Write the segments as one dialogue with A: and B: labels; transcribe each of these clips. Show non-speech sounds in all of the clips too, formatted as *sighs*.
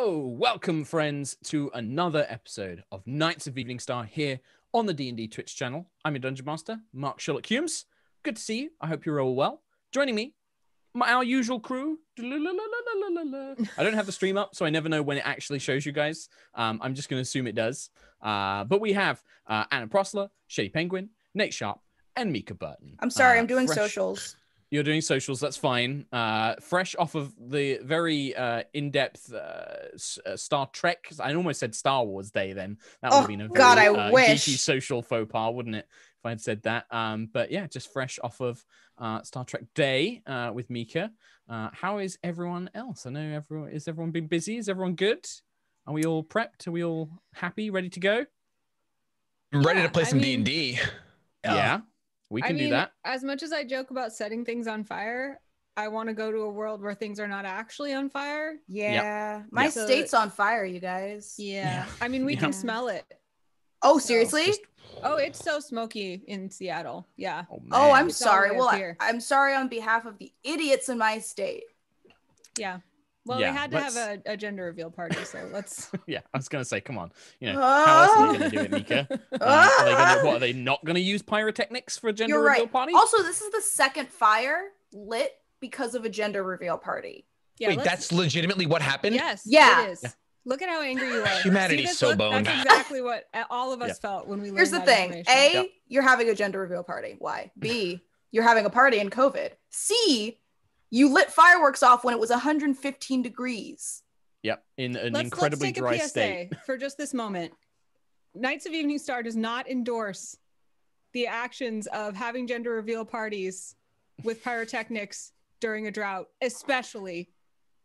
A: Hello, welcome friends to another episode of Nights of Eveningstar here on the D&D Twitch channel. I'm your Dungeon Master, Mark Sherlock Hulmes. Good to see you. I hope you're all well. Joining me, my, our usual crew. I don't have the stream up, so I never know when it actually shows you guys. Um, I'm just going to assume it does. Uh, but we have uh, Anna Prosser, Shady Penguin, Nate Sharp, and Mica Burton.
B: I'm sorry,
A: Uh,
B: I'm doing
A: fresh-
B: socials.
A: You're doing socials. That's fine. Uh, fresh off of the very uh, in-depth uh, s- uh, Star Trek. I almost said Star Wars Day. Then that would
B: Oh,
A: have been a very,
B: God, I
A: uh,
B: wish.
A: geeky social faux pas, wouldn't it? If I had said that. Um, but yeah, just fresh off of uh, Star Trek Day uh, with Mica. Uh, how is everyone else? I know everyone. Is everyone been busy? Is everyone good? Are we all prepped? Are we all happy? Ready to go?
C: I'm ready
D: Yeah,
C: to play
D: I
C: some D and D.
A: Yeah, we
D: I
A: can
D: mean,
A: do that.
D: As much as I joke about setting things on fire, I want to go to a world where things are not actually on fire.
B: Yeah. My
D: Yep.
B: state's on fire, you guys.
D: Yeah. I mean, we
A: Yeah.
D: can smell it.
B: Oh, seriously?
A: Just-
D: Oh, it's so smoky in Seattle. Yeah.
A: oh,
B: oh. I'm
D: It's
B: sorry. Well, I. I'm sorry on behalf of the idiots in my state.
D: Yeah. Well,
A: Yeah,
D: we had to have
A: let's-
D: a, a gender reveal party, so *laughs* let's.
A: Yeah, I was gonna say, come on. You know, how else are they gonna do it, Mica? Um, are they gonna, what are they not going to use pyrotechnics for a gender
B: You're
A: reveal
B: right.
A: party?
B: Also, this is the second fire lit because of a gender reveal party.
D: Yeah,
C: Wait, that's legitimately what happened?
D: yes.
B: Yeah.
D: It is.
A: Yeah.
D: Look at how angry you are. *sighs*
C: Humanity's so
D: look?
C: boned.
D: That's exactly what all of us
A: Yeah.
D: felt when we learned
B: Here's the
D: that
B: thing. A,
A: Yep.
B: you're having a gender reveal party. Why? B, you're having a party in COVID. C, you lit fireworks off when it was 115 degrees.
A: Yep, in an
D: let's,
A: incredibly
D: let's take
A: dry
D: a PSA
A: state. *laughs*
D: for just this moment. Nights of Eveningstar does not endorse the actions of having gender reveal parties with pyrotechnics during a drought, especially,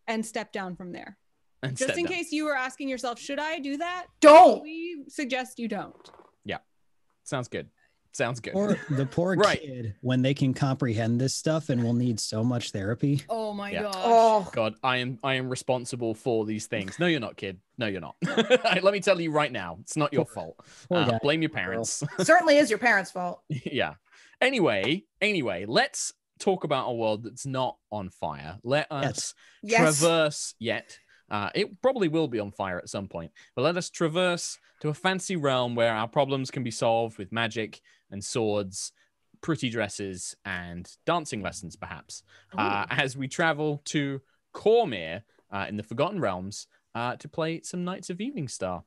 D: and step down from there.
A: And
D: Just in
A: down.
D: case you were asking yourself, should I do that?
B: Don't.
D: We suggest you don't.
A: Yeah, sounds good. Sounds good.
E: Or the poor *laughs*
A: Right.
E: kid when they can comprehend this stuff and will need so much therapy.
D: Oh my
A: Yeah.
D: gosh.
B: Oh,
A: God, I am I am responsible for these things. No, you're not, kid. No, you're not. *laughs* Let me tell you right now, it's not your fault. Uh, blame your parents. *laughs*
B: certainly is your parents' fault.
A: yeah. Anyway, anyway, let's talk about a world that's not on fire. Let us
E: Yes.
B: Yes.
A: traverse yet. Uh, it probably will be on fire at some point, but let us traverse to a fancy realm where our problems can be solved with magic and swords, pretty dresses, and dancing lessons, perhaps. Uh, as we travel to Cormyr uh, in the Forgotten Realms uh, to play some Nights of Eveningstar.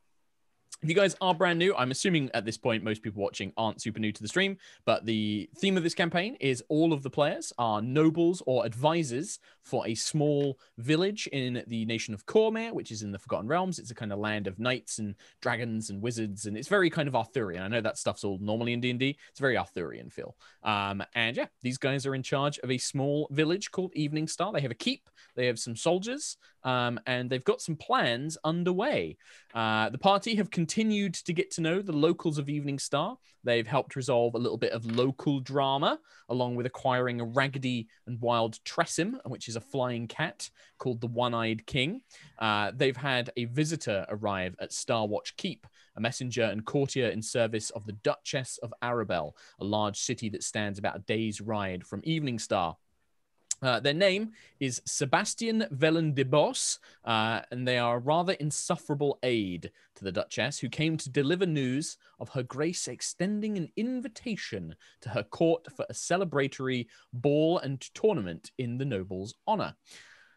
A: If you guys are brand new, I'm assuming at this point most people watching aren't super new to the stream, but the theme of this campaign is all of the players are nobles or advisors for a small village in the nation of Cormyr, which is in the Forgotten Realms. It's a kind of land of knights and dragons and wizards, and it's very kind of Arthurian. I know that stuff's all normally in D&D. It's very Arthurian feel. Um, and yeah, these guys are in charge of a small village called Eveningstar. They have a keep, they have some soldiers, um, and they've got some plans underway. Uh, the party have continued to get to know the locals of Eveningstar. They've helped resolve a little bit of local drama, along with acquiring a raggedy and wild Tressym, which is a flying cat called the One Eyed King. Uh, they've had a visitor arrive at Starwatch Keep, a messenger and courtier in service of the Duchess of Arabel, a large city that stands about a day's ride from Eveningstar. Uh, their name is Sebastian Velen de Bos, uh, and they are a rather insufferable aide to the Duchess, who came to deliver news of her grace extending an invitation to her court for a celebratory ball and tournament in the noble's honor.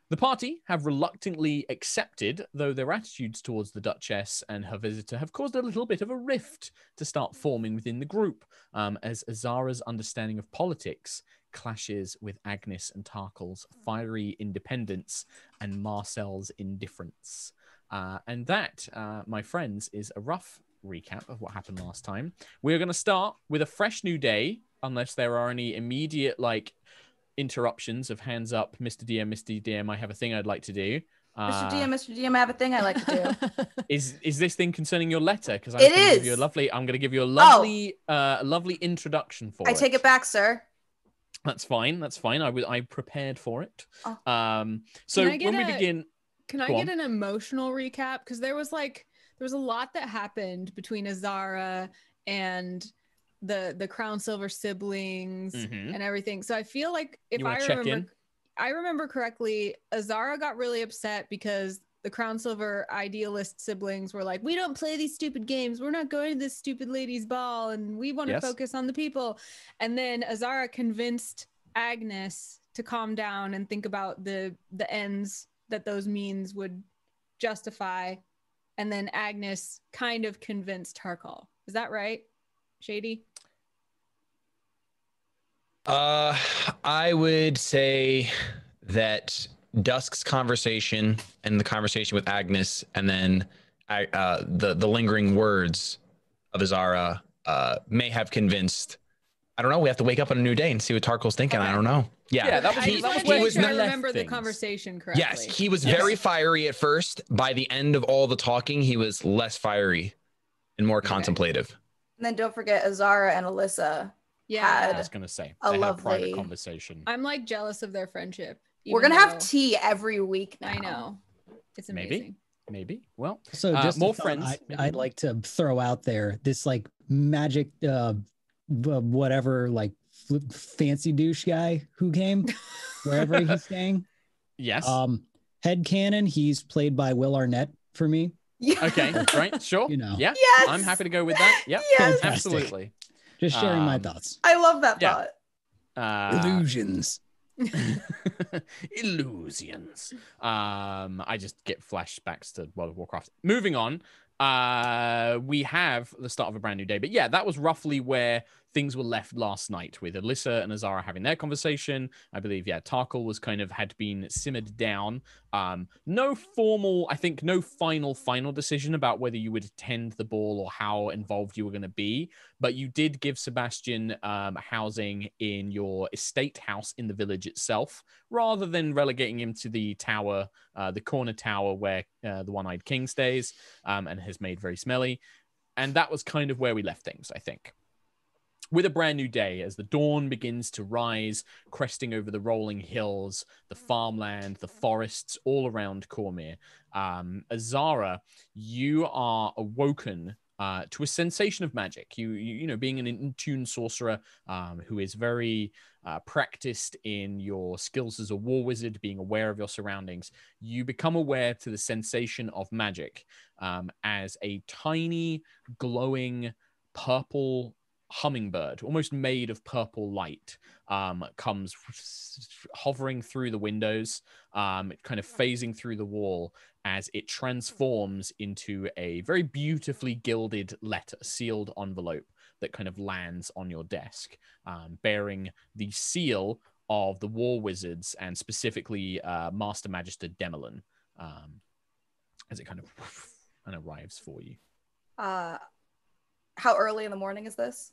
A: The party have reluctantly accepted, though their attitudes towards the Duchess and her visitor have caused a little bit of a rift to start forming within the group, um, as Azara's understanding of politics clashes with Agnis and Tarkhal's fiery independence and Marcel's indifference. Uh, and that, uh, my friends, is a rough recap of what happened last time. We're going to start with a fresh new day, unless there are any immediate like interruptions of hands up, Mr. DM, Mr. DM. I have a thing I'd like to do.
B: Mr.
A: Uh,
B: DM, Mr. DM, I have a thing I like to do. *laughs*
A: is is this thing concerning your letter? Because I'm
B: It
A: gonna give you a lovely. I'm going to give you a lovely, uh, a lovely introduction for
B: I
A: it.
B: take it back, sir.
A: That's fine. That's fine. I was I prepared for it.
B: Oh.
A: Um. So
D: Can I
A: when we
D: a-
A: begin,
D: Can I get an emotional recap? Because there was like there was a lot that happened between Azara and the the Crownsilver siblings
A: Mhm.
D: and everything. So I feel like if I remember? I remember correctly, Azara got really upset because the Crownsilver idealist siblings were like, we don't play these stupid games. We're not going to this stupid ladies' ball, and we want to
A: Yes.
D: focus on the people. And then Azara convinced Agnis to calm down and think about the the ends that those means would justify. And then Agnis kind of convinced Tarkhal. Is that right? Shady?
C: Uh, I would say that Dusk's conversation and the conversation with Agnis, and then I, uh, the the lingering words of Azara uh, may have convinced. I don't know. We have to wake up on a new day and see what Tarkhal's thinking. I don't know. Yeah.
A: Yeah, that was-
D: I
A: he-
D: just
A: that was
D: to
C: was
D: sure I
A: left
D: remember the conversation correctly.
C: Yes, he was
A: Yes.
C: very fiery at first. By the end of all the talking, he was less fiery and more
D: Okay.
C: contemplative.
B: And then don't forget Azara and Alyssa.
D: Yeah.
A: I was gonna say
B: a
A: they had a private
B: lovely-
A: conversation.
D: I'm like jealous of their friendship.
B: We're gonna have tea every week now.
D: I know. It's
A: Maybe.
D: amazing.
A: Maybe. Maybe. Well,
E: So
A: Uh,
E: just a
A: more friends,
E: I, I'd like to throw out there this like magic, uh, whatever, like f- fancy douche guy who came *laughs* wherever he's staying.
A: yes.
E: Um, head canon. he's played by Will Arnett for me.
B: Yeah.
A: okay. Right. Sure.
E: You know.
A: Yeah.
B: Yes.
A: I'm happy to go with that. *laughs* Yeah.
B: Yes.
A: Absolutely.
E: Just sharing my
A: Um,
E: thoughts.
B: I love that
A: Yeah.
B: thought.
A: Uh,
E: Illusions. *laughs*
A: illusions. Um, I just get flashbacks to World of Warcraft. Moving on, uh, we have the start of a brand new day. But yeah, that was roughly where things were left last night with Alyssa and Azara having their conversation. I believe, yeah, Tarkhal was kind of had been simmered down. Um, no formal, I think, no final, final decision about whether you would attend the ball or how involved you were going to be. But you did give Sebastian um, housing in your estate house in the village itself, rather than relegating him to the tower, uh, the corner tower where uh, the one-eyed king stays, um, and has made very smelly. And that was kind of where we left things, I think. With a brand new day, as the dawn begins to rise, cresting over the rolling hills, the farmland, the forests all around Cormyr, um, Azara, you are awoken uh, to a sensation of magic. You, you, you know, being an in-tune sorcerer um, who is very uh, practiced in your skills as a war wizard, being aware of your surroundings, you become aware to the sensation of magic um, as a tiny, glowing, purple hummingbird, almost made of purple light, um, comes hovering through the windows, um, kind of phasing through the wall as it transforms into a very beautifully gilded letter, sealed envelope that kind of lands on your desk, um, bearing the seal of the War Wizards and specifically uh, Master Magister Demelin, um, as it kind of and arrives for you.
B: Uh, how early in the morning is this?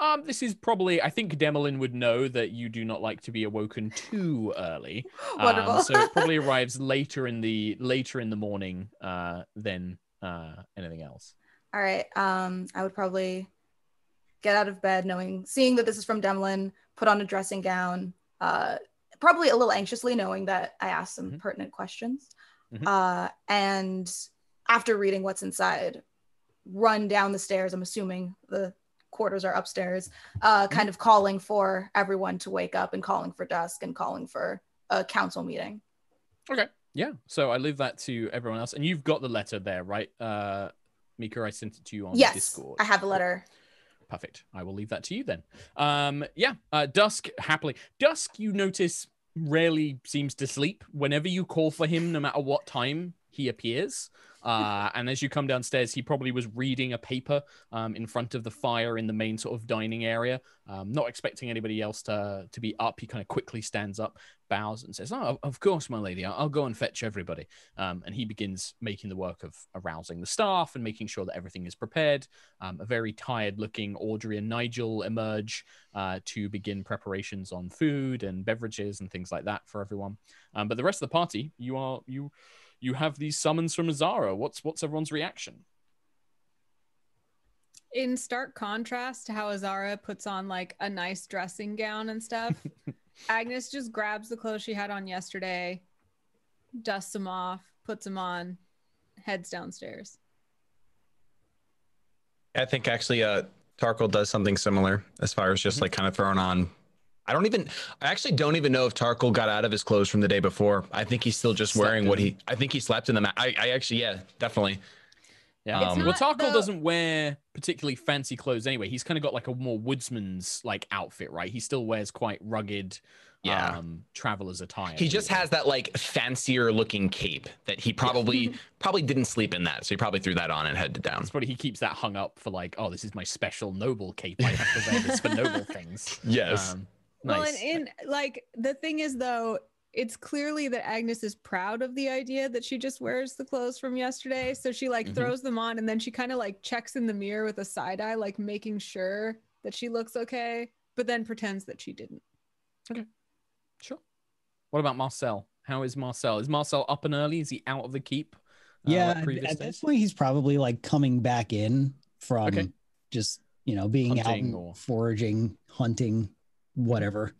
A: Um, this is probably I think Demelin would know that you do not like to be awoken too early. *laughs*
B: Wonderful.
A: Um, so it probably *laughs* arrives later in the later in the morning uh, than uh, anything else.
B: All right. Um, I would probably get out of bed, knowing, seeing that this is from Demlin, put on a dressing gown, uh, probably a little anxiously, knowing that I asked some
A: Mhm.
B: pertinent questions.
A: Mhm.
B: Uh, and after reading what's inside, run down the stairs. I'm assuming the quarters are upstairs, uh, kind of calling for everyone to wake up and calling for dusk and calling for a council meeting. Okay.
A: Yeah. So I leave that to everyone else, and you've got the letter there, right? Uh, Mica, I sent it to you on
B: yes,
A: Discord.
B: I have the letter.
A: Perfect. I will leave that to you then. Um, yeah, uh, Dusk happily. Dusk, you notice, rarely seems to sleep. Whenever you call for him, no matter what time, he appears. Uh, and as you come downstairs, he probably was reading a paper um, in front of the fire in the main sort of dining area. Um, not expecting anybody else to to be up, he kind of quickly stands up, bows, and says, "Oh, of course, my lady. I'll, go and fetch everybody." Um, and he begins making the work of arousing the staff and making sure that everything is prepared. Um, a very tired-looking Audrey and Nigel emerge uh, to begin preparations on food and beverages and things like that for everyone. Um, but the rest of the party, you are you you have these summons from Azara. What's what's everyone's reaction?
D: in stark contrast to how Azara puts on like a nice dressing gown and stuff, *laughs* Agnis just grabs the clothes she had on yesterday, dusts them off, puts them on, heads downstairs.
C: I think actually uh Tarkhal does something similar as far as just like kind of throwing on I don't even. I actually don't even know if Tarkhal got out of his clothes from the day before. I think he's still just wearing what he. I think he slept in them. I. I actually, yeah, definitely.
A: Yeah.
C: It's
A: well,
D: not,
A: Tarkhal
D: though-
A: doesn't wear particularly fancy clothes anyway. He's kind of got like a more woodsman's like outfit, right? He still wears quite rugged,
C: Yeah.
A: um, traveler's attire.
C: He just has that like fancier looking cape that he probably *laughs* probably didn't sleep in that, so he probably threw that on and headed down.
A: That's probably he keeps that hung up for like, oh, this is my special noble cape. I have to wear this for noble things. *laughs*
C: Yes.
A: Um,
D: Well,
A: nice.
D: and in like the thing is though, it's clearly that Agnis is proud of the idea that she just wears the clothes from yesterday. So she like
A: Mhm.
D: throws them on and then she kind of like checks in the mirror with a side eye, like making sure that she looks okay, but then pretends that she didn't. Okay.
A: Sure. What about Marcel? How is Marcel? Is Marcel up and early? Is he out of the keep? uh,
E: yeah,
A: like
E: at- at this point, he's probably like coming back in from
A: Okay.
E: just you know being out
A: Hunting
E: and
A: or-
E: foraging, hunting, whatever.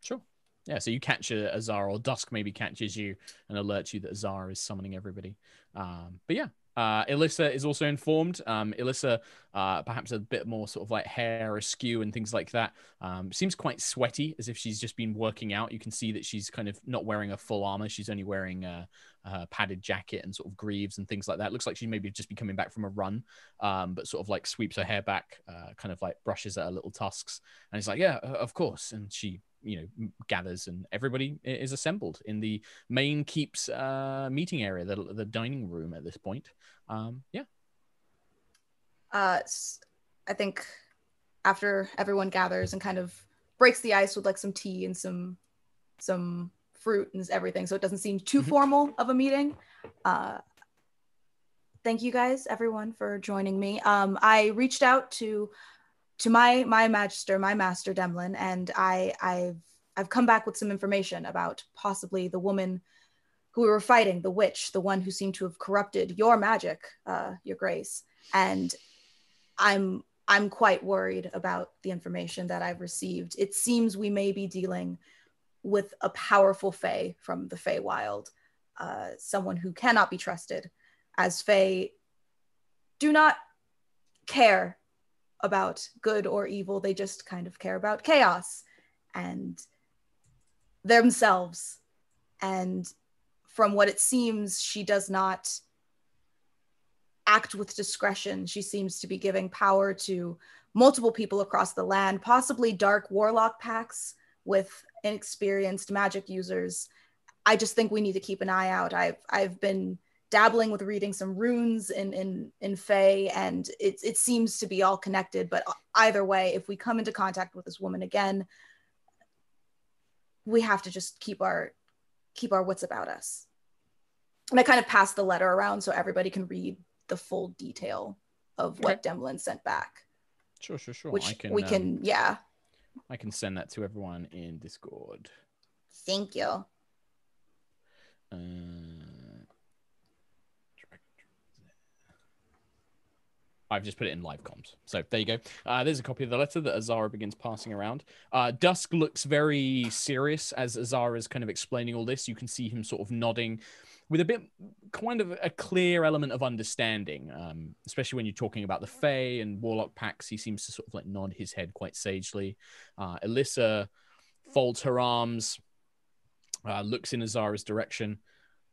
A: Sure. Yeah, so you catch a, a Zara, or Dusk maybe catches you and alerts you that Zara is summoning everybody. Um, but yeah, uh, Alyssa is also informed. Um, Alyssa, uh, perhaps a bit more sort of like hair askew and things like that. Um, seems quite sweaty, as if she's just been working out. You can see that she's kind of not wearing a full armor. She's only wearing a, a padded jacket and sort of greaves and things like that. Looks like she maybe just be coming back from a run, um, but sort of like sweeps her hair back, uh, kind of like brushes at her little tusks. And it's like, yeah, of course. And she you know gathers and everybody is assembled in the main keeps uh meeting area the, the dining room at this point um yeah
B: uh i think after everyone gathers and kind of breaks the ice with like some tea and some some fruit and everything. So it doesn't seem too
A: Mhm.
B: formal of a meeting. Uh thank you guys everyone for joining me. Um i reached out to to my my magister my master demlin and i i've i've come back with some information about possibly the woman who we were fighting the witch the one who seemed to have corrupted your magic uh your grace. And i'm i'm quite worried about the information that i've received. It seems we may be dealing with a powerful fae from the Feywild uh, someone who cannot be trusted as fae do not care about good or evil. They just kind of care about chaos and themselves. And from what it seems she does not act with discretion. She seems to be giving power to multiple people across the land possibly dark warlock packs with inexperienced magic users i just think we need to keep an eye out i've i've been dabbling with reading some runes in in in Fae, and it it seems to be all connected. But either way, if we come into contact with this woman again, we have to just keep our keep our wits about us. And I kind of passed the letter around so everybody can read the full detail of what Demlin sent back.
A: Sure, sure, sure.
B: Which
A: I can,
B: we
A: um,
B: can, yeah.
A: I can send that to everyone in Discord.
B: Thank you.
A: Uh, I've just put it in live comms. So there you go. Uh, there's a copy of the letter that Azara begins passing around. Uh, Dusk looks very serious as Azara is kind of explaining all this. You can see him sort of nodding with a bit, kind of a clear element of understanding, um, especially when you're talking about the Fae and Warlock packs. He seems to sort of like nod his head quite sagely. Uh, Alyssa folds her arms, uh, looks in Azara's direction.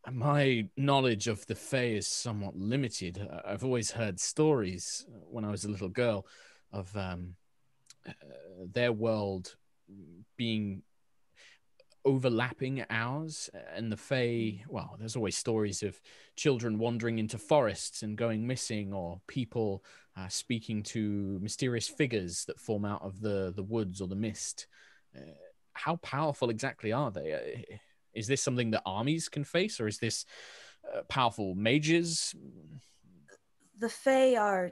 A: My knowledge of the Fae is somewhat limited. I've always heard stories uh, when I was a little girl of um, uh, their world being overlapping hours and the Fae. Well, there's always stories of children wandering into forests and going missing, or people uh, speaking to mysterious figures that form out of the, the woods or the mist. Uh, how powerful exactly are they? Uh, is this something that armies can face, or is this uh, powerful mages?
B: the Fae are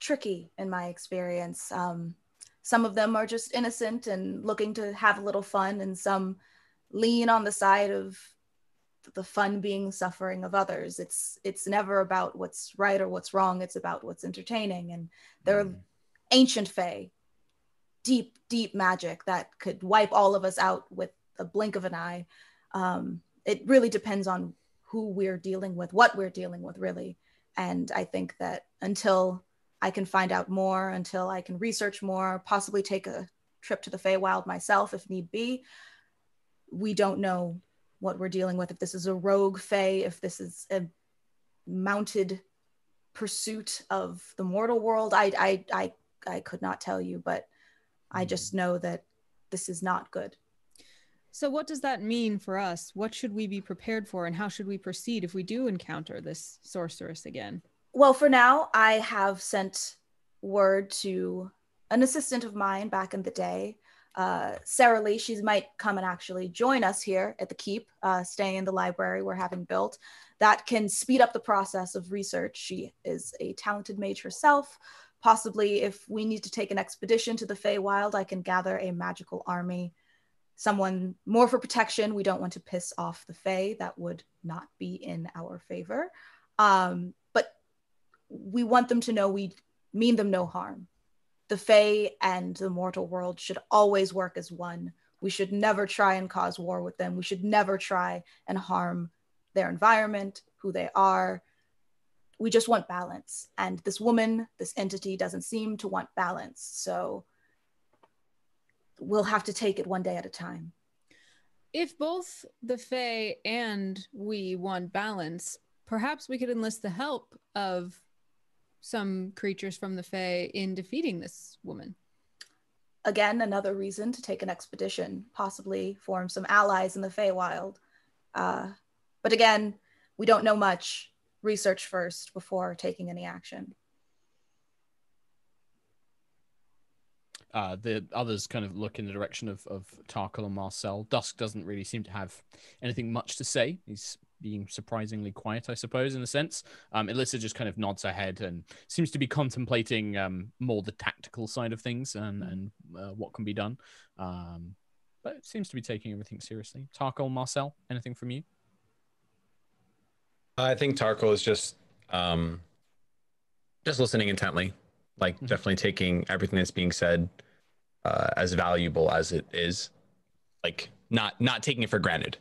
B: tricky in my experience. Um, some of them are just innocent and looking to have a little fun, and some lean on the side of the fun being suffering of others. It's it's never about what's right or what's wrong. It's about what's entertaining. And they're
A: Mm.
B: ancient Fae, deep deep magic that could wipe all of us out with a blink of an eye. Um, it really depends on who we're dealing with, what we're dealing with, really. And I think that until I can find out more, until I can research more, possibly take a trip to the Feywild myself if need be. We don't know what we're dealing with. If this is a rogue Fey, if this is a mounted pursuit of the mortal world, I I I I could not tell you, but I hmm. just know that this is not good.
D: So, what does that mean for us? What should we be prepared for, and how should we proceed if we do encounter this sorceress again?
B: Well, for now, I have sent word to an assistant of mine back in the day, uh, Sarah Lee. She might come and actually join us here at the Keep, uh, staying in the library we're having built. That can speed up the process of research. She is a talented mage herself. Possibly, if we need to take an expedition to the Feywild, I can gather a magical army. Someone more for protection. We don't want to piss off the Fey. That would not be in our favor. Um, but we want them to know we mean them no harm. The Fae and the mortal world should always work as one. We should never try and cause war with them. We should never try and harm their environment, who they are. We just want balance. And this woman, this entity doesn't seem to want balance. So we'll have to take it one day at a time.
D: If both the Fae and we want balance, perhaps we could enlist the help of some creatures from the Fae in defeating this woman.
B: Again, another reason to take an expedition, possibly form some allies in the Feywild. Uh, but again, we don't know much. Research first before taking any action.
A: Uh, the others kind of look in the direction of, of Tarkhal and Marcel. Dusk doesn't really seem to have anything much to say. He's being surprisingly quiet, I suppose, in a sense. Um, Alyssa just kind of nods her head and seems to be contemplating um, more the tactical side of things and, and uh, what can be done. Um, but it seems to be taking everything seriously. Tarkhal, Marcel, anything from you?
C: I think Tarkhal is just um, just listening intently, like
A: Mhm.
C: definitely taking everything that's being said uh, as valuable as it is, like not not taking it for granted.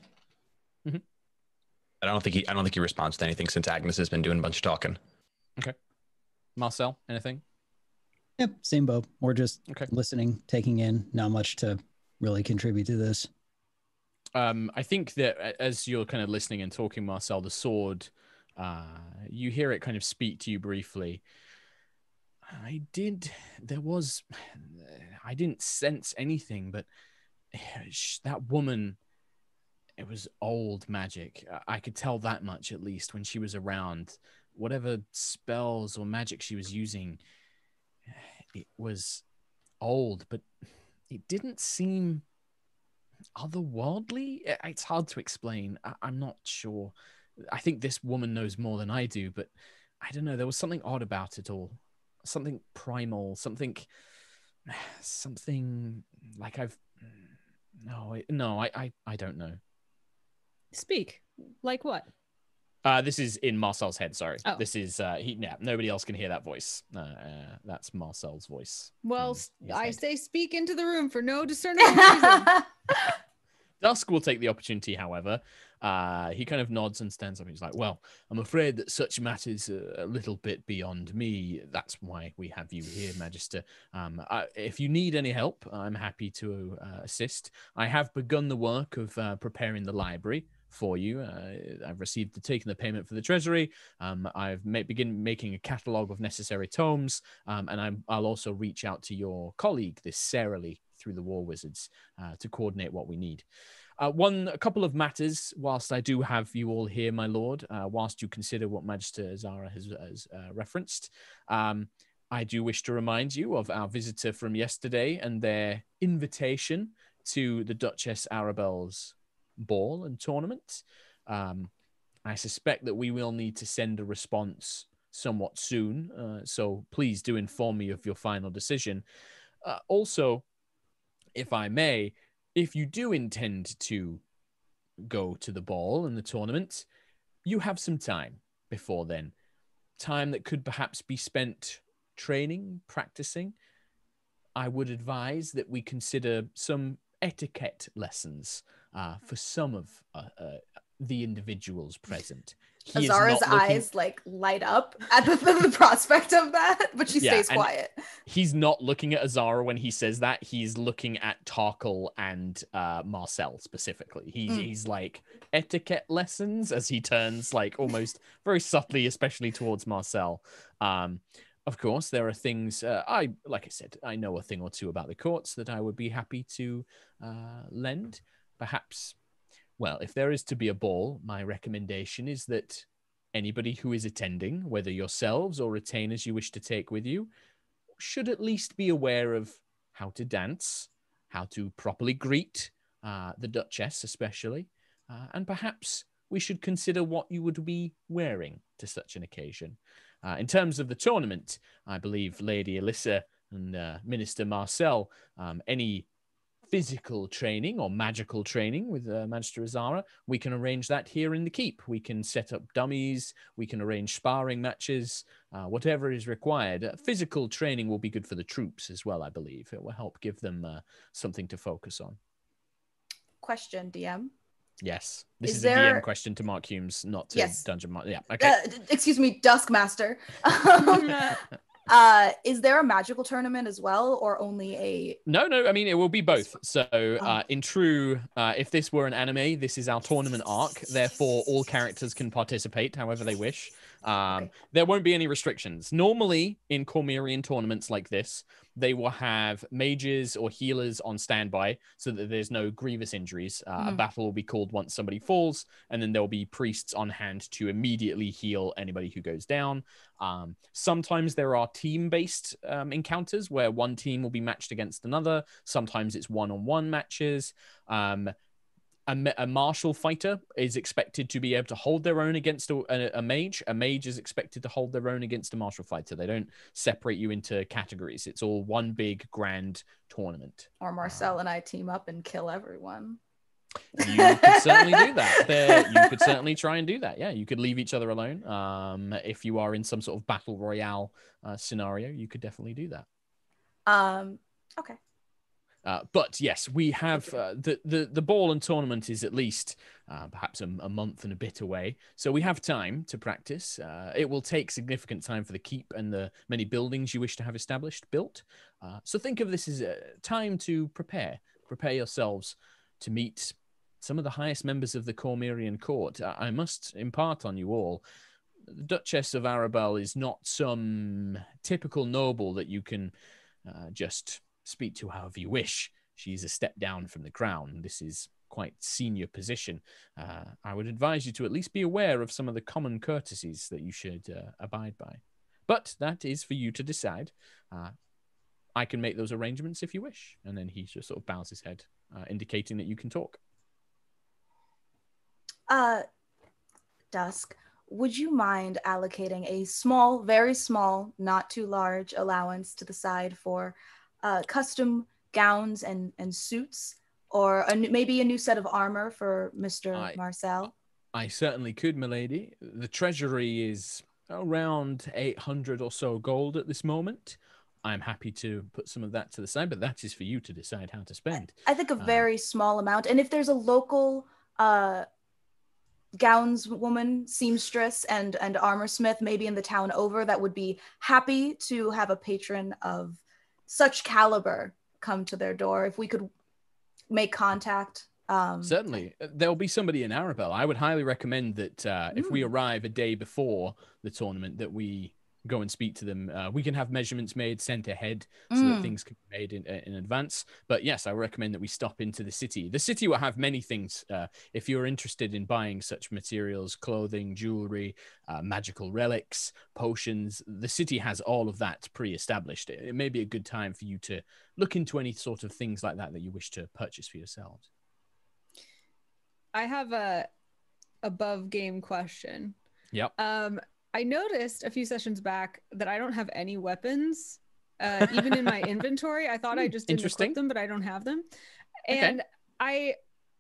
C: I don't think he I don't think he responds to anything since Agnis has been doing a bunch of talking. Okay.
A: Marcel, anything?
E: Yep, same boat. We're just
A: Okay.
E: listening, taking in, not much to really contribute to this.
A: um, I think that as you're kind of listening and talking, Marcel, the sword, uh, you hear it kind of speak to you briefly. I did. There was. *sighs* I didn't sense anything, but *sighs* that woman. It was old magic. I- could tell that much at least when she was around. Whatever spells or magic she was using, it was old, but it didn't seem otherworldly. It's hard to explain. I- I'm not sure. I think this woman knows more than I do, but I don't know. There was something odd about it all. Something primal. Something. *sighs* Something like I've. No, I, no, I, I, I don't know.
D: Speak. Like what?
A: Uh, this is in Marcel's head. Sorry,
D: Oh.
A: this is uh, he. Yeah, nobody else can hear that voice. Uh, uh, that's Marcel's voice.
D: Well,
A: in
D: s-
A: his
D: I
A: head.
D: say speak into the room for no discernible *laughs* reason.
A: Dusk will take the opportunity, however. Uh, he kind of nods and stands up. He's like, Well, I'm afraid that such matters are a little bit beyond me. That's why we have you here, Magister. Um, I, if you need any help, I'm happy to uh, assist. I have begun the work of uh, preparing the library for you. Uh, I've received the taken the payment for the treasury. Um, I've ma- begin making a catalog of necessary tomes, um, and I'm, I'll also reach out to your colleague, this Sarah Lee, through the War Wizards, uh, to coordinate what we need. Uh, one, a couple of matters. Whilst I do have you all here, my lord, uh, whilst you consider what Magister Zara has, has uh, referenced, um, I do wish to remind you of our visitor from yesterday and their invitation to the Duchess Arabel's ball and tournament. Um, I suspect that we will need to send a response somewhat soon. Uh, so please do inform me of your final decision. Uh, also, if I may, if you do intend to go to the ball and the tournament, you have some time before then. Time that could perhaps be spent training, practicing. I would advise that we consider some etiquette lessons uh, for some of uh, uh, the individuals present. He
B: Azara's
A: not looking-
B: eyes like light up at the, *laughs* the, prospect of that, but she
A: Yeah,
B: stays quiet.
A: he's not looking at Azara when he says that. He's looking at Tarkhal and uh, Marcel specifically. He's
B: Mm.
A: he's like etiquette lessons as he turns like almost very subtly, especially towards Marcel. Um, of course, there are things uh, I like. I said, I know a thing or two about the courts that I would be happy to uh, lend. Perhaps, well, if there is to be a ball, my recommendation is that anybody who is attending, whether yourselves or retainers you wish to take with you, should at least be aware of how to dance, how to properly greet uh, the Duchess, especially, uh, and perhaps we should consider what you would be wearing to such an occasion. Uh, in terms of the tournament, I believe Lady Alyssa and uh, Minister Marcel, um, any physical training or magical training with uh, Magister Azara, we can arrange that here in the keep. We can set up dummies, we can arrange sparring matches, uh, whatever is required. Uh, physical training will be good for the troops as well, I believe. It will help give them uh, something to focus on.
B: Question, DM.
A: Yes, this
B: Is
A: is,
B: there-
A: a DM question to Mark Hulmes, not to
B: Yes.
A: Dungeon Master. Yeah, okay.
B: Uh, excuse me, Duskmaster. *laughs* Um, uh, is there a magical tournament as well, or only a?
A: No, no. I mean, it will be both. So, uh, in true, uh, if this were an anime, this is our tournament arc. Therefore, all characters can participate however they wish. Um,
B: Okay.
A: There won't be any restrictions. Normally, in Cormyrian tournaments like this, they will have mages or healers on standby so that there's no grievous injuries. Uh, A
B: Mhm.
A: battle will be called once somebody falls, and then there'll be priests on hand to immediately heal anybody who goes down. Um, sometimes there are team based um, encounters where one team will be matched against another. Sometimes it's one on one matches. Um, a, a martial fighter is expected to be able to hold their own against a, a, a mage. A mage is expected to hold their own against a martial fighter. They don't separate you into categories. It's all one big grand tournament.
B: Or Marcel and I team up and kill everyone.
A: You could certainly do that. *laughs* There, you could certainly try and do that. Yeah, you could leave each other alone. Um, if you are in some sort of battle royale uh, scenario, you could definitely do that.
B: Um. Okay.
A: Uh, but yes, we have uh, the, the the ball and tournament is at least uh, perhaps a, a month and a bit away, so we have time to practice. Uh, it will take significant time for the keep and the many buildings you wish to have established built. Uh, so think of this as a time to prepare, prepare yourselves to meet some of the highest members of the Cormyrian court. I, I must impart on you all. The Duchess of Arabel is not some typical noble that you can just speak to however you wish. She's a step down from the crown. This is quite senior position. Uh, I would advise you to at least be aware of some of the common courtesies that you should uh, abide by. But that is for you to decide. Uh, I can make those arrangements if you wish. And then he just sort of bows his head, uh, indicating that you can talk.
B: Uh, Dusk, would you mind allocating a small, very small, not too large allowance to the side for uh, custom gowns and, and suits, or a, new- maybe a new set of armor for Mr.
A: I-
B: Marcel?
A: I certainly could, milady. The treasury is around 800 or so gold at this moment. I'm happy to put some of that to the side, but that is for you to decide how to spend.
B: I think a
A: uh,
B: very small amount. And if there's a local uh, gowns woman, seamstress, and and armor smith, maybe in the town over, that would be happy to have a patron of such caliber come to their door. If we could make contact, um,
A: Certainly, Uh, there'll be somebody in Arabel. I would highly recommend that uh, if we
B: Mm.
A: arrive a day before the tournament, that we go and speak to them. Uh, we can have measurements made sent ahead so that
B: Mm.
A: things can be made in, in advance. But yes, I recommend that we stop into the city. The city will have many things. Uh, if you're interested in buying such materials, clothing, jewelry, uh, magical relics, potions, the city has all of that pre-established. It, it may be a good time for you to look into any sort of things like that that you wish to purchase for yourselves.
D: I have a above game question.
A: Yep.
D: Um, I noticed a few sessions back that I don't have any weapons, uh, even in my *laughs* inventory. I thought I
A: Hmm,
D: just didn't equip them, but I don't have them.
A: Okay.
D: And I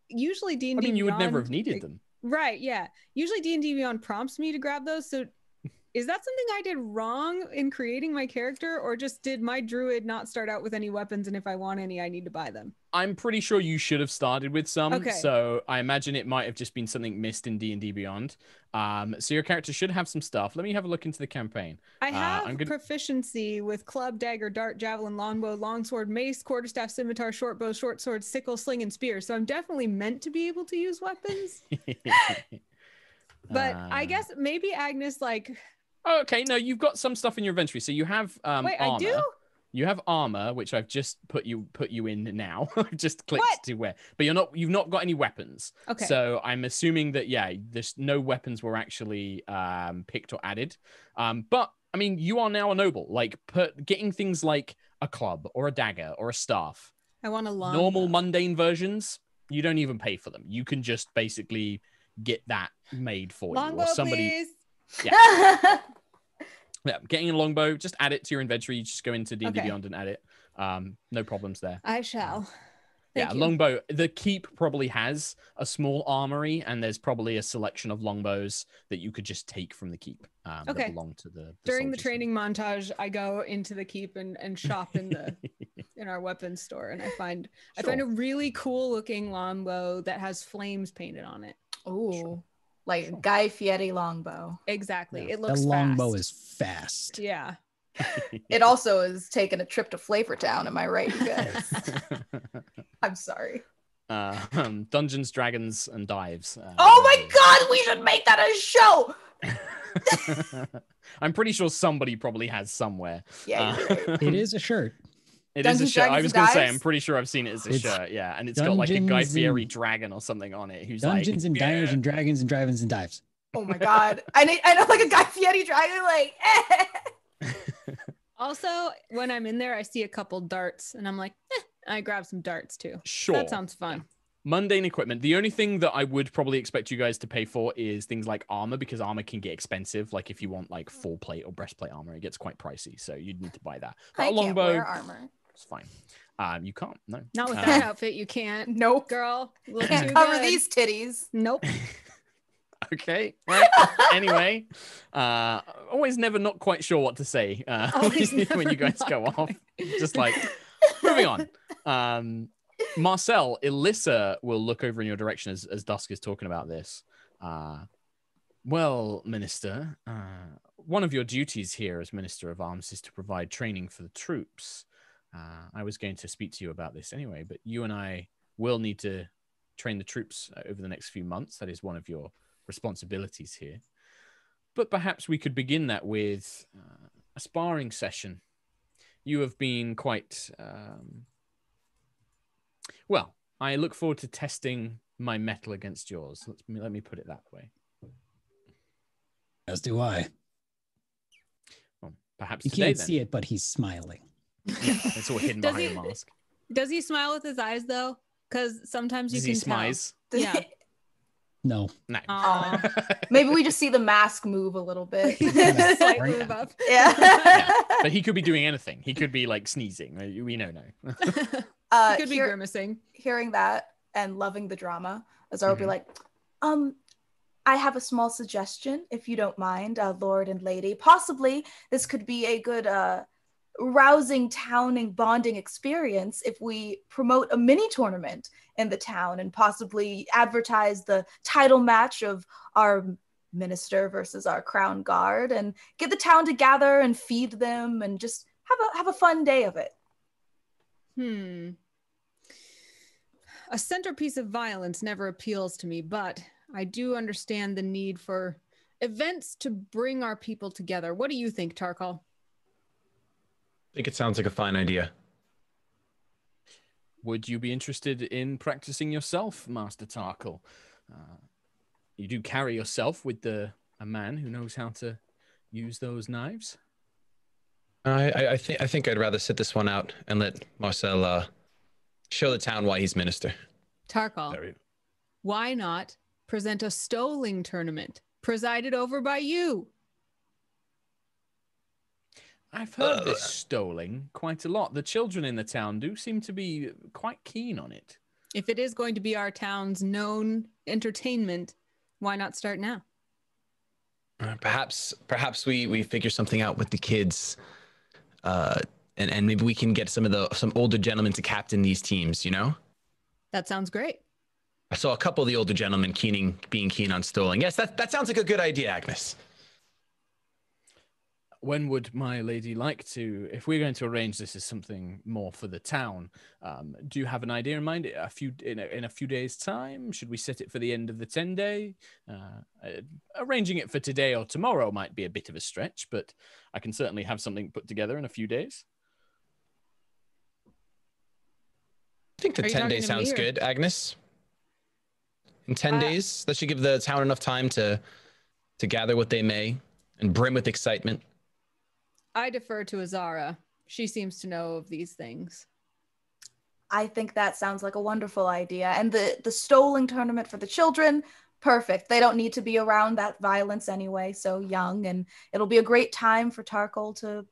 D: usually D and
A: I mean, you would never have needed them.
D: Right? Yeah. Usually D and D Beyond prompts me to grab those. So. *laughs* Is that something I did wrong in creating my character, or just did my druid not start out with any weapons, and if I want any, I need to buy them?
A: I'm pretty sure you should have started with some.
D: Okay.
A: So I imagine it might have just been something missed in D and D Beyond. Um, so your character should have some stuff. Let me have a look into the campaign.
D: I
A: Uh,
D: have
A: I'm gonna-
D: proficiency with club, dagger, dart, javelin, longbow, longsword, mace, quarterstaff, scimitar, short bow, short sword, sickle, sling, and spear. So I'm definitely meant to be able to use weapons. *laughs* *laughs* But I
A: Uh,
D: guess maybe Agnis like
A: Oh, okay, no, you've got some stuff in your inventory. So you have um,
D: wait,
A: armor.
D: I do?
A: You have armor, which I've just put you put you in now. *laughs* I've just clicked
D: What?
A: to wear, but you're not. You've not got any weapons.
D: Okay.
A: So I'm assuming that yeah, there's no weapons were actually um, picked or added. Um, but I mean, you are now a noble. Like put getting things like a club or a dagger or a staff.
D: I want a long
A: Normal mundane versions, you don't even pay for them. You can just basically get that made for you, or somebody.
D: please.
A: Yeah, *laughs* getting a longbow, just add it to your inventory. You just go into D&D
D: Okay.
A: Beyond and add it. Um, no problems there.
D: I shall.
A: yeah,
D: you.
A: longbow. The keep probably has a small armory, and there's probably a selection of longbows that you could just take from the keep. Um,
D: Okay.
A: That belong to the, the
D: During the
A: soldiers.
D: training montage, I go into the keep and, and shop in the *laughs* in our weapons store, and I find I find a really cool looking longbow that has flames painted on it.
B: Ooh, like Guy Fieri longbow.
D: Exactly,
A: Yeah.
D: it
E: That
D: looks
E: longbow
D: fast.
E: is fast.
D: yeah. *laughs*
B: It also is taking a trip to Flavortown. Am I right, you guys? *laughs* I'm sorry.
A: uh, um, Dungeons, Dragons, and Dives. Uh,
B: Oh my God, we should make that a show. *laughs*
A: I'm pretty sure somebody probably has somewhere.
B: Yeah, you're right.
A: Uh,
E: It is a shirt.
A: It is a
B: Dungeons,
A: shirt. I was gonna say, I'm pretty sure I've seen it as a
E: It's
A: shirt. Yeah, and it's got like a Guy
E: Dungeons
A: Fieri
E: and-
A: dragon or something on it. Who's
E: Dungeons
A: like,
E: and diners
A: "Yeah."
E: and dragons and drive-ins and dives.
B: Oh my God. *laughs* I need, I know like a Guy Fieri dragon, like, eh. *laughs*
D: Also, when I'm in there, I see a couple darts, and I'm like, eh, I grab some darts too.
A: Sure.
D: That sounds fun.
A: Mundane equipment. The only thing that I would probably expect you guys to pay for is things like armor because armor can get expensive. Like if you want like full plate or breastplate armor, it gets quite pricey. So you'd need to buy that. But
B: I
A: a
B: can't
A: longbow,
B: wear armor.
A: It's fine. Um, you can't. No.
D: Not with
A: Uh,
D: that outfit, you can't.
B: Nope.
D: Girl, look
B: Can't
D: too
B: cover
D: good.
B: these titties.
D: Nope. *laughs*
A: Okay. Right. *laughs* anyway, uh, always never not quite sure what to say uh, *laughs*
D: Always
A: when you guys go off.
D: quite.
A: Just like moving on. Um, Marcel, Elissa will look over in your direction as, as Dusk is talking about this. Uh, well, Minister, uh, one of your duties here as Minister of Arms is to provide training for the troops. Uh, I was going to speak to you about this anyway, but you and I will need to train the troops uh, over the next few months. That is one of your responsibilities here. But perhaps we could begin that with uh, a sparring session. You have been quite. Um... Well, I look forward to testing my mettle against yours. Let's, let me put it that way.
E: As do I.
A: Well, perhaps
E: You
A: today
E: can't
A: then.
E: see it, but he's smiling.
A: Yeah, it's all hidden
D: Does
A: behind
D: he-
A: a mask.
D: Does he smile with his eyes though? Because sometimes you see.
A: Does
D: can
A: he smize?
D: Yeah. *laughs*
E: No.
A: No.
D: Aw. *laughs*
B: Maybe we just see the mask move a little bit. *laughs*
D: tell.
E: Yeah.
D: Slight move up.
B: yeah.
A: but he could be doing anything. He could be like sneezing. Uh, We know no.
B: uh,
D: Could be
B: hear-
D: grimacing.
B: hearing that and loving the drama, Azar will be like, um, I have a small suggestion, if you don't mind, uh, Lord and Lady. Possibly this could be a good, uh, rousing towning bonding experience if we promote a mini tournament in the town and possibly advertise the title match of our minister versus our crown guard and get the town to gather and feed them and just have a have a fun day of it.
D: Hmm. A centerpiece of violence never appeals to me, but I do understand the need for events to bring our people together. What do you think, Tarkhal?
C: I think it sounds like a fine idea.
A: Would you be interested in practicing yourself, Master Tarkhal? Uh, you do carry yourself with the a man who knows how to use those knives.
C: I, I, I think I think I'd rather sit this one out and let Marcel uh, show the town why he's minister.
A: Tarkhal,
D: why not present a stoling tournament presided over by you?
A: I've heard this
C: Uh,
A: stoling quite a lot. The children in the town do seem to be quite keen on it.
D: If it is going to be our town's known entertainment, why not start now?
C: Uh, perhaps perhaps we we figure something out with the kids, uh, and and maybe we can get some of the some older gentlemen to captain these teams. You know.
D: That sounds great.
C: I saw a couple of the older gentlemen keening, being keen on stoling. Yes, that, that sounds like a good idea, Agnis.
A: When would my lady like to if we're going to arrange this as something more for the town um, do you have an idea in mind? A few in a, in a few days time? Should we set it for the end of the 10 day? Uh, uh, arranging it for today or tomorrow might be a bit of a stretch but i can certainly have something put together in a few days.
C: I think the
D: Are
C: 10
D: talking
C: days sounds good, Agnis. In 10
D: Uh,
C: days, that should give the town enough time to to gather what they may and brim with excitement.
D: I defer to Azara. She seems to know of these things.
B: I think that sounds like a wonderful idea. And the the stoling tournament for the children, perfect. They don't need to be around that violence anyway, so young, and it'll be a great time for Tarkhal to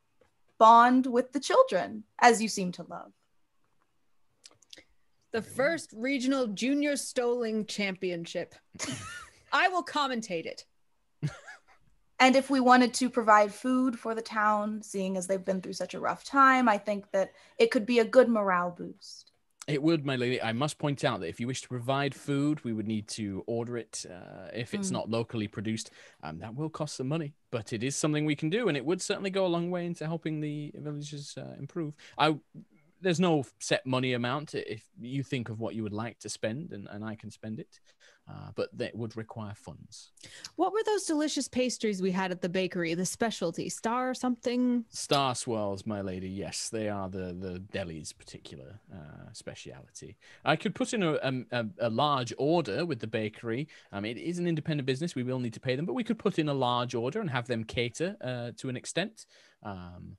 B: bond with the children, as you seem to love.
D: The first regional junior stoling championship. *laughs* I will commentate it.
B: And if we wanted to provide food for the town, seeing as they've been through such a rough time, I think that it could be a good morale boost.
A: It would, my lady. I must point out that if you wish to provide food, we would need to order it. Uh, if it's
B: Mm.
A: not locally produced, um, that will cost some money, but it is something we can do, and it would certainly go a long way into helping the villages uh, improve. I, there's no set money amount. If you think of what you would like to spend, and, and I can spend it, uh, but that would require funds.
D: What were those delicious pastries we had at the bakery? The specialty star something?
A: Star swirls, my lady. Yes, they are the the deli's particular uh, speciality. I could put in a, a, a, a large order with the bakery. Um, it is an independent business. We will need to pay them, but we could put in a large order and have them cater uh, to an extent. Um,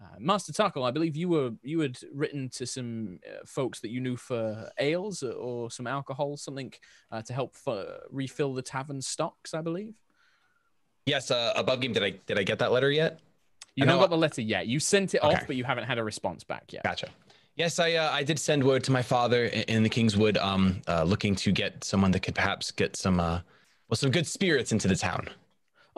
A: uh, Master Tarkhal, I believe you were you had written to some uh, folks that you knew for ales or, or some alcohol, something uh, to help for, refill the tavern stocks. I believe.
C: Yes, uh, above game. Did I did I get that letter yet?
A: You haven't got the letter yet. You sent it
C: Okay.
A: off, but you haven't had a response back yet.
C: Gotcha. Yes, I uh, I did send word to my father in the Kingswood, um, uh, looking to get someone that could perhaps get some uh, well, some good spirits into the town.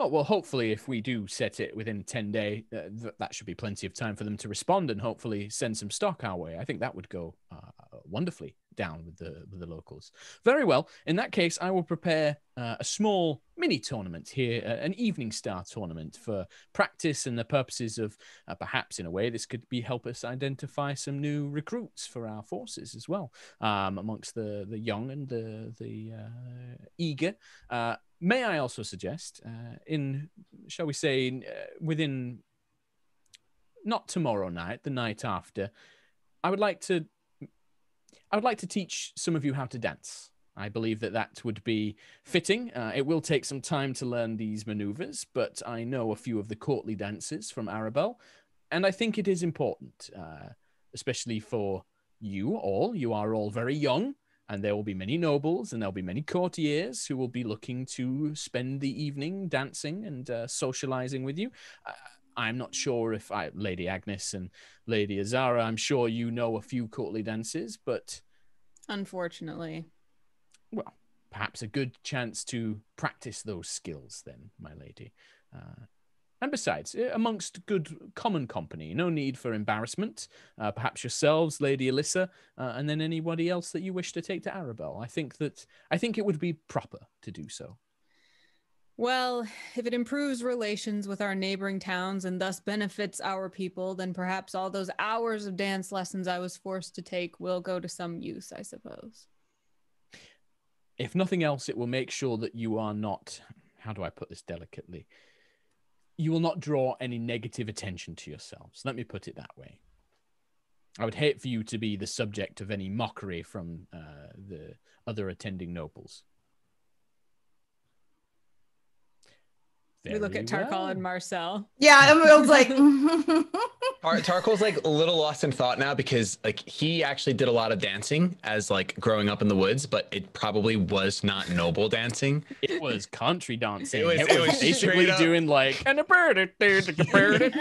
A: Oh well, hopefully, if we do set it within ten day, uh, th- that should be plenty of time for them to respond and hopefully send some stock our way. I think that would go uh, wonderfully down with the with the locals. Very well. In that case, I will prepare uh, a small mini tournament here, uh, an Eveningstar tournament for practice and the purposes of uh, perhaps in a way this could be help us identify some new recruits for our forces as well um, amongst the the young and the the uh, eager. May I also suggest, uh, in shall we say, uh, within not tomorrow night, the night after, I would like to, I would like to teach some of you how to dance. I believe that that would be fitting. Uh, it will take some time to learn these maneuvers, but I know a few of the courtly dances from Arabel, and I think it is important, uh, especially for you all. You are all very young and there will be many nobles and there'll be many courtiers who will be looking to spend the evening dancing and uh, socializing with you. Uh, I'm not sure if I, Lady Agnis and Lady Azara, I'm sure you know a few courtly dances, but
D: Unfortunately.
A: well, perhaps a good chance to practice those skills then, my lady. Uh, and besides, eh, amongst good common company, no need for embarrassment. Uh, perhaps yourselves, Lady Alyssa, uh, and then anybody else that you wish to take to Arabel. I think that I think it would be proper to do so.
D: Well, if it improves relations with our neighboring towns and thus benefits our people, then perhaps all those hours of dance lessons I was forced to take will go to some use, I suppose.
A: If nothing else, it will make sure that you are not. How do I put this delicately? You will not draw any negative attention to yourselves. Let me put it that way. I would hate for you to be the subject of any mockery from uh, the other attending nobles.
D: We look at Tarkhal
A: well.
D: and Marcel.
B: Yeah, I was like, *laughs*
C: Tar- Tarkhal's like a little lost in thought now because like he actually did a lot of dancing as like growing up in the woods, but it probably was not noble dancing.
A: It was country dancing.
C: It
A: It
C: was-
A: was,
C: it was
A: basically doing like and a bird, a bird, a bird,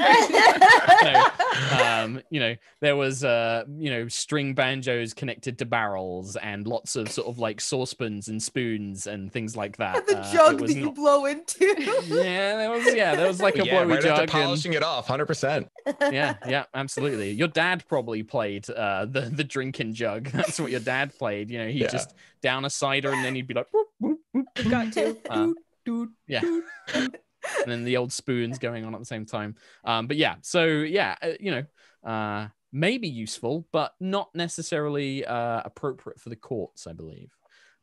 A: um, you know, there was uh, you know, string banjos connected to barrels and lots of sort of like saucepans and spoons and things like that.
B: the
A: Uh,
B: jug
A: was
B: that you
A: not-
B: blow into. *laughs*
A: yeah, there was yeah, that was like a *laughs*
C: yeah,
A: blowy
C: right
A: jug.
C: after
A: and-
C: polishing it off, hundred percent. *laughs*
A: yeah, *laughs* yeah, absolutely. Your dad probably played uh, the the drinking jug. That's what your dad played. You know, he'd
C: Yeah.
A: just down a cider and then he'd be like, "Boop, boop, boop."
D: Got to.
A: Uh,
D: Doot, doot,
A: yeah. and then the old spoons going on at the same time. Um, but yeah, so yeah, uh, you know, uh, maybe useful, but not necessarily uh, appropriate for the courts, I believe.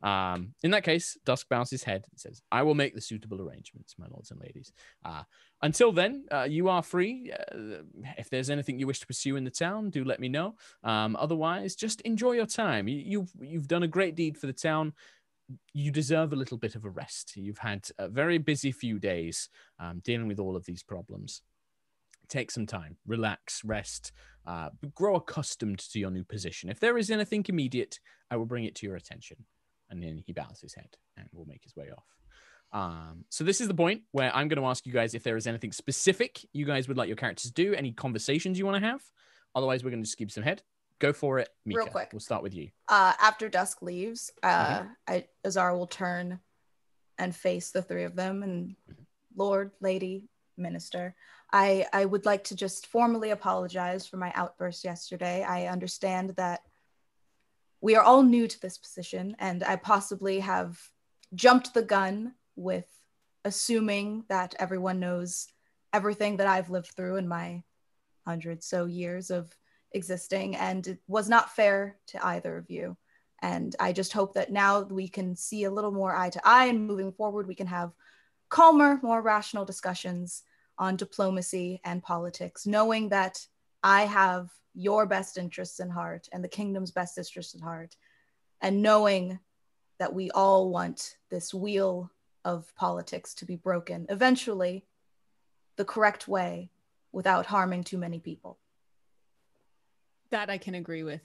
A: Um, in that case, Dusk bows his head and says, I will make the suitable arrangements, my lords and ladies. Uh, until then, uh, you are free. Uh, if there's anything you wish to pursue in the town, do let me know. Um, otherwise, just enjoy your time. You, you've, you've done a great deed for the town. You deserve a little bit of a rest. You've had a very busy few days um, dealing with all of these problems. Take some time, relax, rest, uh, grow accustomed to your new position. If there is anything immediate, I will bring it to your attention. And then he bows his head and will make his way off. Um, so this is the point where I'm going to ask you guys if there is anything specific you guys would like your characters to do, any conversations you want to have. Otherwise, we're going to just keep some head. Go for it, Mica.
B: Real quick.
A: We'll start with you.
B: uh, after Dusk leaves, uh,
A: Mm-hmm.
B: I, Azara will turn and face the three of them and Lord, Lady, Minister. I, I would like to just formally apologize for my outburst yesterday. I understand that we are all new to this position, and I possibly have jumped the gun with assuming that everyone knows everything that I've lived through in my hundred so years of existing, and it was not fair to either of you. And I just hope that now we can see a little more eye to eye, and moving forward, we can have calmer, more rational discussions on diplomacy and politics, knowing that I have your best interests in heart and the kingdom's best interests in heart, and knowing that we all want this wheel of politics to be broken eventually the correct way without harming too many people.
D: That I can agree with.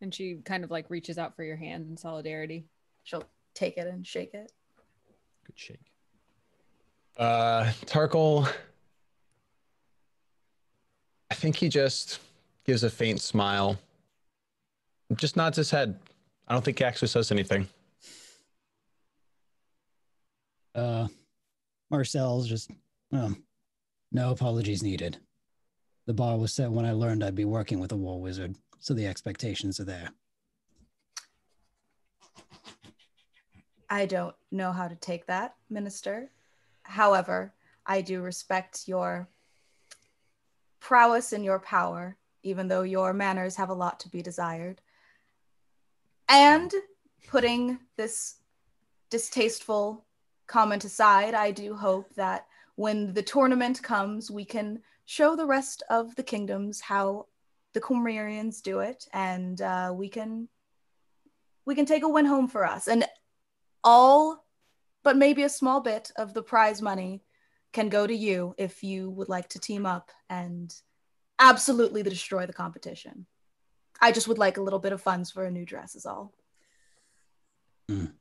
D: And she kind of like reaches out for your hand in solidarity.
B: She'll take it and shake it.
A: Good shake.
C: Uh, Tarkhal, I think he just gives a faint smile, just nods his head. I don't think he actually says anything.
E: Uh, Marcel's just, oh, no apologies needed. The bar was set when I learned I'd be working with a war wizard, so the expectations are there.
B: I don't know how to take that, Minister. However, I do respect your prowess and your power, even though your manners have a lot to be desired. And putting this distasteful comment aside, I do hope that when the tournament comes, we can show the rest of the kingdoms how the Cormyrians do it, and uh, we can we can take a win home for us. And all but maybe a small bit of the prize money can go to you if you would like to team up and absolutely destroy the competition. I just would like a little bit of funds for a new dress, is all.
E: Mm.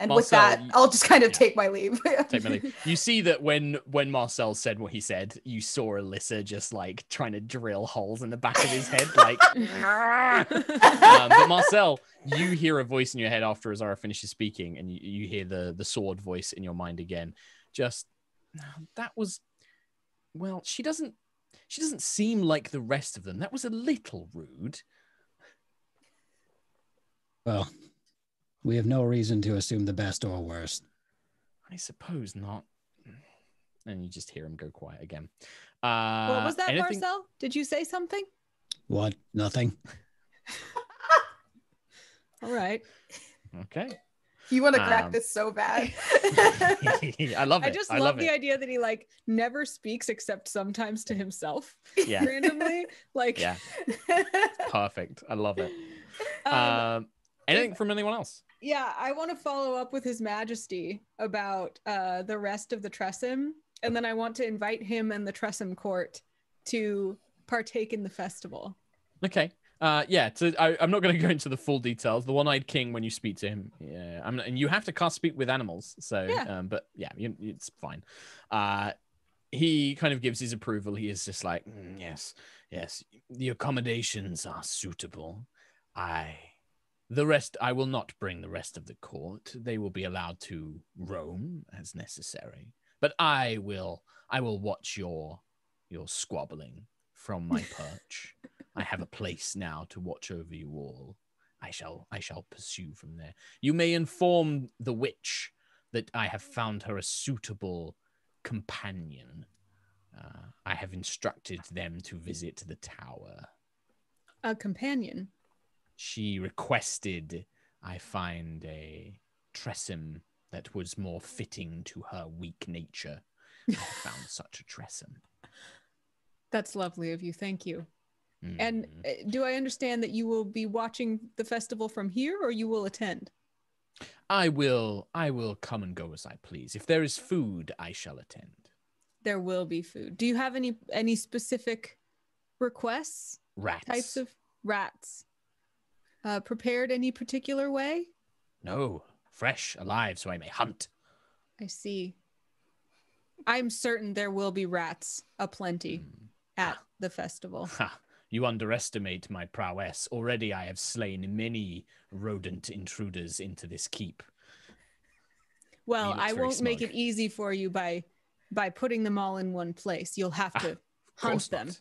B: And with that,
A: you-
B: I'll just kind of
A: yeah.
B: take my leave. *laughs*
A: Take my leave. You see that when when Marcel said what he said, you saw Alyssa just like trying to drill holes in the back of his head, like. *laughs* *laughs* um, but Marcel, you hear a voice in your head after Azara finishes speaking, and you, you hear the the sword voice in your mind again. Just that was, well, she doesn't she doesn't seem like the rest of them. That was a little rude.
E: Well, we have no reason to assume the best or worst.
A: I suppose not. And you just hear him go quiet again. Uh,
D: what was that,
A: anything-
D: Marcel? Did you say something?
E: What? Nothing? *laughs*
D: All right.
A: Okay.
B: you want to crack
A: Um,
B: this so bad. *laughs*
A: I love it.
D: I just
A: I
D: love,
A: love
D: the
A: it.
D: idea that he like never speaks except sometimes to himself *laughs*
A: Yeah.
D: randomly. Like,
A: Yeah. Perfect. I love it.
D: um,
A: Um, anything from anyone else?
D: Yeah, I want to follow up with His Majesty about uh, the rest of the Tressym, and then I want to invite him and the Tressym court to partake in the festival.
A: Okay. Uh, yeah. So I, I'm not going to go into the full details. The one-eyed king, when you speak to him, yeah, I'm, and you have to cast speak with animals. So,
D: Yeah.
A: um, but yeah, you, it's fine. Uh, he kind of gives his approval. He is just like, "Mm, yes, yes, the accommodations are suitable. I the rest, I will not bring the rest of the court. They will be allowed to roam as necessary. But I will, I will watch your, your squabbling from my *laughs* perch. I have a place now to watch over you all. I shall, I shall pursue from there. You may inform the witch that I have found her a suitable companion. Uh, I have instructed them to visit the tower.
D: A companion.
A: She requested I find a tressym that was more fitting to her weak nature. I found *laughs* such a tressym.
D: That's lovely of you. Thank you. And
A: Mm.
D: uh, do I understand that you will be watching the festival from here or you will attend?
A: I will I will come and go as I please. If there is food, I shall attend.
D: There will be food. Do you have any any specific requests?
A: Rats.
D: Types of rats. Uh, prepared any particular way?
A: no, fresh, alive, so I may hunt.
D: I see. I'm certain there will be rats aplenty
A: Mm.
D: at the festival.
A: Ha, you underestimate my prowess. Already I have slain many rodent intruders into this keep.
D: Well, I won't make it easy for you by by putting them all in one place. You'll have to
A: Of
D: hunt them.
A: not.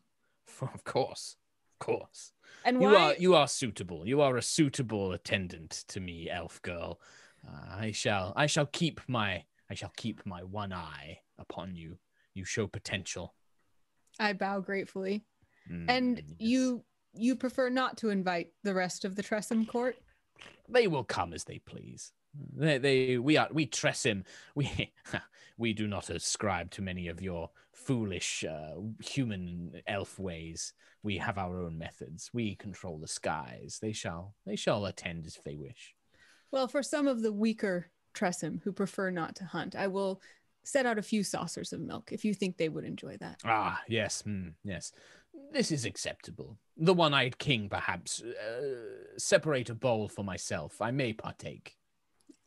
A: *laughs* Of course. Of course.
D: And
A: You are you are suitable. You are a suitable attendant to me, elf girl. Uh, I shall I shall keep my I shall keep my one eye upon you. You show potential.
D: I bow gratefully.
A: Mm,
D: And
A: yes.
D: you you prefer not to invite the rest of the Tressym court?
A: they will come as they please. They, they we are we Tressym. We *laughs* we do not ascribe to many of your foolish uh, human elf ways. We have our own methods. We control the skies. They shall they shall attend if they wish.
D: Well, for some of the weaker Tressym who prefer not to hunt, I will set out a few saucers of milk if you think they would enjoy that.
A: Ah, yes, mm, yes. This is acceptable. The one-eyed king, perhaps. Uh, separate a bowl for myself. I may partake.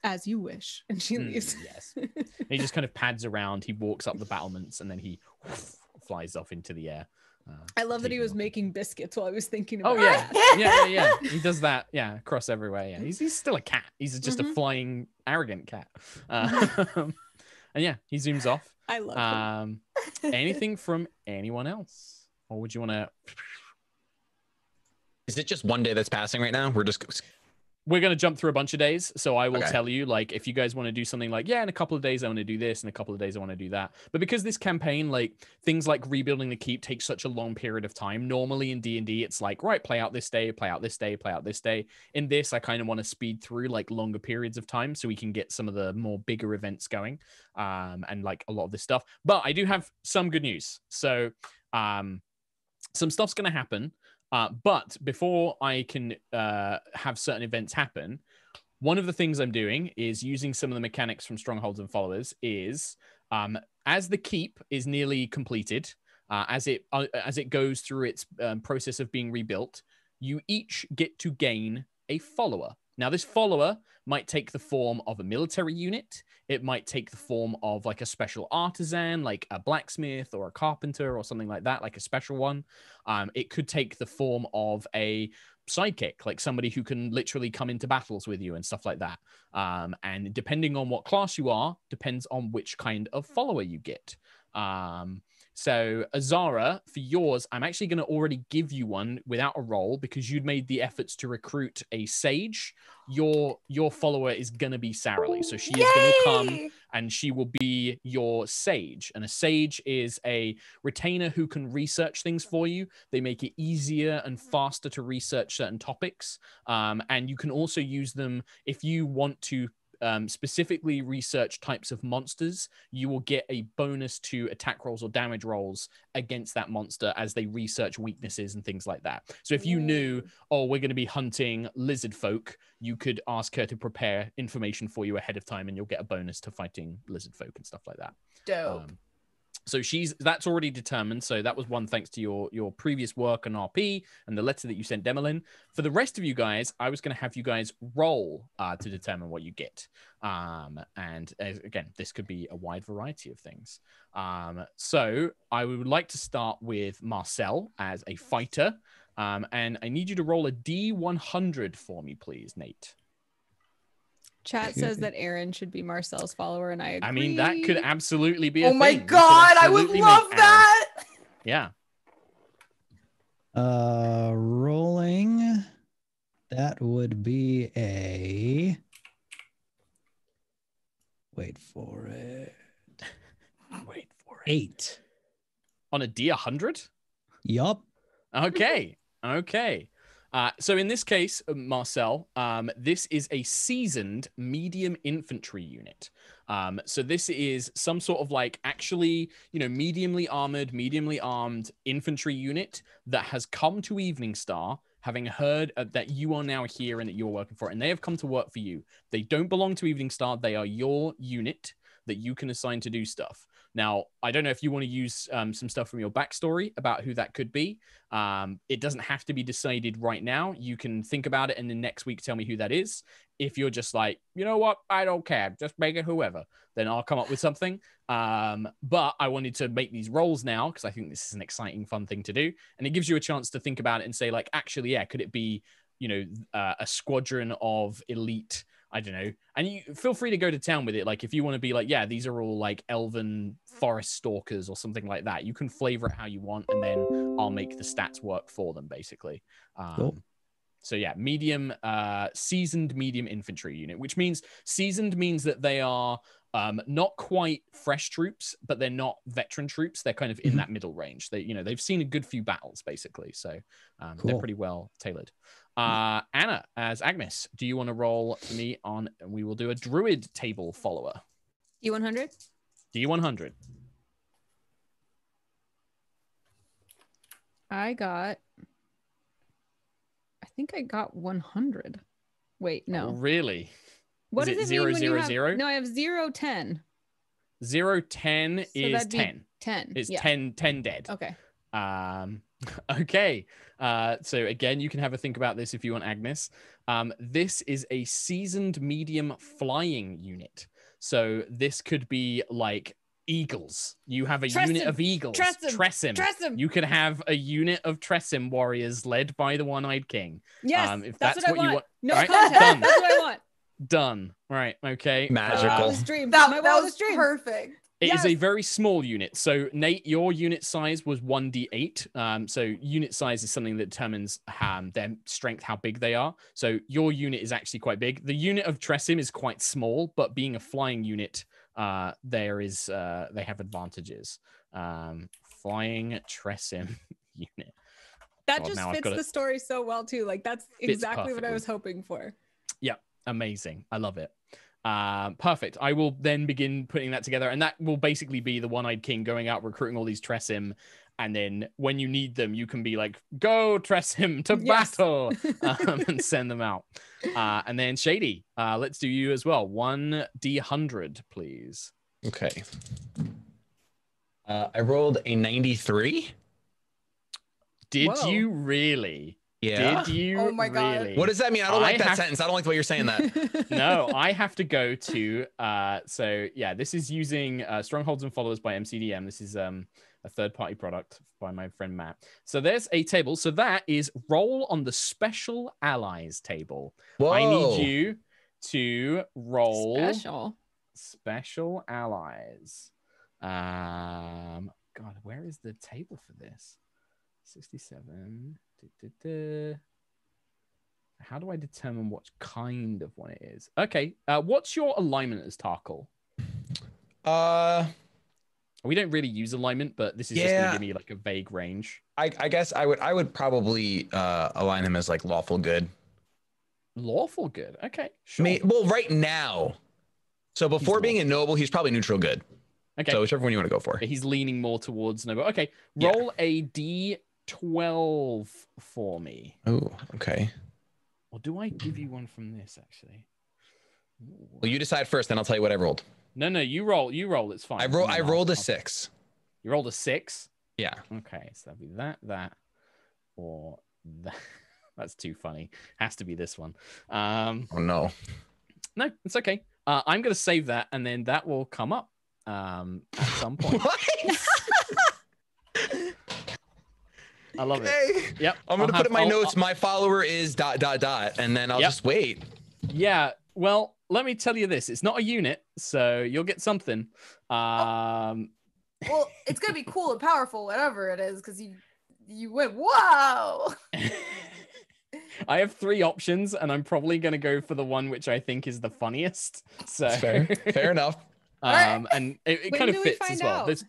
D: As you wish. *laughs* And she
A: Mm,
D: leaves.
A: yes. he just kind of pads around. He walks up the battlements, and then he *laughs* flies off into the air. uh,
D: I love that he was
A: off.
D: making biscuits while I was thinking
A: Oh
D: about
A: yeah,
D: it.
A: yeah, yeah, yeah. *laughs* He does that. Yeah, across everywhere. Yeah, he's he's still a cat. He's just
D: Mhm.
A: a flying arrogant cat. Uh, and yeah, he zooms off.
D: I love him.
A: Um, anything from anyone else, or would you want to?
C: Is it just one day that's passing right now? We're just
A: We're gonna jump through a bunch of days, so I will
C: Okay.
A: tell you like if you guys want to do something like yeah, in a couple of days I want to do this, in a couple of days I want to do that. But because this campaign, like things like rebuilding the keep, takes such a long period of time. Normally in D and D, it's like right, play out this day, play out this day, play out this day. In this, I kind of want to speed through like longer periods of time so we can get some of the more bigger events going, um, and like a lot of this stuff. But I do have some good news. So, um, some stuff's gonna happen. Uh, but before I can uh, have certain events happen, one of the things I'm doing is using some of the mechanics from Strongholds and Followers. Is um, as the keep is nearly completed, uh, as it uh, as it goes through its um, process of being rebuilt, you each get to gain a follower. Now, this follower might take the form of a military unit. It might take the form of like a special artisan, like a blacksmith or a carpenter or something like that, like a special one. Um, it could take the form of a sidekick, like somebody who can literally come into battles with you and stuff like that. Um, and depending on what class you are, depends on which kind of follower you get. Um, so Azara, for yours, I'm actually going to already give you one without a roll because you'd made the efforts to recruit a sage. Your your follower is going to be Saralie, so she is going to come and she will be your sage. And a sage is a retainer who can research things for you. They make it easier and faster to research certain topics. Um, and you can also use them if you want to um, specifically research types of monsters. You will get a bonus to attack rolls or damage rolls against that monster as they research weaknesses and things like that. So if you knew, oh, we're going to be hunting lizard folk, you could ask her to prepare information for you ahead of time and you'll get a bonus to fighting lizard folk and stuff like that.
B: Dope.
A: Um, so she's that's already determined. So that was one thanks to your your previous work on RP and the letter that you sent Demolin. For the rest of you guys, I was going to have you guys roll uh, to determine what you get. Um, and uh, again, this could be a wide variety of things. Um, so I would like to start with Marcel as a fighter. Um, and I need you to roll a D100 for me, please, Nate.
D: Chat says *laughs* that Aaron should be Marcel's follower, and I agree.
A: I mean, that could absolutely be. A
B: Oh my
A: thing.
B: God, I would love
A: make Aaron-
B: that.
A: Yeah.
E: Uh, rolling. That would be a. Wait for it. *laughs*
A: Wait for it.
E: Eight.
A: On a D100.
E: Yup.
A: Okay. okay. Uh, so in this case, uh, Marcel, um, this is a seasoned medium infantry unit. Um, so this is some sort of like actually, you know, mediumly armored, mediumly armed infantry unit that has come to Eveningstar, having heard uh, that you are now here and that you're working for it, and they have come to work for you. They don't belong to Eveningstar. They are your unit that you can assign to do stuff. Now, I don't know if you want to use um, some stuff from your backstory about who that could be. Um, it doesn't have to be decided right now. You can think about it and then next week tell me who that is. If you're just like, you know what, I don't care, just make it whoever, then I'll come up with something. Um, but I wanted to make these roles now because I think this is an exciting, fun thing to do. And it gives you a chance to think about it and say, like, actually, yeah, could it be, you know, uh, a squadron of elite? I don't know. And you feel free to go to town with it. Like if you want to be like, yeah, these are all like elven forest stalkers or something like that. You can flavor it how you want, and then I'll make the stats work for them, basically. Um,
E: Cool.
A: So yeah, medium, uh, seasoned medium infantry unit, which means seasoned means that they are um, not quite fresh troops, but they're not veteran troops. They're kind of in
E: Mhm.
A: that middle range. They, you know, they've seen a good few battles basically, so um, they're pretty well tailored. Uh, Anna, as Agnis, do you want to roll for me on? We will do a druid table follower.
D: D100?
A: D100.
D: I got. I think I got 100. Wait, no.
A: Oh, really?
D: What
A: is
D: does
A: it
D: it
A: zero,
D: mean when you
A: zero,
D: have-
A: zero?
D: No, I have zero, 10.
A: Zero, 10 is 10.
D: 10.
A: It's
D: yeah.
A: 10, 10 dead.
D: Okay.
A: Um, *laughs* okay. Uh, so again, you can have a think about this if you want, Agnis. Um, this is a seasoned medium flying unit. So this could be like eagles. You have a unit of eagles.
D: Tressym.
A: Tressym.
D: Tressym.
A: You could have a unit of Tressym warriors led by the one-eyed king.
D: Yes.
A: um, if
D: that's,
A: that's
D: what,
A: what
D: I
A: you
D: want.
A: want-
D: No
A: Alright,
D: context.
A: done.
D: That's what I want.
A: Done. Right. Okay.
C: Magical.
A: Uh,
D: Wildest dream.
B: That,
D: My
B: that was
D: dream.
B: perfect.
A: It is a very small unit. So Nate, your unit size was one d eight. Um, so unit size is something that determines um, their strength, how big they are. So your unit is actually quite big. The unit of Tressym is quite small, but being a flying unit, uh, there is uh, they have advantages. Um, flying Tressym *laughs* unit.
D: That
A: God,
D: just fits the story so well too. Like that's exactly what I was hoping for.
A: Yeah, amazing i love it um perfect i will then begin putting that together and that will basically be the one-eyed king going out recruiting all these tressym and then when you need them you can be like go tressym to
D: Yes.
A: battle *laughs* um, and send them out uh and then shady uh let's do you as well one d100 please
C: Okay. Uh, I rolled a 93.
A: did
D: Whoa.
A: you really
C: Yeah.
A: did you
B: Oh my God.
A: really
C: What does that mean? I don't like that
A: have-
C: sentence. I don't like the way you're saying that. *laughs*
A: no, I have to go to uh so yeah, this is using uh Strongholds and Followers by MCDM. This is um a third party product by my friend Matt. So there's a table. So that is roll on the special allies table.
C: Whoa.
A: I need you to roll
D: Special.
A: special allies. Um god, where is the table for this? 67. How do I determine what kind of one it is? Okay, uh, what's your alignment as Tarkhal?
C: Uh,
A: We don't really use alignment, but this is just gonna give me like a vague range.
C: I, I guess I would I would probably uh, align him as like lawful good.
A: Lawful good. Okay, sure.
C: May, well, right now. So before being a noble, he's probably neutral good.
A: okay,
C: So whichever one you want to go for.
A: He's leaning more towards noble. Okay,
C: Yeah.
A: roll a d12 for me.
C: Oh, okay.
A: Or do I give you one from this actually? Ooh.
C: Well, you decide first, then I'll tell you what I rolled.
A: No, no, you roll. You roll. It's fine.
C: I roll. I rolled a six.
A: You rolled a six.
C: Yeah.
A: Okay, so that'd be that, that, or that. *laughs* That's too funny. Has to be this one. Um,
C: Oh no.
A: no, it's okay. Uh, I'm gonna save that, and then that will come up um, at some *laughs* point.
C: What?
A: I love it.
C: Okay.
A: Yep.
C: I'm gonna
A: I'll
C: put
A: have-
C: in my
A: I'll-
C: notes. My follower is dot dot dot, and then I'll
A: Yep.
C: just wait.
A: Yeah. Well, let me tell you this: it's not a unit, so you'll get something. Um,
B: Well, it's gonna be cool and powerful, whatever it is, because you you went whoa. *laughs*
A: I have three options, and I'm probably going to go for the one which I think is the funniest. So
C: fair. Fair *laughs* enough.
B: Alright.
A: um, and it, it kind of fits as well.
D: out?
A: There's,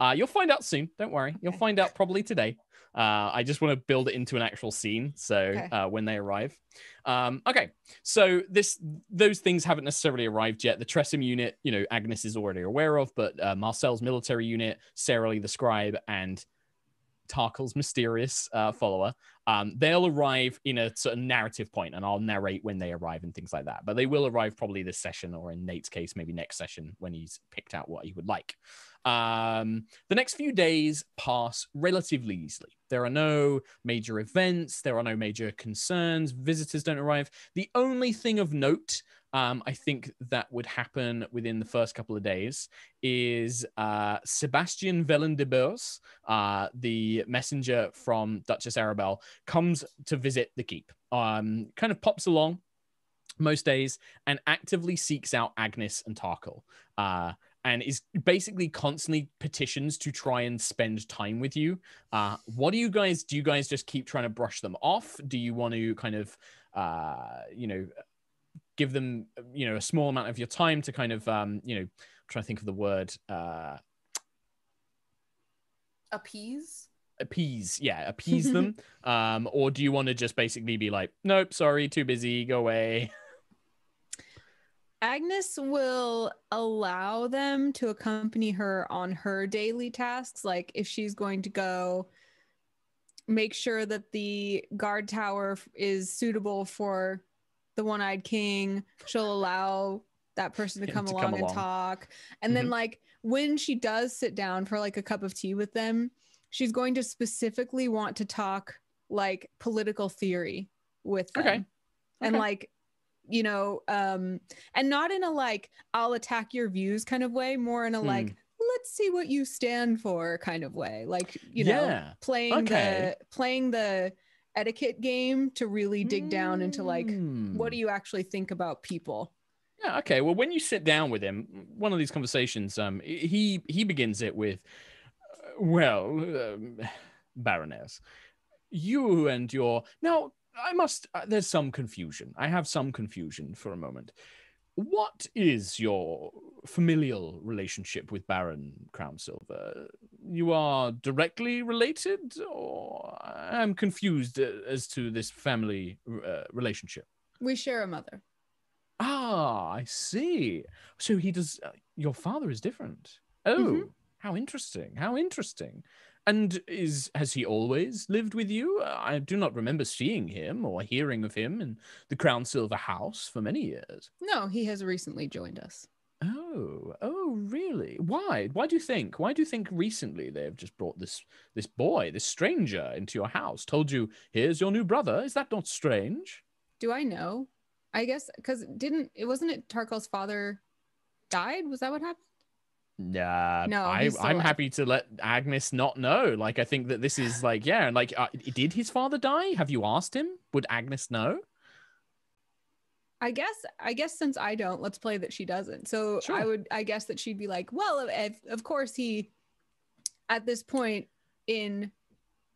A: uh, you'll find out soon. Don't worry. You'll find out probably today. Uh, I just want to build it into an actual scene. So
D: Okay.
A: uh, when they arrive, um, okay. So this those things haven't necessarily arrived yet. The Tressym unit, you know, Agnis is already aware of, but uh, Marcel's military unit, Sarah Lee the scribe, and Tarkhal's mysterious uh, follower, um, they'll arrive in a sort of narrative point, and I'll narrate when they arrive and things like that. But they will arrive probably this session, or in Nate's case, maybe next session when he's picked out what he would like. Um, the next few days pass relatively easily. There are no major events, there are no major concerns, visitors don't arrive. The only thing of note um, I think that would happen within the first couple of days is uh, Sebastian Velen de Beurs, uh, the messenger from Duchess Arabel, comes to visit the keep. Um, kind of pops along most days and actively seeks out Agnis and Tarkhal. Uh, and is basically constantly petitions to try and spend time with you. Uh, what do you guys do? You guys just keep trying to brush them off? Do you want to kind of, uh, you know, give them, you know, a small amount of your time to kind of, um, you know, try to think of the word, uh,
B: Appease.
A: appease yeah appease them *laughs* um or do you want to just basically be like nope sorry too busy go away
D: Agnis will allow them to accompany her on her daily tasks. Like if she's going to go make sure that the guard tower is suitable for the one eyed king, she'll allow that person to come
A: to
D: along
A: come
D: and talk. And then,
A: Mhm.
D: like, when she does sit down for like a cup of tea with them, she's going to specifically want to talk like political theory with them
A: Okay.
D: and like you know um and not in a like i'll attack your views kind of way more in a
A: Hmm.
D: like let's see what you stand for kind of way like you know
A: yeah
D: playing
A: Okay.
D: the playing the etiquette game to really dig down into like
A: Hmm.
D: what do you actually think about people
A: Yeah. Okay. Well, when you sit down with him, one of these conversations, um, he he begins it with, uh, "Well, um, Baroness, you and your now." I must. Uh, there's some confusion. I have some confusion for a moment. What is your familial relationship with Baron Crownsilver? You are directly related, or I'm confused uh, as to this family uh, relationship.
D: we share a mother
A: Ah, I see. So he does. Uh, your father is different. Oh,
D: Mhm.
A: how interesting! How interesting. And is has he always lived with you? I do not remember seeing him or hearing of him in the Crownsilver House for many years.
D: no he has recently joined us
A: Oh, oh, really? Why? Why do you think? Why do you think recently they've just brought this this boy, this stranger, into your house? Told you, here's your new brother. Is that not strange?
D: do i know i guess because didn't it wasn't it Tarkhal's father died was that what happened
A: Nah,
D: No,
A: I, I'm
D: alive.
A: happy to let Agnis not know. Like, I think that this is like, yeah, and like, uh, did his father die? Have you asked him? Would Agnis know?
D: I guess I guess since I don't, let's play that she doesn't. So
A: Sure.
D: I would I guess that she'd be like, well, of, of course he at this point in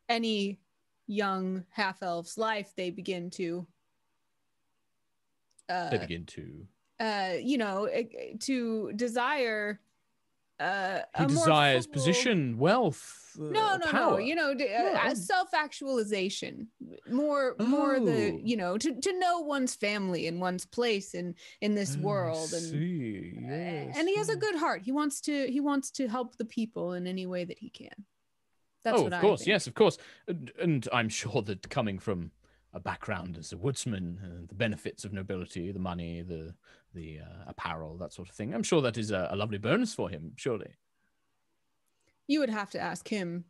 D: any young half elf's life, they begin to uh,
A: They begin to.
D: uh you know eh, eh, to desire uh
A: He
D: a
A: desires
D: full-
A: position, wealth, uh,
D: no no
A: power.
D: no you know uh,
A: oh.
D: self-actualization more more the
A: Oh.
D: you know to, to know one's family and one's place in in this
A: Oh,
D: world and
A: see.
D: uh,
A: Yes,
D: and he has a good heart he wants to he wants to help the people in any way that he can that's what i oh,
A: of
D: I
A: course,
D: think.
A: yes, of course, and, and I'm sure that coming from a background as a woodsman, uh, the benefits of nobility, the money, the the uh, apparel, that sort of thing, I'm sure that is a, a lovely bonus for him. Surely.
D: you would have to ask him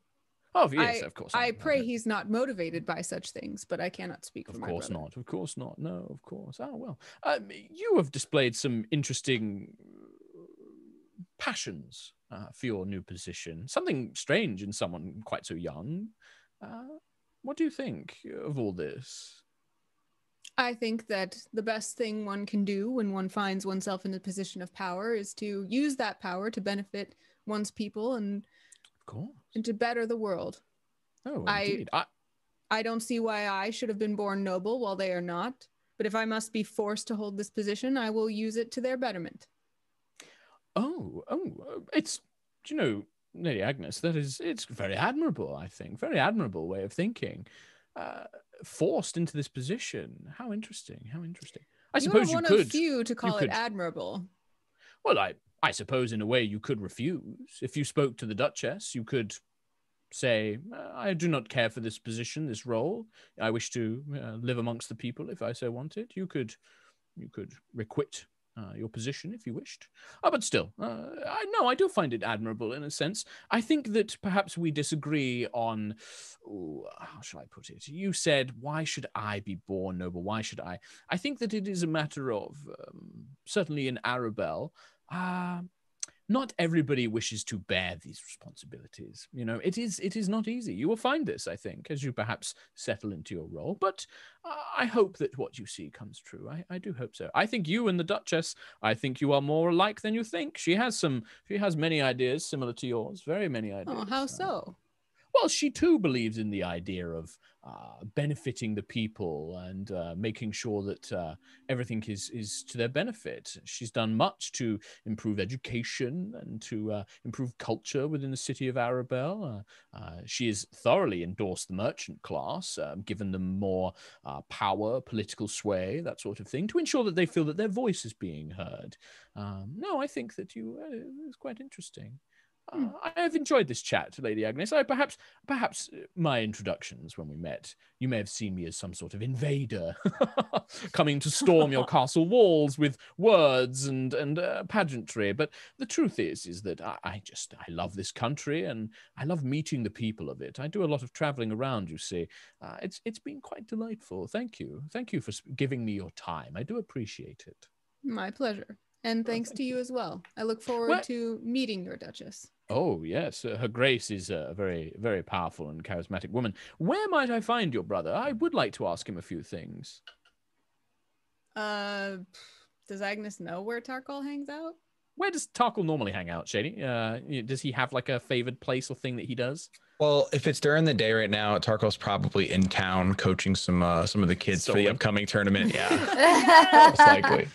A: Oh yes, of course.
D: i
A: I-
D: pray
A: I-
D: he's not motivated by such things but i cannot speak for
A: Of course not. Of course not. No, of course. Oh well. Um, you have displayed some interesting passions uh, for your new position. Something strange in someone quite so young. Uh, what do you think of all this?
D: I think that the best thing one can do when one finds oneself in a position of power is to use that power to benefit one's people and,
A: Of course.
D: and to better the world.
A: Oh,
D: I-
A: indeed. I,
D: I don't see why I should have been born noble while they are not. But if I must be forced to hold this position, I will use it to their betterment.
A: Oh, oh, it's do you know, Lady Agnis, that is it's very admirable, I think. Very admirable way of thinking. Uh, forced into this position. How interesting. How interesting. I
D: you
A: suppose you
D: one
A: could.
D: of few to call
A: could-
D: it admirable.
A: Well, I I suppose in a way you could refuse. If you spoke to the Duchess, you could say, "Uh, I do not care for this position, this role. I wish to uh, live amongst the people if I so wanted. You could you could requite uh, your position if you wished. Uh, but still, uh, I know I do find it admirable in a sense. I think that perhaps we disagree on ooh, how shall I put it? You said, "Why should I be born noble? Why should I?" I think that it is a matter of um, certainly in Arabel. Uh, not everybody wishes to bear these responsibilities. You know, it is it is not easy. You will find this, I think, as you perhaps settle into your role. But I hope that what you see comes true. I, I do hope so. I think you and the Duchess, I think you are more alike than you think. She has some, she has many ideas similar to yours, very many oh, ideas.
D: Oh, how so?
A: Well, she too believes in the idea of uh, benefiting the people and uh, making sure that uh, everything is is to their benefit. She's done much to improve education and to uh, improve culture within the city of Arabel. Uh, uh, she has thoroughly endorsed the merchant class, given them more power, political sway, that sort of thing, to ensure that they feel that their voice is being heard. Um, no, I think that you it's quite interesting. Uh, I have enjoyed this chat, Lady Agnis. I perhaps, perhaps uh, my introductions when we met, you may have seen me as some sort of invader, *laughs* coming to storm your *laughs* castle walls with words and and uh, pageantry. But the truth is, is that I, I just I love this country and I love meeting the people of it. I do a lot of traveling around. You see, uh, it's it's been quite delightful. Thank you, thank you for giving me your time. I do appreciate it.
D: My pleasure. And
A: Well,
D: thanks
A: thank
D: to you as well. I look forward
A: Well-
D: to meeting your Duchess.
A: Oh yes, uh, her grace is a very, very powerful and charismatic woman. Where might I find your brother? I would like to ask him a few things.
D: Uh, does Agnis know where Tarkhal hangs out?
A: Where does Tarkhal normally hang out, Shady? Uh, does he have like a favored place or thing that he does?
C: Well, if it's during the day right now, Tarkhal's probably in town coaching some uh, some of the kids for the upcoming tournament. Yeah, *laughs* most likely.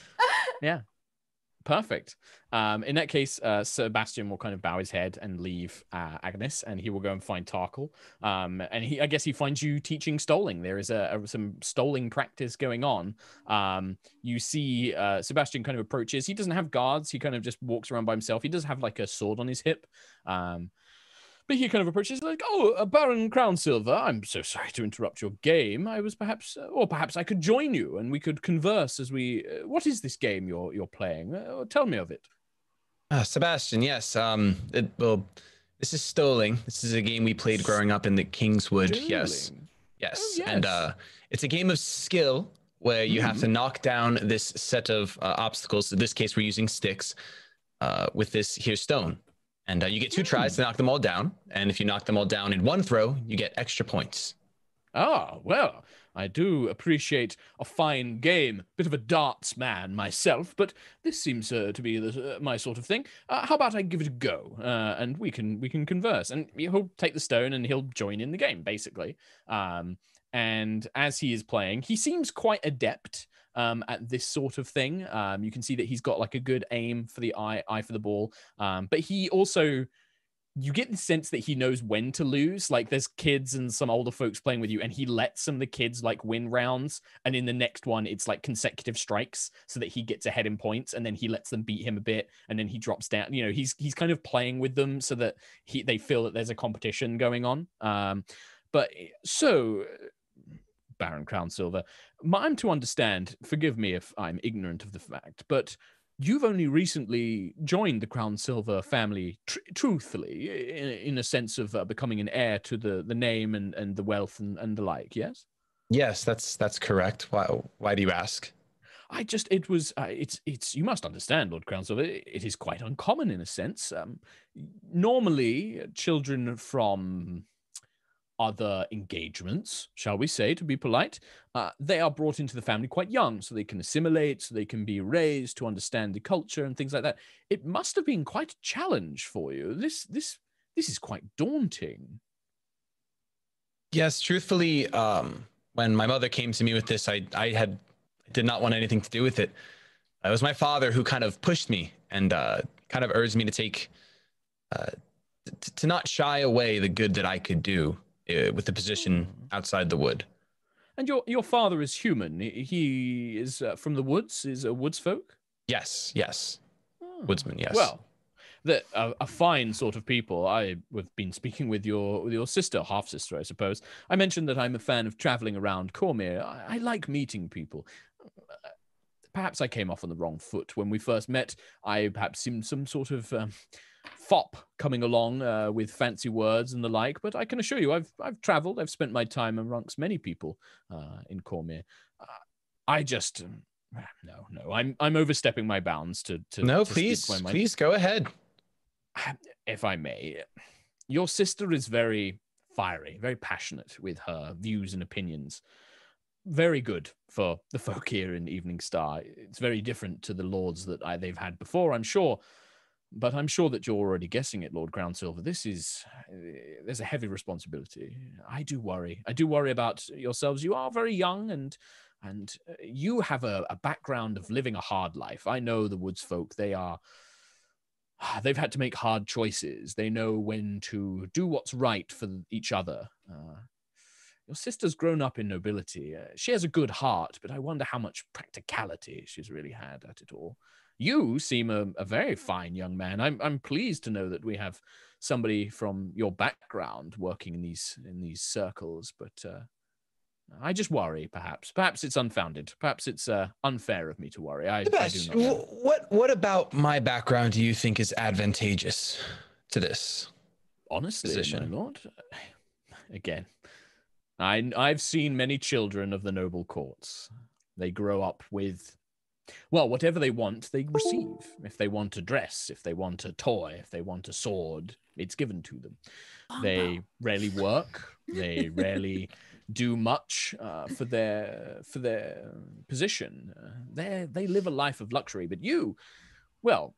A: Perfect. Um, in that case, uh, Sebastian will kind of bow his head and leave uh, Agnis, and he will go and find Tarkhal. Um, and he, I guess, he finds you teaching stoling. There is a, a some stoling practice going on. Um, you see uh, Sebastian kind of approaches. He doesn't have guards. He kind of just walks around by himself. He does have like a sword on his hip. Um, he kind of approaches like, "Oh, uh, Baron Crownsilver, I'm so sorry to interrupt your game. I was perhaps, uh, or perhaps I could join you and we could converse as we. Uh, what is this game you're you're playing? Uh, tell me of it."
C: Uh, Sebastian, yes. Um, it, well, this is Stoling. This is a game we played growing up in the Kingswood. Yes, yes,
A: Oh,
C: and uh, it's a game of skill where you have to knock down this set of uh, obstacles. In this case, we're using sticks uh, with this here stone, and uh, you get two tries to knock them all down. And if you knock them all down in one throw, you get extra points.
A: Ah, well, I do appreciate a fine game. Bit of a darts man myself, but this seems uh, to be the, uh, my sort of thing. Uh, how about I give it a go, uh, and we can we can converse, and he'll take the stone and he'll join in the game, basically. Um, and as he is playing, he seems quite adept um, at this sort of thing. Um, you can see that he's got like a good aim for the eye, eye for the ball. Um, but he also you get the sense that he knows when to lose. Like there's kids and some older folks playing with you, and he lets some of the kids like win rounds. And in the next one, it's like consecutive strikes so that he gets ahead in points, and then he lets them beat him a bit, and then he drops down. You know, he's he's kind of playing with them so that he they feel that there's a competition going on. Um, but so Baron Crownsilver, I'm to understand. Forgive me if I'm ignorant of the fact, but you've only recently joined the Crownsilver family, tr- truthfully, in, in a sense of uh, becoming an heir to the the name and, and the wealth and, and the like. Yes.
C: Yes, that's that's correct. Why why do you ask?
A: I just it was uh, it's it's you must understand, Lord Crownsilver. It, it is quite uncommon in a sense. Um, normally, children from other engagements, shall we say, to be polite, uh, they are brought into the family quite young, so they can assimilate, so they can be raised to understand the culture and things like that. It must have been quite a challenge for you. This this this is quite daunting.
C: Yes, truthfully, um, when my mother came to me with this, I I had did not want anything to do with it. It was my father who kind of pushed me and uh, kind of urged me to take uh, t- to not shy away the good that I could do uh, with the position outside the wood.
A: And your your father is human. He- is uh, from the woods. Is a woods folk.
C: Yes, yes,
A: Oh.
C: woodsman. Yes.
A: Well, the, a, a fine sort of people. I have been *laughs* speaking with your with your sister, half sister, I suppose. I mentioned that I'm a fan of traveling around Cormyr. I, I like meeting people. Uh, Perhaps I came off on the wrong foot when we first met. I perhaps seemed some sort of um, fop coming along uh, with fancy words and the like. But I can assure you, I've I've travelled. I've spent my time amongst many people uh, in Cormyr. Uh, I just. Um, no, no, I'm I'm overstepping my bounds to to
C: no,
A: to
C: please, please go ahead. *sighs*
A: if I may, your sister is very fiery, very passionate with her views and opinions. Very good for the *laughs* folk here in Eveningstar. It's very different to the lords that I, they've had before, I'm sure. But I'm sure that you're already guessing it, Lord Crownsilver. This is uh, there's a heavy responsibility. I do worry. I do worry about yourselves. You are very young, and and uh, you have a, a background of living a hard life. I know the woods folk. They are they've had to make hard choices. They know when to do what's right for each other. Uh, your sister's grown up in nobility. Uh, she has a good heart, but I wonder how much practicality she's really had at it all. You seem a, a very fine young man. I'm I'm pleased to know that we have somebody from your background working in these in these circles, but uh, I just worry. Perhaps, perhaps it's unfounded. Perhaps it's uh, unfair of me to worry. I, I do not
C: what what about my background do you think is advantageous to this?
A: honestly,
C: position.
A: my lord. *sighs* Again, I I've seen many children of the noble courts. They grow up with, well, whatever they want, they receive. If they want a dress, if they want a toy, if they want a sword, it's given to them. They rarely work. They *laughs* rarely do much uh, for their for their position. Uh, they they live a life of luxury. But you, well,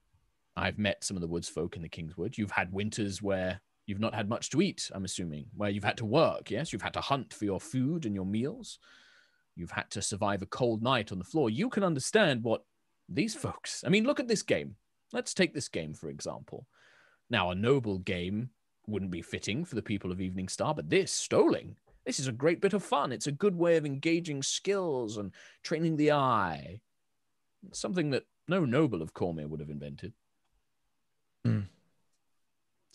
A: I've met some of the woods folk in the Kingswood. You've had winters where you've not had much to eat, I'm assuming, where you've had to work. Yes, you've had to hunt for your food and your meals. You've had to survive a cold night on the floor. You can understand what these folks, I mean, look at this game. Let's take this game, for example. Now, a noble game wouldn't be fitting for the people of Eveningstar, but this, Stoling, this is a great bit of fun. It's a good way of engaging skills and training the eye. Something that no noble of Cormyr would have invented.
C: Hmm.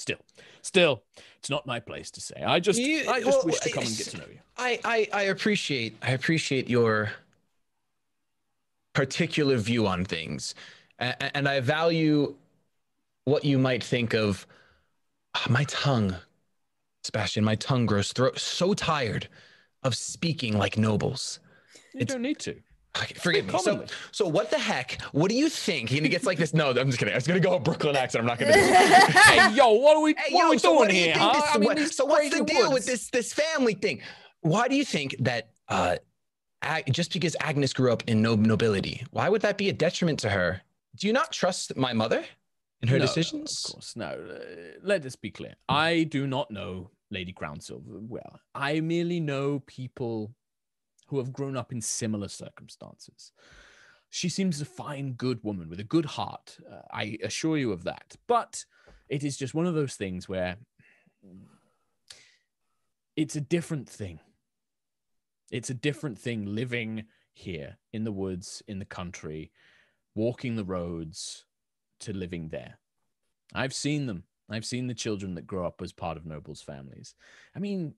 A: Still, still, it's not my place to say. I just,
C: You-
A: I just
C: well,
A: wish to come and get to know you.
C: I, I I appreciate I appreciate your particular view on things, and, and I value what you might think of Ah, my tongue, Sebastian. My tongue grows throat so tired of speaking like nobles.
A: You
C: It's-
A: don't need to.
C: Okay, forgive me. So, so what the heck? What do you think? And he gets like this. No, I'm just kidding. I was gonna go a Brooklyn accent. I'm not gonna do it. *laughs*
A: hey, yo, what are we,
C: Hey,
A: what
C: yo,
A: are we
C: so
A: doing
C: what do
A: here? huh?
C: this-
A: I mean,
C: what- so what's the deal with this this family thing? Why do you think that uh, Ag- just because Agnis grew up in no nobility, why would that be a detriment to her? Do you not trust my mother in her
A: No, no,
C: decisions?
A: of course, no. Uh, let us be clear. I do not know Lady Crownsilver well. I merely know people who have grown up in similar circumstances. She seems a fine, good woman with a good heart. Uh, I assure you of that. But it is just one of those things where it's a different thing. It's a different thing living here in the woods, in the country, walking the roads, to living there. I've seen them. I've seen the children that grow up as part of nobles' families. I mean,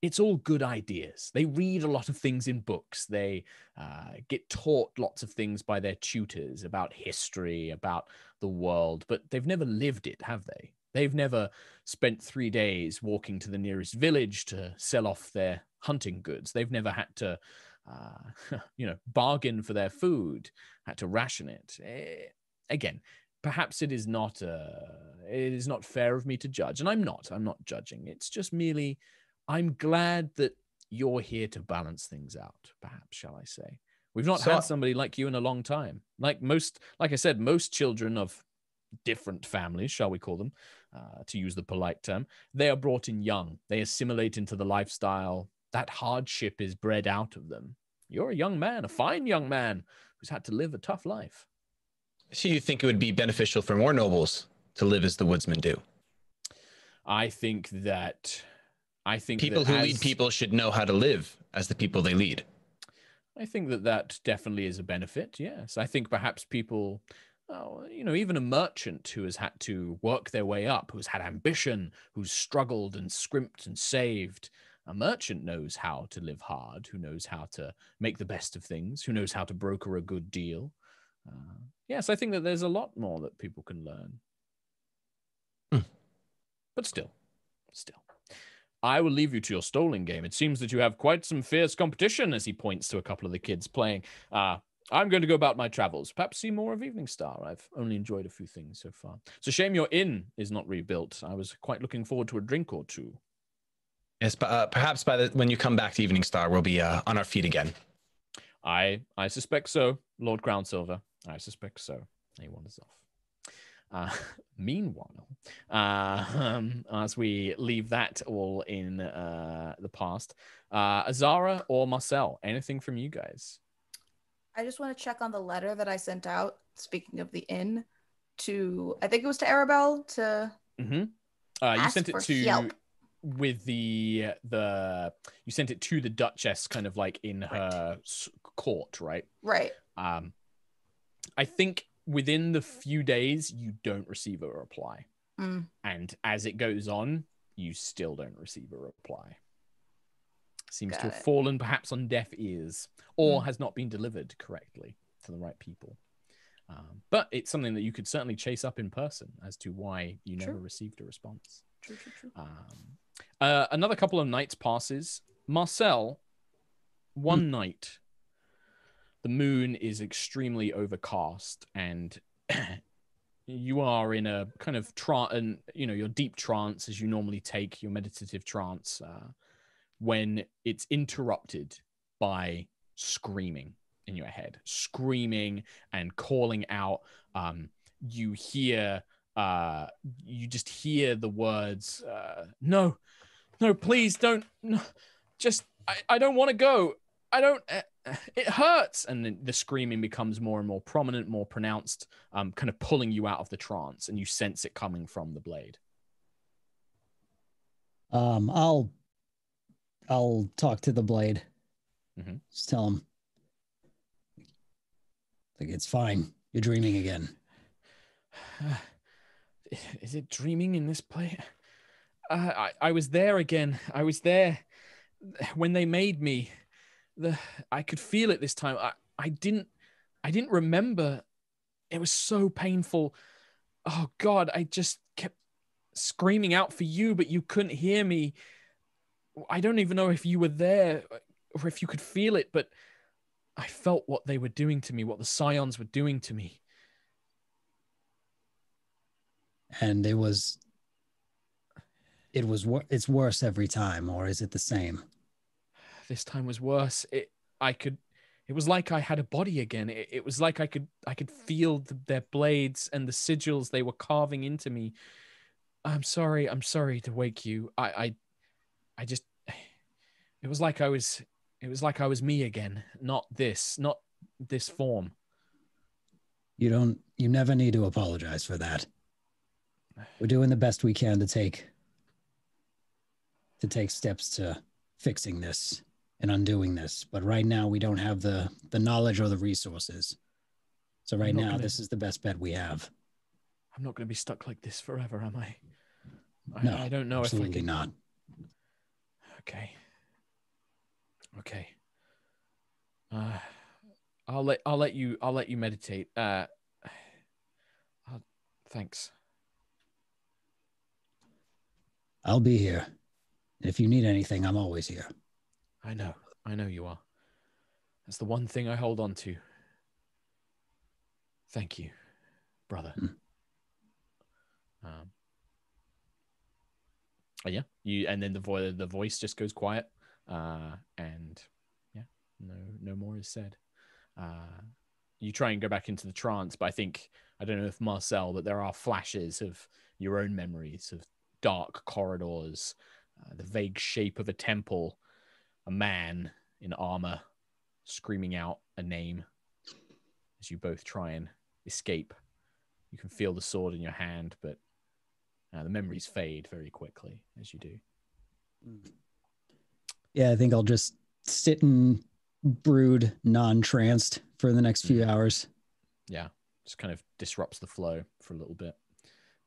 A: it's all good ideas. They read a lot of things in books. They uh, get taught lots of things by their tutors about history, about the world, but they've never lived it, have they? They've never spent three days walking to the nearest village to sell off their hunting goods. They've never had to, uh, *laughs* you know, bargain for their food, had to ration it. Eh, again, perhaps it is not uh, it is not fair of me to judge, and I'm not. I'm not judging. It's just merely I'm glad that you're here to balance things out, perhaps, shall I say. We've not
C: So-
A: had somebody like you in a long time. Like most, like I said, most children of different families, shall we call them, uh, to use the polite term, they are brought in young. They assimilate into the lifestyle. That hardship is bred out of them. You're a young man, a fine young man who's had to live a tough life.
C: So you think it would be beneficial for more nobles to live as the woodsmen do?
A: I think that I think
C: People who lead people should know how to live as the people they lead.
A: I think that that definitely is a benefit. Yes, I think perhaps people, oh, you know, even a merchant who has had to work their way up, who's had ambition, who's struggled and scrimped and saved. A merchant knows how to live hard, who knows how to make the best of things, who knows how to broker a good deal. Uh, yes, I think that there's a lot more that people can learn.
C: Hmm.
A: But still, still. I will leave you to your stolen game. It seems that you have quite some fierce competition as he points to a couple of the kids playing. Uh, I'm going to go about my travels. Perhaps see more of Eveningstar. I've only enjoyed a few things so far. It's a shame your inn is not rebuilt. I was quite looking forward to a drink or two.
C: Yes, but uh, perhaps by the when you come back to Eveningstar, we'll be uh, on our feet again.
A: I I suspect so, Lord Crownsilver. I suspect so. He wanders off. Uh, *laughs* meanwhile, uh, um, as we leave that all in uh, the past, uh, Azara or Marcel, anything from you guys?
B: I just want to check on the letter that I sent out. Speaking of the inn, to I think it was to Arabel to
A: Mm-hmm. Uh, you sent it to
B: help.
A: with the the you sent it to the Duchess, kind of like in her s- court, right?
B: right.
A: Um, I think within the few days you don't receive a reply,
B: Mm.
A: and as it goes on, you still don't receive a reply. Seems to have
B: it.
A: fallen perhaps on deaf ears, or has not been delivered correctly to the right people. Um, but it's something that you could certainly chase up in person as to why you never received a response.
B: True, true, true.
A: Um, uh, another couple of nights passes. Marcel, one night, the moon is extremely overcast, and *clears throat* you are in a kind of trance, and you know your deep trance as you normally take your meditative trance, uh, when it's interrupted by screaming in your head, screaming and calling out. Um, you hear uh you just hear the words uh no no please don't no, just i, I don't want to go i don't uh, uh, it hurts and the screaming becomes more and more prominent more pronounced um kind of pulling you out of the trance and you sense it coming from the blade
E: Um, I'll I'll talk to the blade.
A: Mhm.
E: Just tell him. Like it's fine. You're dreaming again. *sighs*
A: is it dreaming in this place uh, I, I was there again i was there when they made me the i could feel it this time. I, I didn't i didn't remember. It was so painful. Oh god i just kept screaming out for you but you couldn't hear me. I don't even know if you were there or if you could feel it but i felt what they were doing to me what the scions were doing to me.
E: And it was it was it's worse every time, or is it the same?
A: This time was worse. It i could it was like i had a body again. It, it was like i could i could feel the, their blades and the sigils they were carving into me. I'm sorry i'm sorry to wake you. I i i just *sighs* it was like i was it was like i was me again not this not this form.
E: You don't you never need to apologize for that. We're doing the best we can to take to take steps to fixing this and undoing this. But right now we don't have the the knowledge or the resources. So right now
A: gonna-
E: this is the best bet we have.
A: i'm not going to be stuck like this forever am i i,
E: No,
A: I don't know if i
E: Absolutely
A: can
E: not.
A: Okay. Okay. Uh, I'll let I'll let you I'll let you meditate. Uh, uh thanks.
E: I'll be here. If you need anything, I'm always here.
A: I know. I know you are. That's the one thing I hold on to. Thank you, brother.
E: Hmm.
A: Um, Oh yeah, you and then the voice the voice just goes quiet, uh, and yeah, no no more is said. Uh, you try and go back into the trance, but I think I don't know if Marcel, but there are flashes of your own memories of dark corridors, uh, the vague shape of a temple, a man in armor screaming out a name as you both try and escape. You can feel the sword in your hand, but uh, the memories fade very quickly as you do.
E: Yeah, I think I'll just sit and brood non-tranced for the next few hours.
A: Yeah, just kind of disrupts the flow for a little bit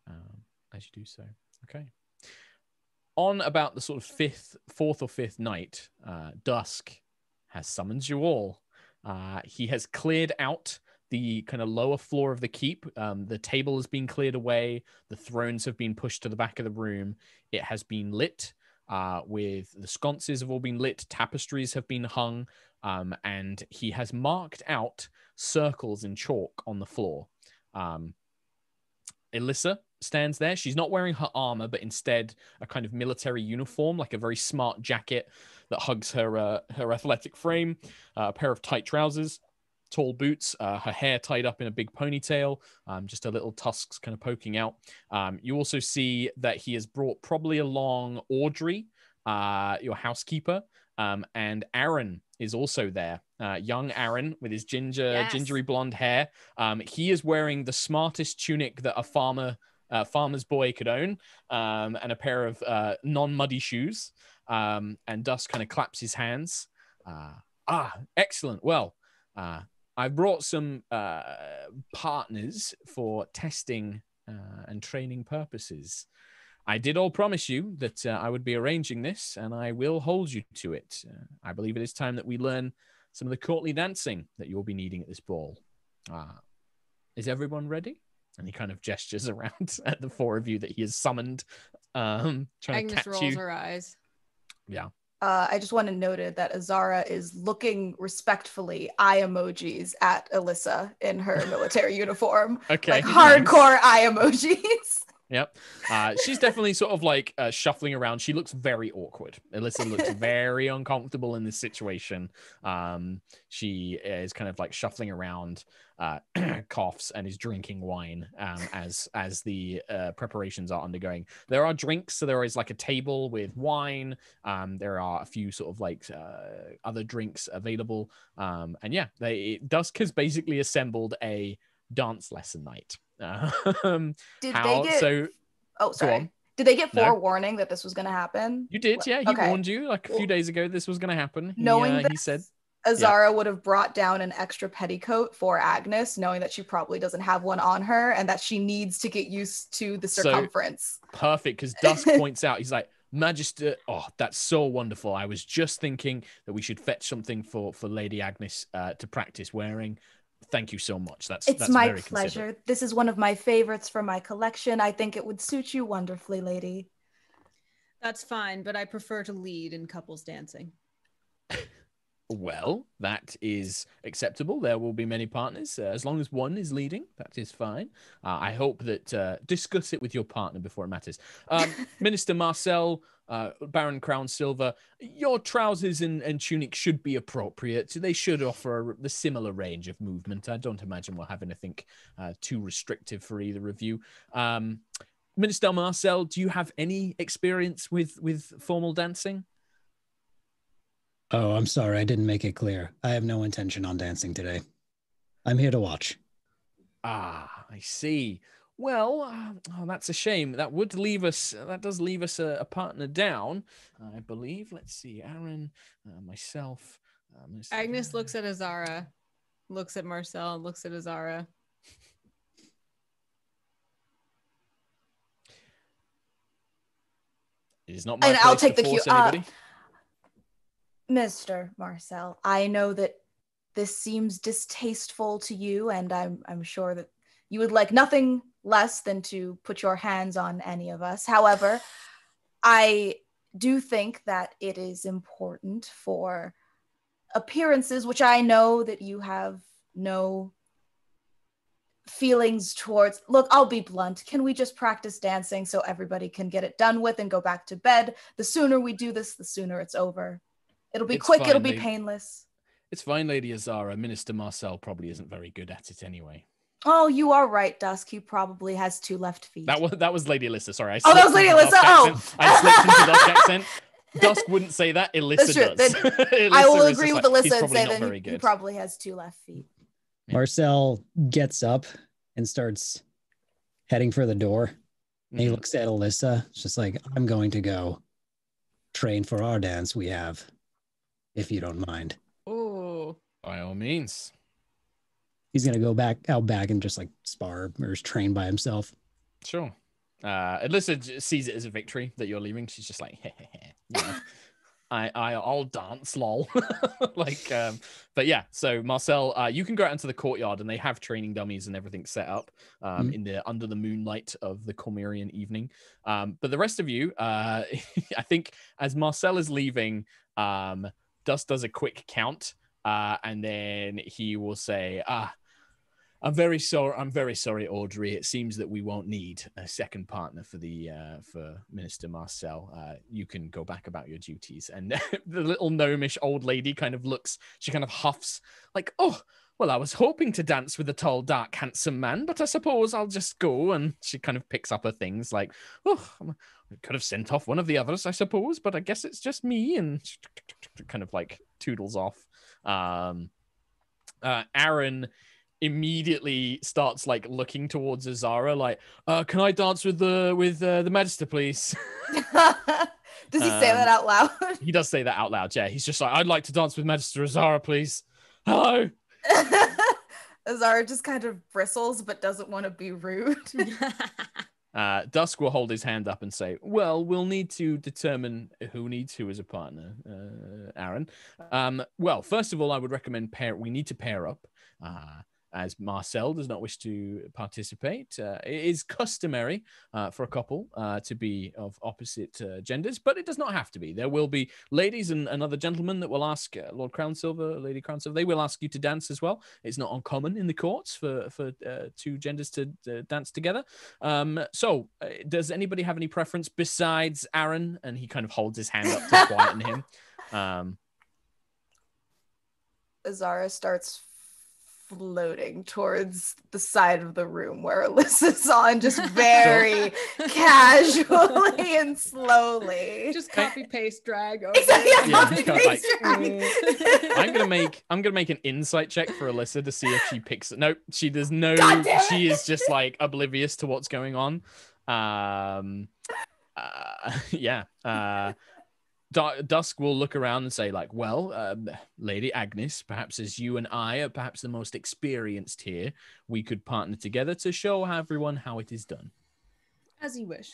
A: um, as you do so. Okay. On about the sort of fifth, fourth or fifth night, uh, Dusk has summoned you all. Uh, he has cleared out the kind of lower floor of the keep. Um, the table has been cleared away. The thrones have been pushed to the back of the room. It has been lit uh, with the sconces have all been lit. Tapestries have been hung. Um, and he has marked out circles in chalk on the floor. Um, Alyssa stands there. She's not wearing her armor, but instead a kind of military uniform, like a very smart jacket that hugs her uh, her athletic frame, uh, a pair of tight trousers, tall boots, uh, her hair tied up in a big ponytail, um, just a little tusks kind of poking out. Um, you also see that he has brought probably along Audrey, uh, your housekeeper, um, and Aaron is also there. Uh, young Aaron with his ginger,
B: Yes.
A: gingery blonde hair. Um, he is wearing the smartest tunic that a farmer, uh, farmer's boy could own, um, and a pair of uh, non-muddy shoes. Um, and Dusk kind of claps his hands. Uh, ah, excellent. Well, uh, I brought some uh, partners for testing uh, and training purposes. I did all promise you that uh, I would be arranging this, and I will hold you to it. Uh, I believe it is time that we learn some of the courtly dancing that you'll be needing at this ball. Uh, is everyone ready? And he kind of gestures *laughs* around at the four of you that he has summoned, um, trying to catch
D: rolls
A: you.
D: her eyes.
A: Yeah.
B: Uh, I just want to note that Azara is looking respectfully eye emojis at Alyssa in her *laughs* military uniform,
A: Okay.
B: like hardcore eye emojis. *laughs*
A: Yep. Uh, she's definitely sort of like uh, shuffling around. She looks very awkward. Alyssa looks *laughs* very uncomfortable in this situation. Um, she is kind of like shuffling around, uh, *clears throat* coughs, and is drinking wine um, as as the uh, preparations are undergoing. There are drinks, so there is like a table with wine. Um, there are a few sort of like uh, other drinks available. Um, and yeah, they Dusk has basically assembled a dance lesson night. *laughs* Um,
B: Did
A: how
B: they get?
A: so?
B: oh, sorry. Did they get
A: No.
B: forewarning that this was going to happen?
A: You did, yeah. He
B: Okay.
A: warned you like a few days ago this was going to happen. He,
B: Knowing
A: uh,
B: that
A: he said,
B: Azara would have brought down an extra petticoat for Agnis, knowing that she probably doesn't have one on her and that she needs to get used to the
A: So-
B: circumference.
A: perfect because *laughs* Dusk points out, he's like, Magister, oh, that's so wonderful. I was just thinking that we should fetch something for for Lady Agnis uh, to practice wearing. Thank you so much. That's
B: it's
A: that's
B: my
A: very considerate.
B: pleasure. This is one of my favorites for my collection. I think it would suit you wonderfully, lady.
D: That's fine, but I prefer to lead in couples dancing. *laughs*
A: Well, that is acceptable. There will be many partners. Uh, as long as one is leading, that is fine. Uh, I hope that uh, discuss it with your partner before it matters. Um, *laughs* Minister Marcel, uh, Baron Crownsilver, your trousers and, and tunic should be appropriate. They should offer a, the similar range of movement. I don't imagine we'll have anything uh, too restrictive for either of you. Um, Minister Marcel, do you have any experience with with formal dancing?
E: Oh, I'm sorry. I didn't make it clear. I have no intention on dancing today. I'm here to watch.
A: Ah, I see. Well, uh, oh, that's a shame. That would leave us. That does leave us a, a partner down, I believe. Let's see, Aaron, uh, myself. Uh, Mr.
D: Agnis looks at Azara, looks at Marcel, looks at Azara.
A: Uh, It is not my
B: And I'll
A: place to
B: take the cue.
A: force
B: Uh,
A: anybody.
B: Mr. Marcel, I know that this seems distasteful to you, and I'm I'm sure that you would like nothing less than to put your hands on any of us. However, I do think that it is important for appearances, which I know that you have no feelings towards look i'll be blunt can we just practice dancing so everybody can get it done with and go back to bed the sooner we do this the sooner it's over it'll be
A: It's
B: quick it'll be
A: they-
B: painless
A: It's fine, Lady Azara. Minister Marcel probably isn't very good at it anyway.
B: oh you are right dusk he probably has two left feet
A: That was that was Lady Alyssa. Sorry, I
B: Oh, that was Lady
A: into
B: Alyssa? Oh.
A: I slipped into Dusk *laughs* accent. Dusk wouldn't say that. Alyssa
B: That's true.
A: does.
B: Then *laughs*
A: Alyssa
B: i will agree with
A: like, "He's
B: alyssa and
A: probably
B: say that he, he probably has two left feet
A: Yeah.
E: Marcel gets up and starts heading for the door. And he
A: Mhm.
E: looks at Alyssa. It's just like, I'm going to go train for our dance we have, if you don't mind.
D: Oh,
A: By all means.
E: He's gonna go back out back and just like spar or train by himself.
A: Sure. Uh, Alyssa sees it as a victory that you're leaving. She's just like, *laughs* you know, *laughs* I, I, I'll dance, lol. *laughs* like, um, but yeah. So Marcel, uh, you can go out into the courtyard, and they have training dummies and everything set up um,
E: Mhm.
A: in the under the moonlight of the Cormyrian evening. Um, but the rest of you, uh, I think, as Marcel is leaving, um, Dusk does a quick count, uh, and then he will say, "Ah." I'm very sorry. I'm very sorry, Audrey. It seems that we won't need a second partner for the uh, for Minister Marcel. Uh, you can go back about your duties. And *laughs* the little gnomish old lady kind of looks. She kind of huffs, like, "Oh, well, I was hoping to dance with the tall, dark, handsome man, but I suppose I'll just go." And she kind of picks up her things, like, "Oh, I could have sent off one of the others, I suppose, but I guess it's just me." And she kind of like toodles off. Um, uh, Aaron immediately starts like looking towards Azara, like, uh, "Can I dance with the with uh, the Magister, please?" *laughs*
B: does he say
A: Um,
B: that out loud
A: he does say that out loud. Yeah, he's just like, "I'd like to dance with Magister Azara, please." Hello. *laughs*
B: Azara just kind of bristles but doesn't want to be rude. *laughs* *laughs*
A: Uh, Dusk will hold his hand up and say, "Well, we'll need to determine who needs who as a partner, uh, Aaron. Um, well, first of all, I would recommend pair. We need to pair up." Uh, as Marcel does not wish to participate, uh, it is customary uh, for a couple uh, to be of opposite uh, genders, but it does not have to be. There will be ladies and another gentleman that will ask uh, Lord Crownsilver, Lady Crownsilver. They will ask you to dance as well. It's not uncommon in the courts for for uh, two genders to uh, dance together. Um, so, uh, does anybody have any preference besides Aaron? And he kind of holds his hand up to *laughs* quieten him. Um,
B: Azara starts floating towards the side of the room where Alyssa's *laughs* on, just *laughs* very casually *laughs* and slowly.
D: just copy paste drag over.
B: Exactly.
A: Yeah,
B: copy,
A: kind of like,
B: paste,
A: I'm gonna make I'm gonna make an insight check for Alyssa to see if she picks it. Nope, she does no.
B: God damn.
A: She is just like oblivious to what's going on. Um, uh, yeah. Uh, Du- Dusk will look around and say, like, well, um, Lady Agnis, perhaps as you and I are perhaps the most experienced here, we could partner together to show everyone how it is done.
D: As you wish.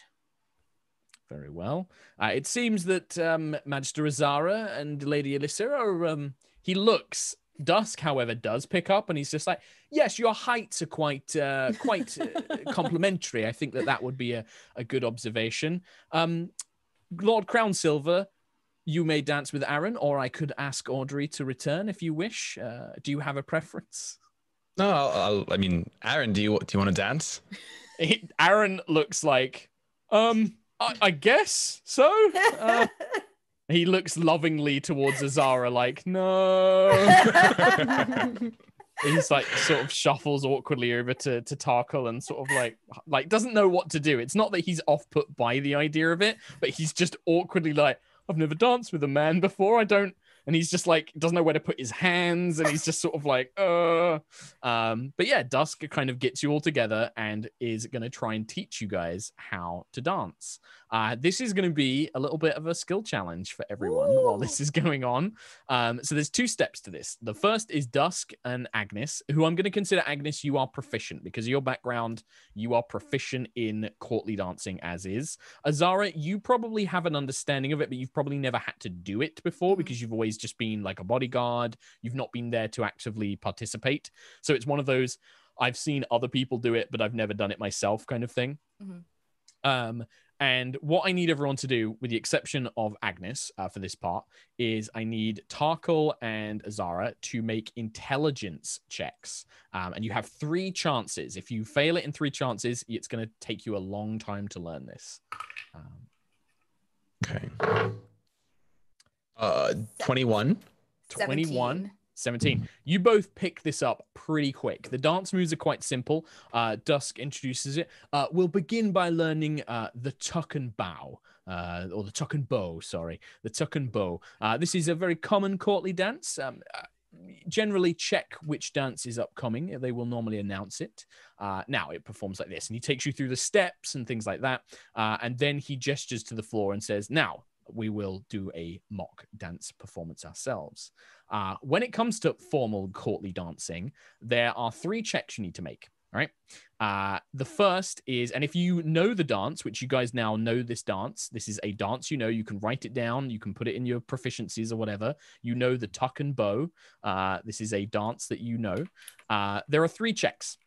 A: Very well. Uh, it seems that um, Magister Azara and Lady Alyssa are. Um, he looks. Dusk, however, does pick up, and he's just like, "Yes, your heights are quite, uh, quite uh, *laughs* complementary. I think that that would be a, a good observation." Um, Lord Crownsilver, you may dance with Aaron, or I could ask Audrey to return if you wish. Uh, do you have a preference?
C: No, I'll, I'll, I mean, Aaron, do you do you want to dance?
A: He- Aaron looks like, um, I, I guess so. Uh, *laughs* He looks lovingly towards Azara, like, no. *laughs* He's like sort of shuffles awkwardly over to to Tarkhal and sort of like like doesn't know what to do. It's not that he's off put by the idea of it, but he's just awkwardly like, I've never danced with a man before. I don't and he's just like doesn't know where to put his hands and he's just sort of like uh um but yeah dusk kind of gets you all together and is going to try and teach you guys how to dance uh this is going to be a little bit of a skill challenge for everyone while this is *laughs* going on. Um so there's two steps to this. The first is dusk and agnis who i'm going to consider agnis you are proficient because of your background you are proficient in courtly dancing as is. Azara you probably have an understanding of it but you've probably never had to do it before
B: Mhm.
A: because you've always just been like a bodyguard. You've not been there to actively participate. So it's one of those i've seen other people do it but i've never done it myself kind of thing.
B: Mhm.
A: um and what I need everyone to do, with the exception of Agnis uh, for this part, is I need Tarkhal and Azara to make intelligence checks. Um, and you have three chances. If you fail it in three chances, it's going to take you a long time to learn this. Um,
C: Okay. Uh, 21.
A: 21. 17. You both pick this up pretty quick. The dance moves are quite simple. Uh, Dusk introduces it. Uh, we'll begin by learning uh, the tuck and bow, uh, or the tuck and bow, sorry. The tuck and bow. Uh, this is a very common courtly dance. Um, uh, generally, check which dance is upcoming. They will normally announce it. Uh, now, it performs like this, and he takes you through the steps and things like that. Uh, and then he gestures to the floor and says, Now, we will do a mock dance performance ourselves. Uh, when it comes to formal courtly dancing, there are three checks you need to make. All right. Uh, the first is, and if you know the dance, which you guys now know this dance, this is a dance you know, you can write it down, you can put it in your proficiencies or whatever. You know the tuck and bow. Uh, this is a dance that you know. Uh, there are three checks.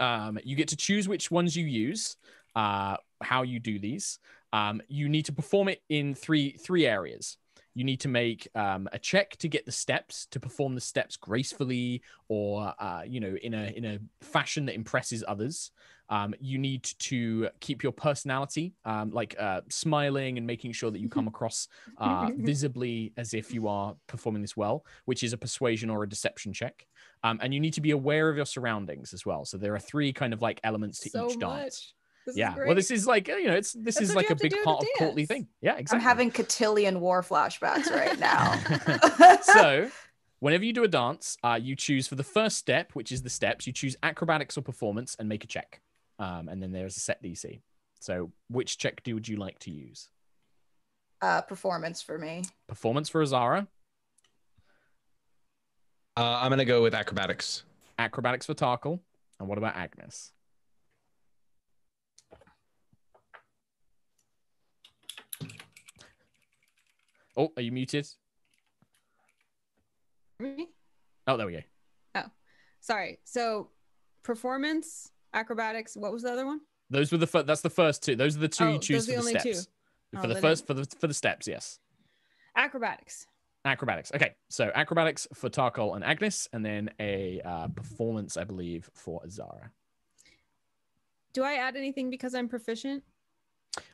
A: Um, you get to choose which ones you use, uh, how you do these. Um, you need to perform it in three three areas. You need to make um, a check to get the steps to perform the steps gracefully or uh, you know in a in a fashion that impresses others. Um, you need to keep your personality um, like uh, smiling and making sure that you come *laughs* across *laughs* uh, visibly as if you are performing this well which is a persuasion or a deception check. Um, and you need to be aware of your surroundings as well. So there are three kind of like elements to
D: so
A: each dance.
D: much. This
A: yeah. Well this is like you know it's this
D: That's
A: is like a big
D: do to
A: part of courtly thing. Yeah exactly.
B: I'm having cotillion war flashbacks right *laughs* now. *laughs*
A: so *laughs* whenever you do a dance uh, you choose for the first step which is the steps you choose acrobatics or performance and make a check. Um, and then there's a set dc so which check do would you like to use?
B: Uh, performance for me.
A: performance for azara?
C: Uh, I'm gonna go with acrobatics.
A: acrobatics for tarkhal. And what about agnis oh are you muted
D: Me?
A: oh there we go Oh,
D: Sorry. So, performance, acrobatics. What was the other one?
A: those were the fir- that's the first two those are the two
D: Oh,
A: you choose for
D: the
A: the
D: only two.
A: steps
D: Oh,
A: for the first for the for the steps yes
D: Acrobatics.
A: Acrobatics. Okay, so acrobatics for Tarkhal and Agnis, and then a uh, performance, I believe, for Azara.
D: Do I add anything because I'm proficient?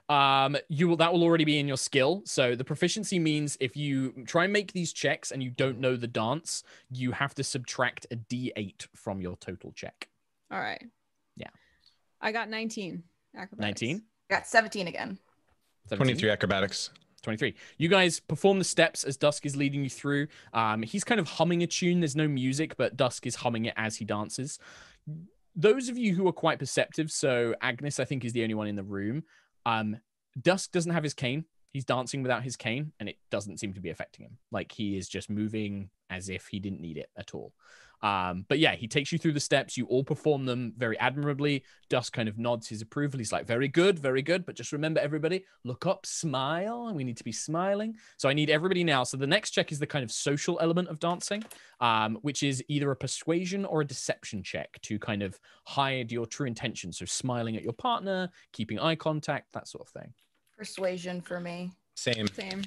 A: Um, you will that will already be in your skill. So the proficiency means if you try and make these checks and you don't know the dance, you have to subtract a D8 from your total check.
D: All right.
A: Yeah.
D: I got 19 acrobatics.
A: 19,
B: Got 17 again.
A: 17,
C: 23 acrobatics.
A: 23. You guys perform the steps as Dusk is leading you through. Um, he's kind of humming a tune. There's no music, but Dusk is humming it as he dances. Those of you who are quite perceptive, so Agnis, I think, is the only one in the room. Um, Dusk doesn't have his cane. He's dancing without his cane, and it doesn't seem to be affecting him. Like he is just moving as if he didn't need it at all. Um, but yeah, he takes you through the steps. You all perform them very admirably. Dusk kind of nods his approval. He's like, very good, very good. But just remember, everybody, look up, smile. We need to be smiling. So I need everybody now. So the next check is the kind of social element of dancing, um, which is either a persuasion or a deception check to kind of hide your true intention. So smiling at your partner, keeping eye contact, that sort of thing.
B: Persuasion for me.
C: Same.
D: Same.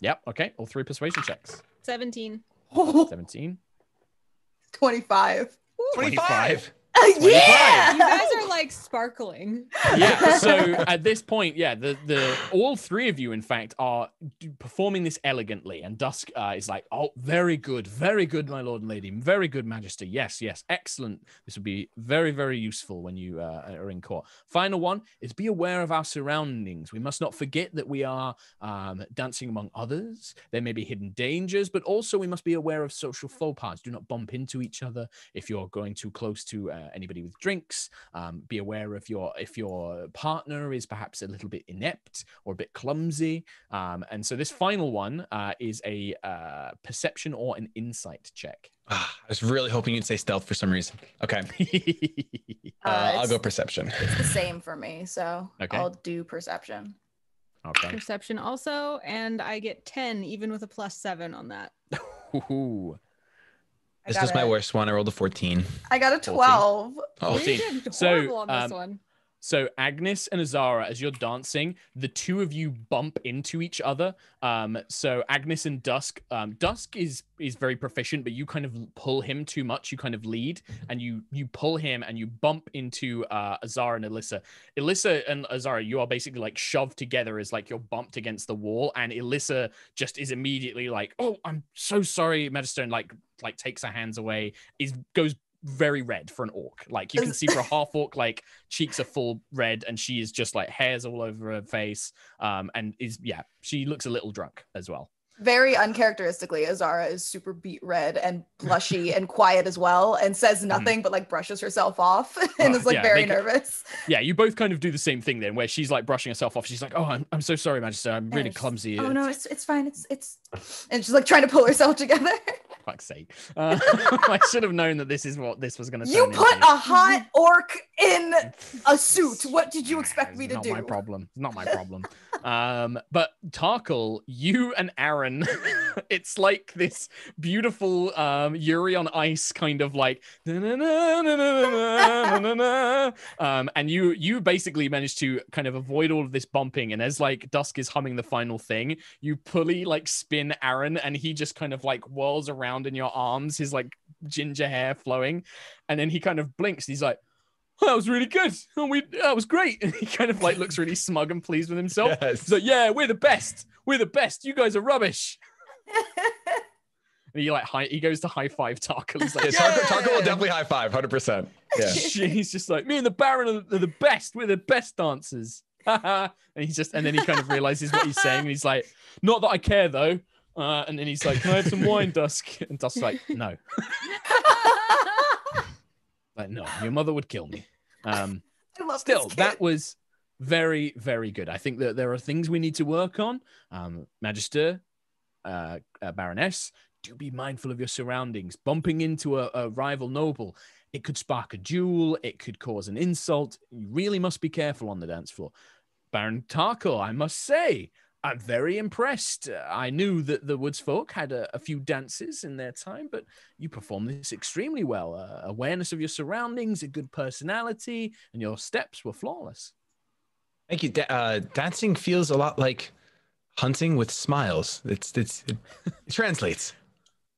A: Yep. Okay. All three persuasion checks.
D: 17.
A: 17.
B: 25.
C: 25.
B: yeah.
D: You guys are like sparkling.
A: yeah *laughs* so at this point yeah the the all three of you in fact are performing this elegantly and dusk uh, is like oh very good very good my lord and lady very good majesty yes yes excellent. This would be very very useful when you uh, are in court. Final one is be aware of our surroundings. We must not forget that we are um, dancing among others. There may be hidden dangers but also we must be aware of social faux pas. Do not bump into each other if you're going too close to uh, anybody with drinks. Um, be aware of your if your partner is perhaps a little bit inept or a bit clumsy um, and so this final one uh, is a uh, perception or an insight check
C: Ah, I was really hoping you'd say stealth for some reason. Okay. *laughs* Uh,
B: Uh,
C: I'll go perception.
B: It's the same for me. So
A: Okay.
B: I'll do perception.
A: okay
D: Perception also. And I get 10, even with a plus seven on that. *laughs*
A: Ooh.
B: I
C: This
B: got
C: was my worst one. I rolled a 14.
B: I got a 12.
C: Oh,
D: You
A: 14.
D: did
A: So,
D: horrible on this
A: um,
D: one.
A: So Agnis and Azara, as you're dancing, the two of you bump into each other. Um, so Agnis and Dusk, um, Dusk is is very proficient, but you kind of pull him too much. You kind of lead, and you you pull him, and you bump into uh, Azara and Elissa. Elissa and Azara, you are basically like shoved together as like you're bumped against the wall, and Elissa just is immediately like, "Oh, I'm so sorry, Magister," and like like takes her hands away, is goes very red for an orc. Like you can *laughs* see for a half orc, like cheeks are full red, and she is just like hairs all over her face. Um, and is yeah, she looks a little drunk as well.
B: Very uncharacteristically, Azara is super beet red and blushy *laughs* and quiet as well, and says nothing but like brushes herself off *laughs* and
A: Oh,
B: is like
A: yeah,
B: very nervous.
A: Yeah, you both kind of do the same thing then, where she's like brushing herself off. She's like, "Oh, I'm, I'm so sorry, Magister. I'm really clumsy."
B: Oh no, it's it's fine. It's it's *laughs* and she's like trying to pull herself together.
A: fuck's sake. Uh, I should have known that this is what this was going to
B: you put
A: into.
B: a hot orc in a suit. What did you expect me to
A: not
B: do?
A: my problem. It's not my problem. Um, but Tarkhal, you and Aaron, *laughs* it's like this beautiful um Yuri on Ice kind of like *laughs* um, and you you basically manage to kind of avoid all of this bumping. And as like Dusk is humming the final thing, you pulley like spin Aaron, and he just kind of like whirls around in your arms, his like ginger hair flowing, and then he kind of blinks. He's like. "Oh, *laughs* that was really good. We that was great. *laughs* And he kind of like looks really smug and pleased with himself.
C: Yes.
A: He's like, "Yeah, we're the best. We're the best. You guys are rubbish." *laughs* And he like high, he goes to high five Tarkhal. He's
C: Yeah,
A: like,
C: Tarko, Tarko will definitely high five, hundred percent. Yeah.
A: He's just like, "Me and the Baron are the, are the best. We're the best dancers." and he's just, and then he kind of realizes what he's saying. And he's like, "Not that I care though." Uh, and then he's like, "Can I have some wine, Dusk?" And Dusk's like, "No." Like, no, your mother would kill me. Um, *laughs* still that was very very good. I think that there are things we need to work on. Um magister uh, uh baroness do be mindful of your surroundings. Bumping into a, a rival noble it could spark a duel it could cause an insult. You really must be careful on the dance floor. Baron tarkhal i must say i'm very impressed Uh, i knew that the woods folk had a, a few dances in their time but you performed this extremely well uh, awareness of your surroundings a good personality and your steps were flawless
C: Thank you. Da- uh, dancing feels a lot like hunting with smiles. It's it's it, *laughs* translates.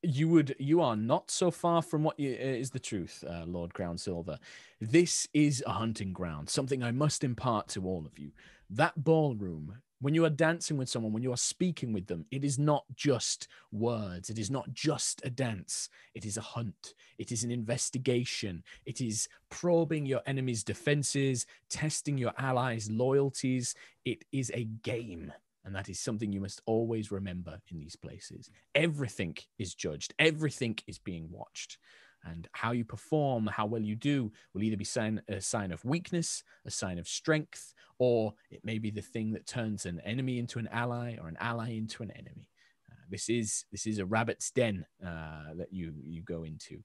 A: you would you are not so far from what you, is the truth uh, lord crownsilver this is a hunting ground something i must impart to all of you that ballroom when you are dancing with someone when you are speaking with them it is not just words. It is not just a dance. It is a hunt. It is an investigation. It is probing your enemy's defenses testing your allies loyalties. It is a game. And that is something you must always remember in these places. Everything is judged, everything is being watched. And how you perform, how well you do, will either be sign, a sign of weakness, a sign of strength, or it may be the thing that turns an enemy into an ally or an ally into an enemy. Uh, this is this is a rabbit's den uh, that you you go into.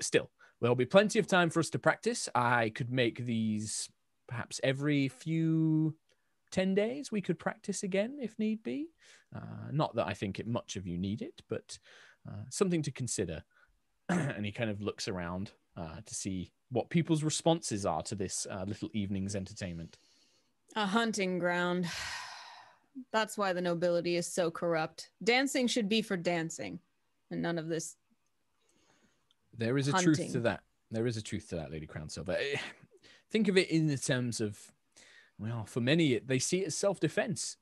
A: Still, there'll be plenty of time for us to practice. I could make these perhaps every few 10 days we could practice again if need be uh, not that i think it much of you need it but uh, something to consider *clears throat* and he kind of looks around uh, to see what people's responses are to this uh, little evening's entertainment
D: A hunting ground. *sighs* That's why the nobility is so corrupt. Dancing should be for dancing and none of this.
A: there is a truth to that there is a truth to that lady crownsilver Eh, *sighs* think of it in the terms of well for many they see it as self-defense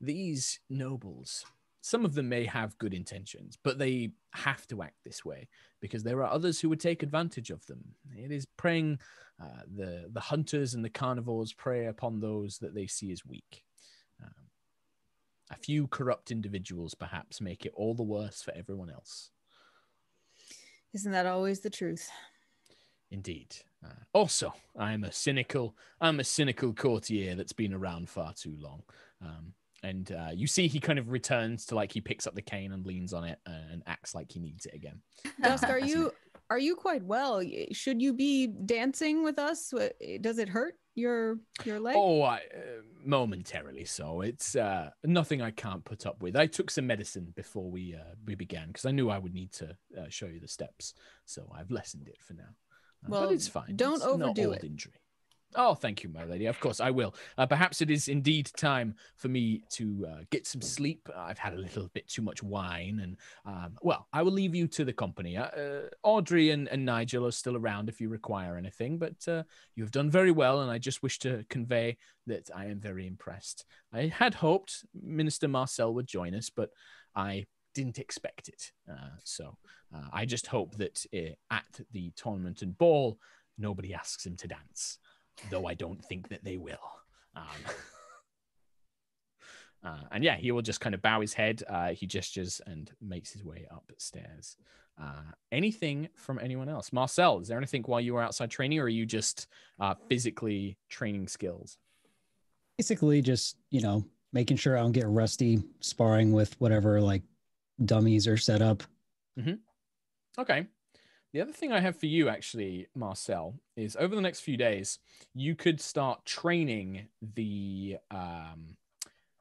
A: these nobles some of them may have good intentions but they have to act this way because there are others who would take advantage of them it is preying uh, the the hunters and the carnivores prey upon those that they see as weak um, a few corrupt individuals perhaps make it all the worse for everyone else
D: Isn't that always the truth?
A: Indeed. Uh, also, I'm a cynical, I'm a cynical courtier that's been around far too long. Um, and uh, you see, he kind of returns to like he picks up the cane and leans on it and acts like he needs it again. *laughs*
D: Dusk, are *laughs* you are you quite well? Should you be dancing with us? Does it hurt your your leg?
A: Oh, I, uh, momentarily. So it's uh, nothing I can't put up with. I took some medicine before we uh, we began because I knew I would need to uh, show you the steps. So I've lessened it for now. Uh,
D: Well,
A: but it's fine.
D: don't
A: It's not
D: overdo
A: old
D: it.
A: Injury. Oh, thank you, my lady. Of course, I will. Uh, perhaps it is indeed time for me to uh, get some sleep. I've had a little bit too much wine, and um, well, I will leave you to the company. Uh, uh, Audrey and, and Nigel are still around if you require anything, but uh, you have done very well, and I just wish to convey that I am very impressed. I had hoped Minister Marcel would join us, but I didn't expect it. Uh, so I just hope that uh, at the tournament and ball, nobody asks him to dance though I don't think that they will. Um, *laughs* uh, and yeah, he will just kind of bow his head. Uh, he gestures and makes his way upstairs. Uh, anything from anyone else? Marcel, is there anything while you were outside training, or are you just uh, physically training skills?
E: Basically, just you know, making sure I don't get rusty sparring with whatever like dummies are set up.
A: Mm-hmm. Okay. The other thing I have for you, actually, Marcel, is over the next few days, you could start training the um,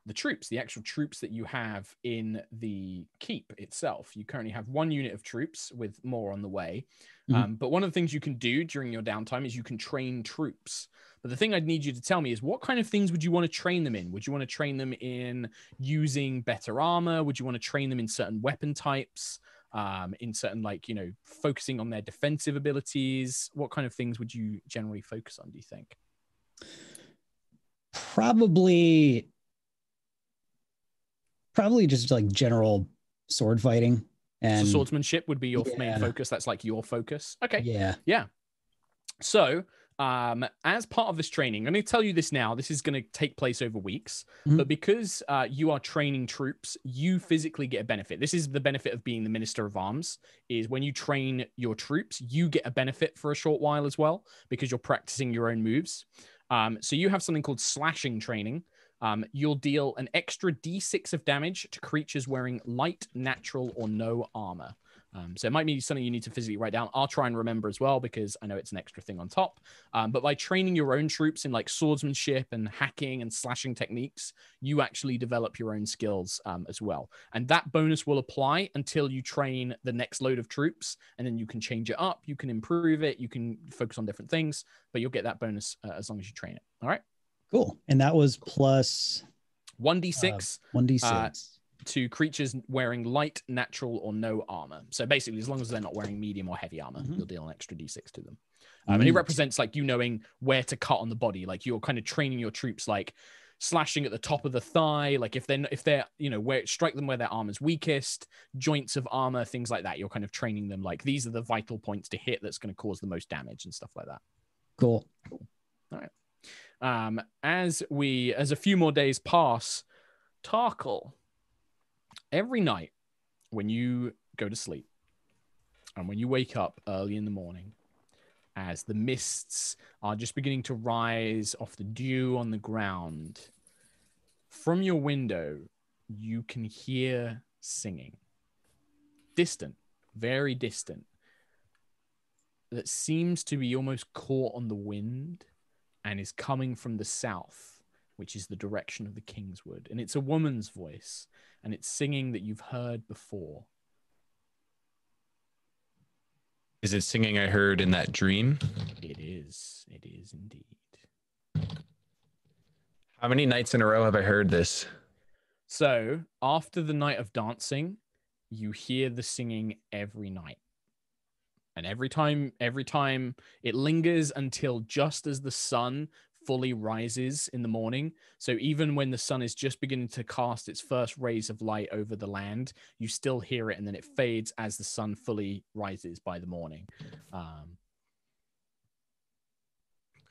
A: the troops, the actual troops that you have in the keep itself. You currently have one unit of troops, with more on the way. Mm-hmm. Um, but one of the things you can do during your downtime is you can train troops. But the thing I'd need you to tell me is what kind of things would you want to train them in? Would you want to train them in using better armor? Would you want to train them in certain weapon types? Um, in certain like you know focusing on their defensive abilities. What kind of things would you generally focus on do you think?
E: Probably probably just like general sword fighting and
A: so swordsmanship would be your yeah. main focus that's like your focus? Okay.
E: Yeah.
A: Yeah. So um, as part of this training, I'm going to tell you this now. This is going to take place over weeks, mm-hmm. but because uh, you are training troops, you physically get a benefit. This is the benefit of being the Minister of Arms: is when you train your troops, you get a benefit for a short while as well because you're practicing your own moves. Um, so you have something called slashing training. Um, you'll deal an extra d6 of damage to creatures wearing light, natural, or no armor. Um, so it might be something you need to physically write down. I'll try and remember as well because I know it's an extra thing on top. Um, but by training your own troops in like swordsmanship and hacking and slashing techniques, you actually develop your own skills um, as well. And that bonus will apply until you train the next load of troops, and then you can change it up, you can improve it, you can focus on different things, but you'll get that bonus uh, as long as you train it. All right.
E: Cool. And that was plus
A: 1d6.
E: Uh, 1d6. Uh,
A: to creatures wearing light, natural, or no armor. So basically, as long as they're not wearing medium or heavy armor, mm-hmm. you'll deal an extra d6 to them. Um, and it represents like you knowing where to cut on the body, like you're kind of training your troops, like slashing at the top of the thigh, like if they're if they're you know where strike them where their armor's weakest, joints of armor, things like that. You're kind of training them like these are the vital points to hit that's going to cause the most damage and stuff like that.
E: Cool.
A: Cool. All right. Um, as we as a few more days pass, Tarkhal every night when you go to sleep and when you wake up early in the morning, as the mists are just beginning to rise off the dew on the ground, from your window, you can hear singing. Distant, very distant, that seems to be almost caught on the wind and is coming from the south, which is the direction of the Kingswood. And it's a woman's voice and it's singing that you've heard before.
C: Is it singing I heard in that dream?
A: It is. It is indeed.
C: How many nights in a row have I heard this?
A: So, after the night of dancing, you hear the singing every night. And every time every time it lingers until just as the sun fully rises in the morning. So even when the sun is just beginning to cast its first rays of light over the land, you still hear it, and then it fades as the sun fully rises by the morning. Um,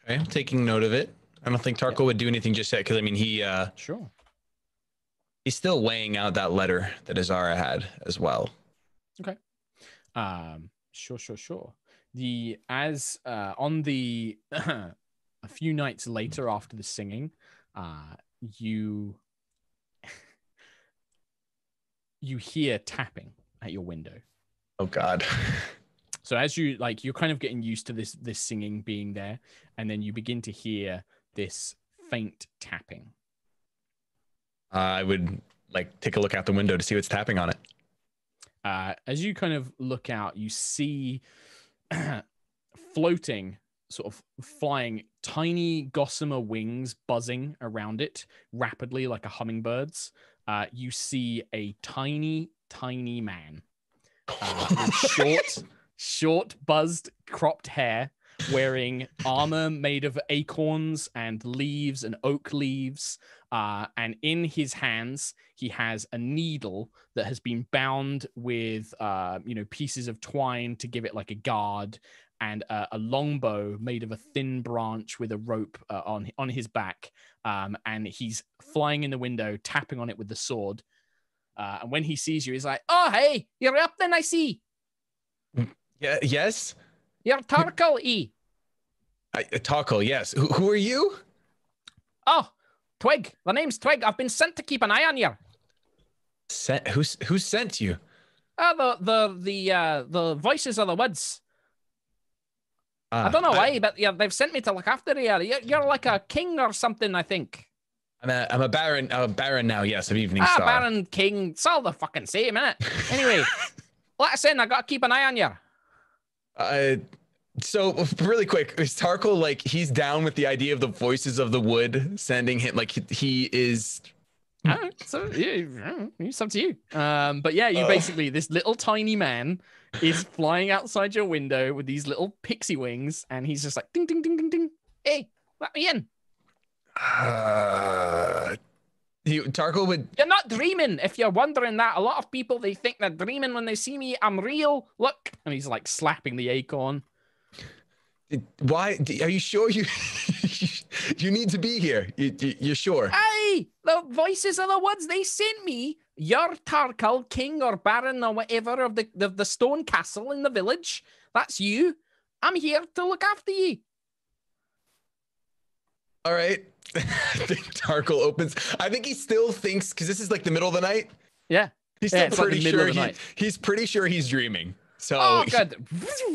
C: okay, I'm taking note of it. I don't think Tarkhal yeah. would do anything just yet because I mean he uh,
A: sure
C: he's still weighing out that letter that Azara had as well.
A: Okay. Um, sure, sure, sure. The as uh, on the *clears throat* a few nights later after the singing, uh, you *laughs* you hear tapping at your window.
C: Oh God.
A: So as you like, you're kind of getting used to this this singing being there, and then you begin to hear this faint tapping.
C: Uh, I would like take a look out the window to see what's tapping on it.
A: Uh, as you kind of look out, you see *clears throat* floating sort of flying tiny gossamer wings buzzing around it rapidly like a hummingbird's uh, you see a tiny tiny man uh, with *laughs* short short buzzed cropped hair wearing armor made of acorns and leaves and oak leaves uh, and in his hands he has a needle that has been bound with uh, you know pieces of twine to give it like a guard and uh, a longbow made of a thin branch with a rope uh, on on his back um, and he's flying in the window tapping on it with the sword uh, and when he sees you he's like oh hey you're up then i see
C: Yeah. Yes.
A: you're tarkhal e
C: I, uh, Taco. Yes. Who, who are you?
A: oh twig the name's twig i've been sent to keep an eye on you
C: Sent, who who sent you?
A: uh, the the the uh, the voices of the woods
C: Uh,
A: I don't know why, but yeah, they've sent me to look after you. You're, you're like a king or something, I think.
C: I'm a, I'm a baron. I'm a baron now. Yes, of Evening
A: ah,
C: Star.
A: Baron King. It's all the fucking same, innit? *laughs* Anyway, let us in. I gotta keep an eye on you.
C: Uh, so really quick, is Tarkhal like he's down with the idea of the voices of the wood sending him like he, is
A: Alright, so yeah, it's up to you. Um, but yeah, you
C: Oh.
A: basically this little tiny man is flying outside your window with these little pixie wings, and he's just like ding ding ding ding ding. Hey, let me in.
C: uh, he Tarkhal would
A: You're not dreaming. If you're wondering that, a lot of people they think they're dreaming when they see me. I'm real. Look, and he's like slapping the acorn.
C: why are you sure you *laughs* you need to be here? You, you, you're sure?
A: Aye, the voices of the woods. They sent me. You're Tarkhal, king or baron or whatever of the, the the stone castle in the village. That's you. I'm here to look after you.
C: All right. *laughs* I think Tarkhal opens. I think he still thinks because this is like the middle of the night.
A: Yeah.
C: He's still
A: like the
C: pretty
A: of
C: sure he, he's pretty sure he's dreaming. So
A: Oh, *laughs* good.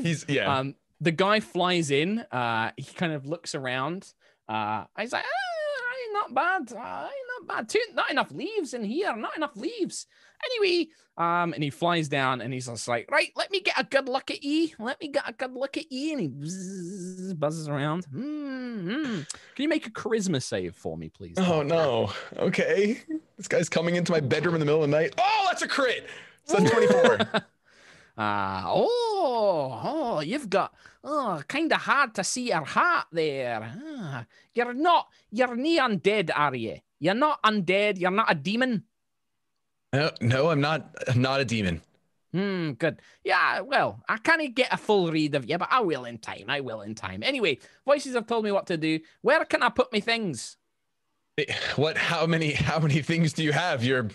C: he's yeah.
A: Um, the guy flies in. Uh, he kind of looks around. Uh, he's like, ah, not bad. Aye, not bad. Too, not enough leaves in here. Not enough leaves. Anyway, um, and he flies down and he's just like, right, let me get a good look at E. Let me get a good look at E. And he bzzz, buzzes around. Hmm, hmm. Can you make a charisma save for me, please?
C: oh no. Okay. This guy's coming into my bedroom in the middle of the night. Oh, that's a crit. So that's 24. *laughs*
A: Ah, oh, oh, you've got oh, kind of hard to see your heart there. Ah, you're not, you're nie undead, are you? You're not undead. You're not a demon.
C: no, no, I'm not. I'm not a demon.
A: Hmm, good. Yeah, well, I can't get a full read of you, but I will in time. I will in time. Anyway, voices have told me what to do. Where can I put my things?
C: Eh, What? How many? How many things do you have? You're.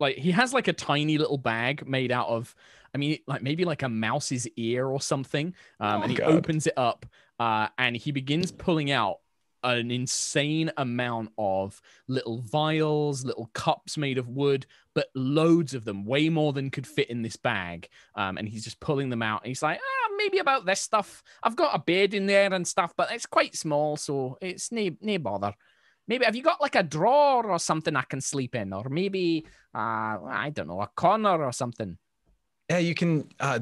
A: Like he has like a tiny little bag made out of, I mean, like maybe like a mouse's ear or something. Um,
C: Oh,
A: and he
C: God.
A: opens it up, uh, and he begins pulling out an insane amount of little vials, little cups made of wood, but loads of them, way more than could fit in this bag. Um, and he's just pulling them out. And he's like, ah, maybe about this stuff. I've got a bed in there and stuff, but it's quite small, so it's no, no bother. Maybe have you got like a drawer or something I can sleep in, or maybe uh, I don't know, a corner or something.
C: Yeah, you can. Uh,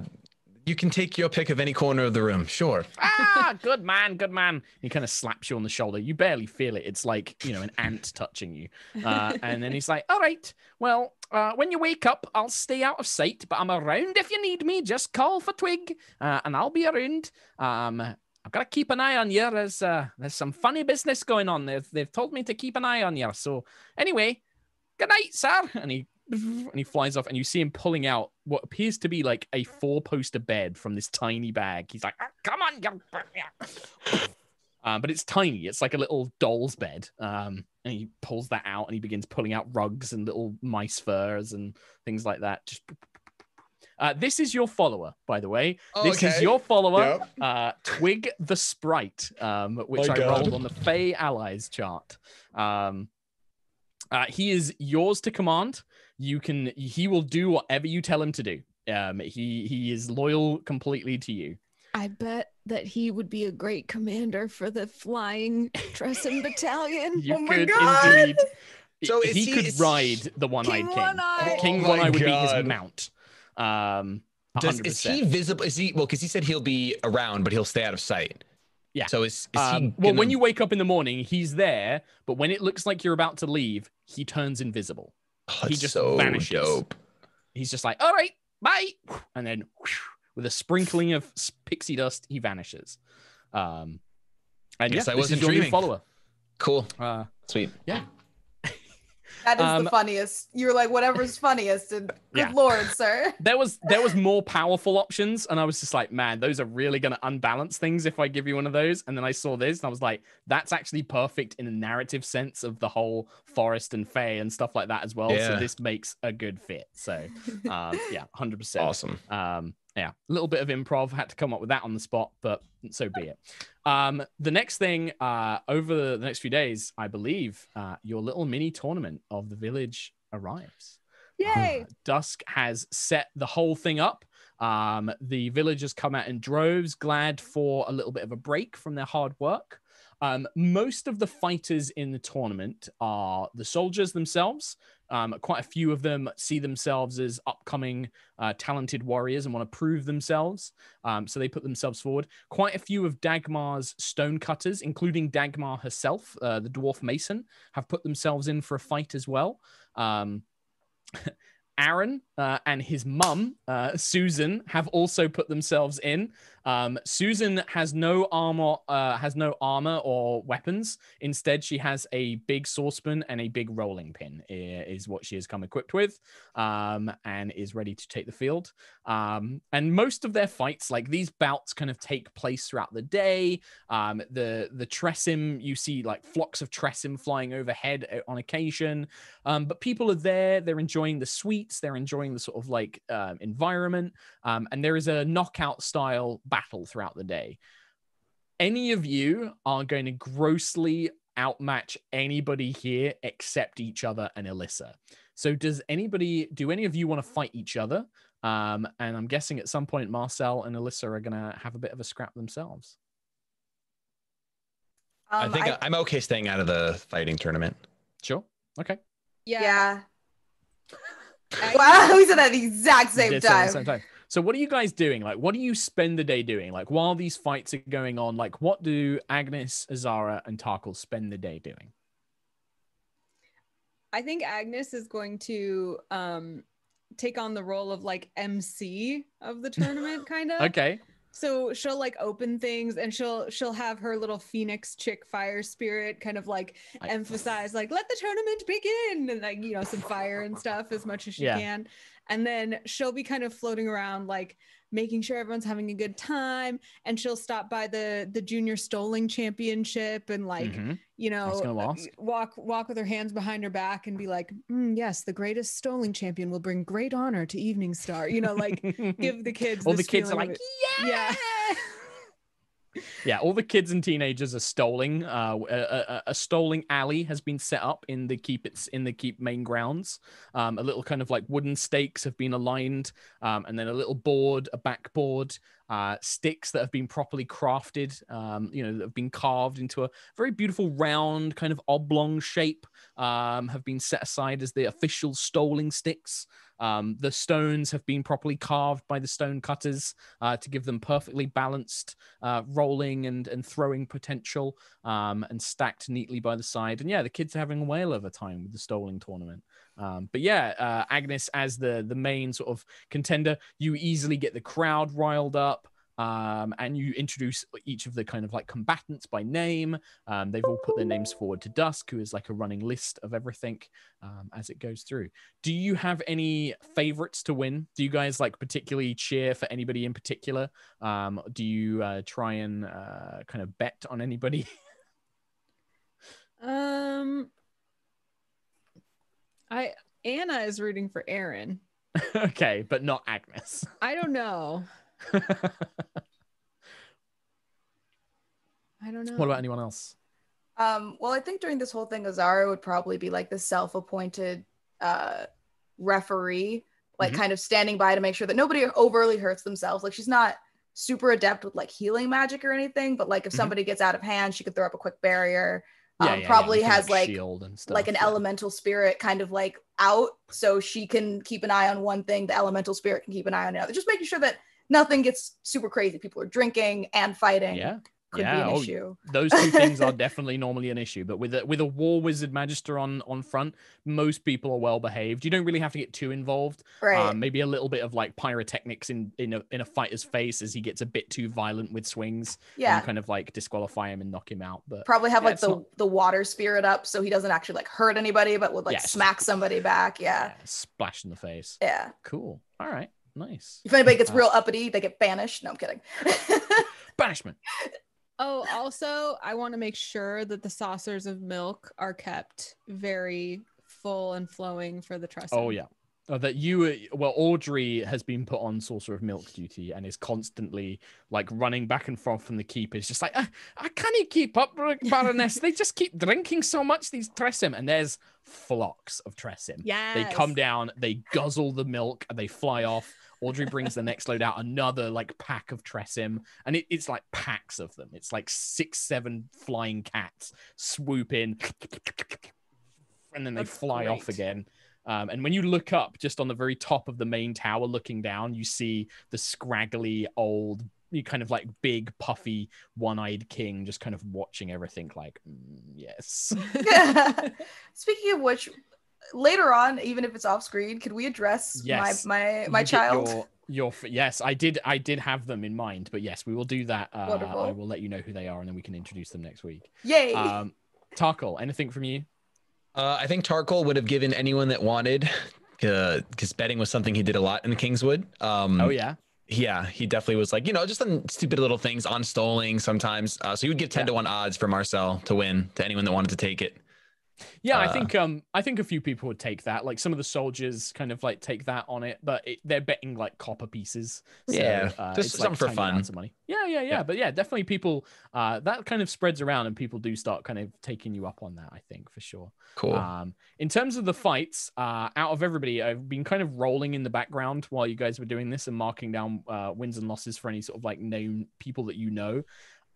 C: you can take your pick of any corner of the room. Sure.
A: ah, good man, good man. He kind of slaps you on the shoulder. You barely feel it. It's like, you know, an ant touching you. Uh, and then he's like, all right, well, uh, when you wake up, I'll stay out of sight, but I'm around if you need me. Just call for Twig uh, and I'll be around. Um, I've got to keep an eye on you. There's, uh, there's some funny business going on. They've, they've told me to keep an eye on you. So, anyway, good night, sir. And he and he flies off, and you see him pulling out what appears to be like a four-poster bed from this tiny bag. He's like, "Ah, "Come on, you." Um, but it's tiny. It's like a little doll's bed. Um, and he pulls that out, and he begins pulling out rugs and little mice furs and things like that. Just. Uh, this is your follower, by the way. This is your follower,
C: Yep.
A: uh, Twig the Sprite, um, which I
C: God.
A: rolled on the Fey Allies chart. Um, uh, he is yours to command. You can. He will do whatever you tell him to do. Um, he he is loyal completely to you.
F: I bet that he would be a great commander for the flying Tressym *laughs* Battalion.
A: You
B: Oh my
A: could
B: God!
A: indeed.
C: So is
A: he,
C: he-
A: could
C: is-
A: ride the one-eyed
F: King
A: king.
F: One-Eye.
A: King
C: Oh
A: One
C: my
A: Eye would be his mount. Um,
C: Does, is he visible? Is he well? Because he said he'll be around, but he'll stay out of sight.
A: Yeah.
C: So is, is
A: Um,
C: he?
A: well,
C: gonna-
A: when you wake up in the morning, he's there, but when it looks like you're about to leave, he turns invisible.
C: Oh,
A: he just
C: so
A: vanishes.
C: dope.
A: He's just like, all right, bye. And then with a sprinkling of pixie dust, he vanishes. Um, and
C: Guess
A: yeah,
C: I wasn't dreaming.
A: follower.
C: Cool.
A: Uh,
C: Sweet.
B: That is
A: Um,
B: the funniest. You're like whatever's *laughs* funniest, and good
A: Yeah.
B: lord, sir. *laughs*
A: there was there was more powerful options, and I was just like, man, those are really gonna unbalance things if I give you one of those. And then I saw this, and I was like, that's actually perfect in a narrative sense of the whole forest and fae and stuff like that as well. So this makes a good fit. So um, yeah, hundred percent.
C: Awesome.
A: Um, yeah, a little bit of improv. Had to come up with that on the spot, but so be it. Um, the next thing, uh, over the next few days, I believe, uh, your little mini tournament of the village arrives.
D: Yay!
A: Uh, Dusk has set the whole thing up. Um, the villagers come out in droves, glad for a little bit of a break from their hard work. Um, most of the fighters in the tournament are the soldiers themselves. Um, quite a few of them see themselves as upcoming uh, talented warriors and want to prove themselves. Um, so they put themselves forward. Quite a few of Dagmar's stonecutters, including Dagmar herself, uh, the dwarf mason, have put themselves in for a fight as well. Um, *laughs* Aaron uh, and his mum, uh, Susan, have also put themselves in. Um, Susan has no armor, uh, has no armor or weapons. Instead, she has a big saucepan and a big rolling pin. Is what she has come equipped with, um, and is ready to take the field. Um, and most of their fights, like these bouts, kind of take place throughout the day. Um, the the Tressym, you see like flocks of Tressym flying overhead uh, on occasion. Um, but people are there, they're enjoying the sweets, they're enjoying the sort of like um, environment, um, and there is a knockout style battle throughout the day. Any of you are going to grossly outmatch anybody here except each other and Alyssa. So, does anybody, do any of you want to fight each other? Um, and I'm guessing at some point Marcel and Alyssa are going to have a bit of a scrap themselves.
C: I
B: Um,
C: think
B: I-
C: I, am okay staying out of the fighting tournament.
A: Sure. Okay.
D: Yeah.
B: yeah. *laughs* Wow, we said that at the exact same
A: did say it at the
B: time.
A: same time. So what are you guys doing? Like, what do you spend the day doing? Like, while these fights are going on, like, what do Agnis, Azara, and Tarkhal spend the day doing?
D: I think Agnis is going to um take on the role of like MC of the tournament, *laughs* kind of.
A: Okay.
D: So she'll like open things and she'll she'll have her little phoenix chick fire spirit kind of like
A: Like-
D: emphasize like let the tournament begin and like you know some fire and stuff as much as she
A: Yeah.
D: can. And then she'll be kind of floating around like making sure everyone's having a good time and she'll stop by the the junior stoling championship and like
A: Mhm.
D: you know uh, walk walk with her hands behind her back and be like "Mm, yes the greatest stoling champion will bring great honor to Eveningstar you know like *laughs* give the kids
A: all the kids are like,
D: it. yeah *laughs*
A: yeah, all the kids and teenagers are stoling. Uh, a, a, a alley has been set up in the keep. It's in the keep main grounds. Um, a little kind of like wooden stakes have been aligned, um, and then a little board, a backboard, uh, sticks that have been properly crafted. Um, you know, that have been carved into a very beautiful round kind of oblong shape. Um, have been set aside as the official stoling sticks. Um, the stones have been properly carved by the stone cutters uh, to give them perfectly balanced uh, rolling and, and throwing potential um, and stacked neatly by the side. And yeah, the kids are having a whale of a time with the stoling tournament. Um, but yeah, uh, Agnis as the the main sort of contender, you easily get the crowd riled up. Um, and you introduce each of the kind of like combatants by name. Um, they've all put their names forward to Dusk, who is like a running list of everything um, as it goes through. Do you have any favorites to win? Do you guys like particularly cheer for anybody in particular? Um, do you uh, try and uh, kind of bet on anybody? *laughs*
D: um i anna is rooting for aaron *laughs*
A: okay, but not Agnis.
D: i don't know *laughs* i don't know
A: what about anyone else?
B: Um, well, I think during this whole thing, Azara would probably be like the self-appointed uh, referee, like
A: Mhm.
B: kind of standing by to make sure that nobody overly hurts themselves. Like she's not super adept with like healing magic or anything, but like if
A: Mhm.
B: somebody gets out of hand, she could throw up a quick barrier. Um,
A: Yeah, yeah, yeah,
B: probably
A: can,
B: has like
A: stuff.
B: like an
A: yeah.
B: elemental spirit kind of like out so she can keep an eye on one thing the elemental spirit can keep an eye on another just making sure that nothing gets super crazy people are drinking and fighting
A: Yeah,
B: could
A: yeah,
B: be an
A: oh,
B: issue
A: those two things are *laughs* definitely normally an issue. But with a with a war wizard magister on on front, most people are well behaved. You don't really have to get too involved.
B: right
A: Um, maybe a little bit of like pyrotechnics in in a in a fighter's face as he gets a bit too violent with swings.
B: yeah
A: kind of like disqualify him and knock him out. But
B: probably have
A: Yeah,
B: like the
A: not-
B: the water spirit up so he doesn't actually like hurt anybody but would like
A: Yes.
B: smack somebody back yeah
A: splash in the face.
B: yeah
A: Cool. All right. Nice.
B: if anybody gets
A: Uh,
B: real uppity they get banished no i'm kidding *laughs*
A: Banishment.
D: Oh, also, I want to make sure that the saucers of milk are kept very full and flowing for the trust.
A: Oh yeah. Uh, that you uh, well audrey has been put on saucer of milk duty and is constantly like running back and forth from the keepers just like i, I can't keep up baroness they just keep drinking so much these tressym and there's flocks of tressym
D: Yeah.
A: they come down they guzzle the milk and they fly off audrey brings the next load out another like pack of tressym and it, it's like packs of them. It's like six seven flying cats swoop in and then they
D: That's
A: fly off again. Um, and when you look up just on the very top of the main tower looking down you see the scraggly old you kind of like big puffy one-eyed king just kind of watching everything like "Mm, yes. *laughs*
B: Speaking of which later on even if it's off screen could we address
A: Yes.
B: my my my
A: get
B: child
A: Your, your yes, I did. I did have them in mind, but yes, we will do that. Uh, I will let you know who they are, and then we can introduce them next week.
B: yay
A: Um, Tarkhal, anything from you?
C: Uh, I think Tarkhal would have given anyone that wanted, because betting was something he did a lot in Kingswood. Um,
A: Oh yeah,
C: yeah, he definitely was like, you know, just on stupid little things, on stalling sometimes. Uh, so he would give 10
A: Yeah.
C: to 1 odds for Marcel to win to anyone that wanted to take it.
A: Yeah. I
C: Uh,
A: think um, I think a few people would take that. Like some of the soldiers kind of like take that on it, but it, they're betting like copper pieces. So,
C: Yeah,
A: uh,
C: just
A: it's, like,
C: something for fun.
A: Of money. Yeah, yeah, yeah,
C: Yeah.
A: But yeah, definitely people. Uh, that kind of spreads around, and people do start kind of taking you up on that. I think for sure.
C: Cool.
A: Um, in terms of the fights, uh, out of everybody, I've been kind of rolling in the background while you guys were doing this and marking down uh, wins and losses for any sort of like known people that you know.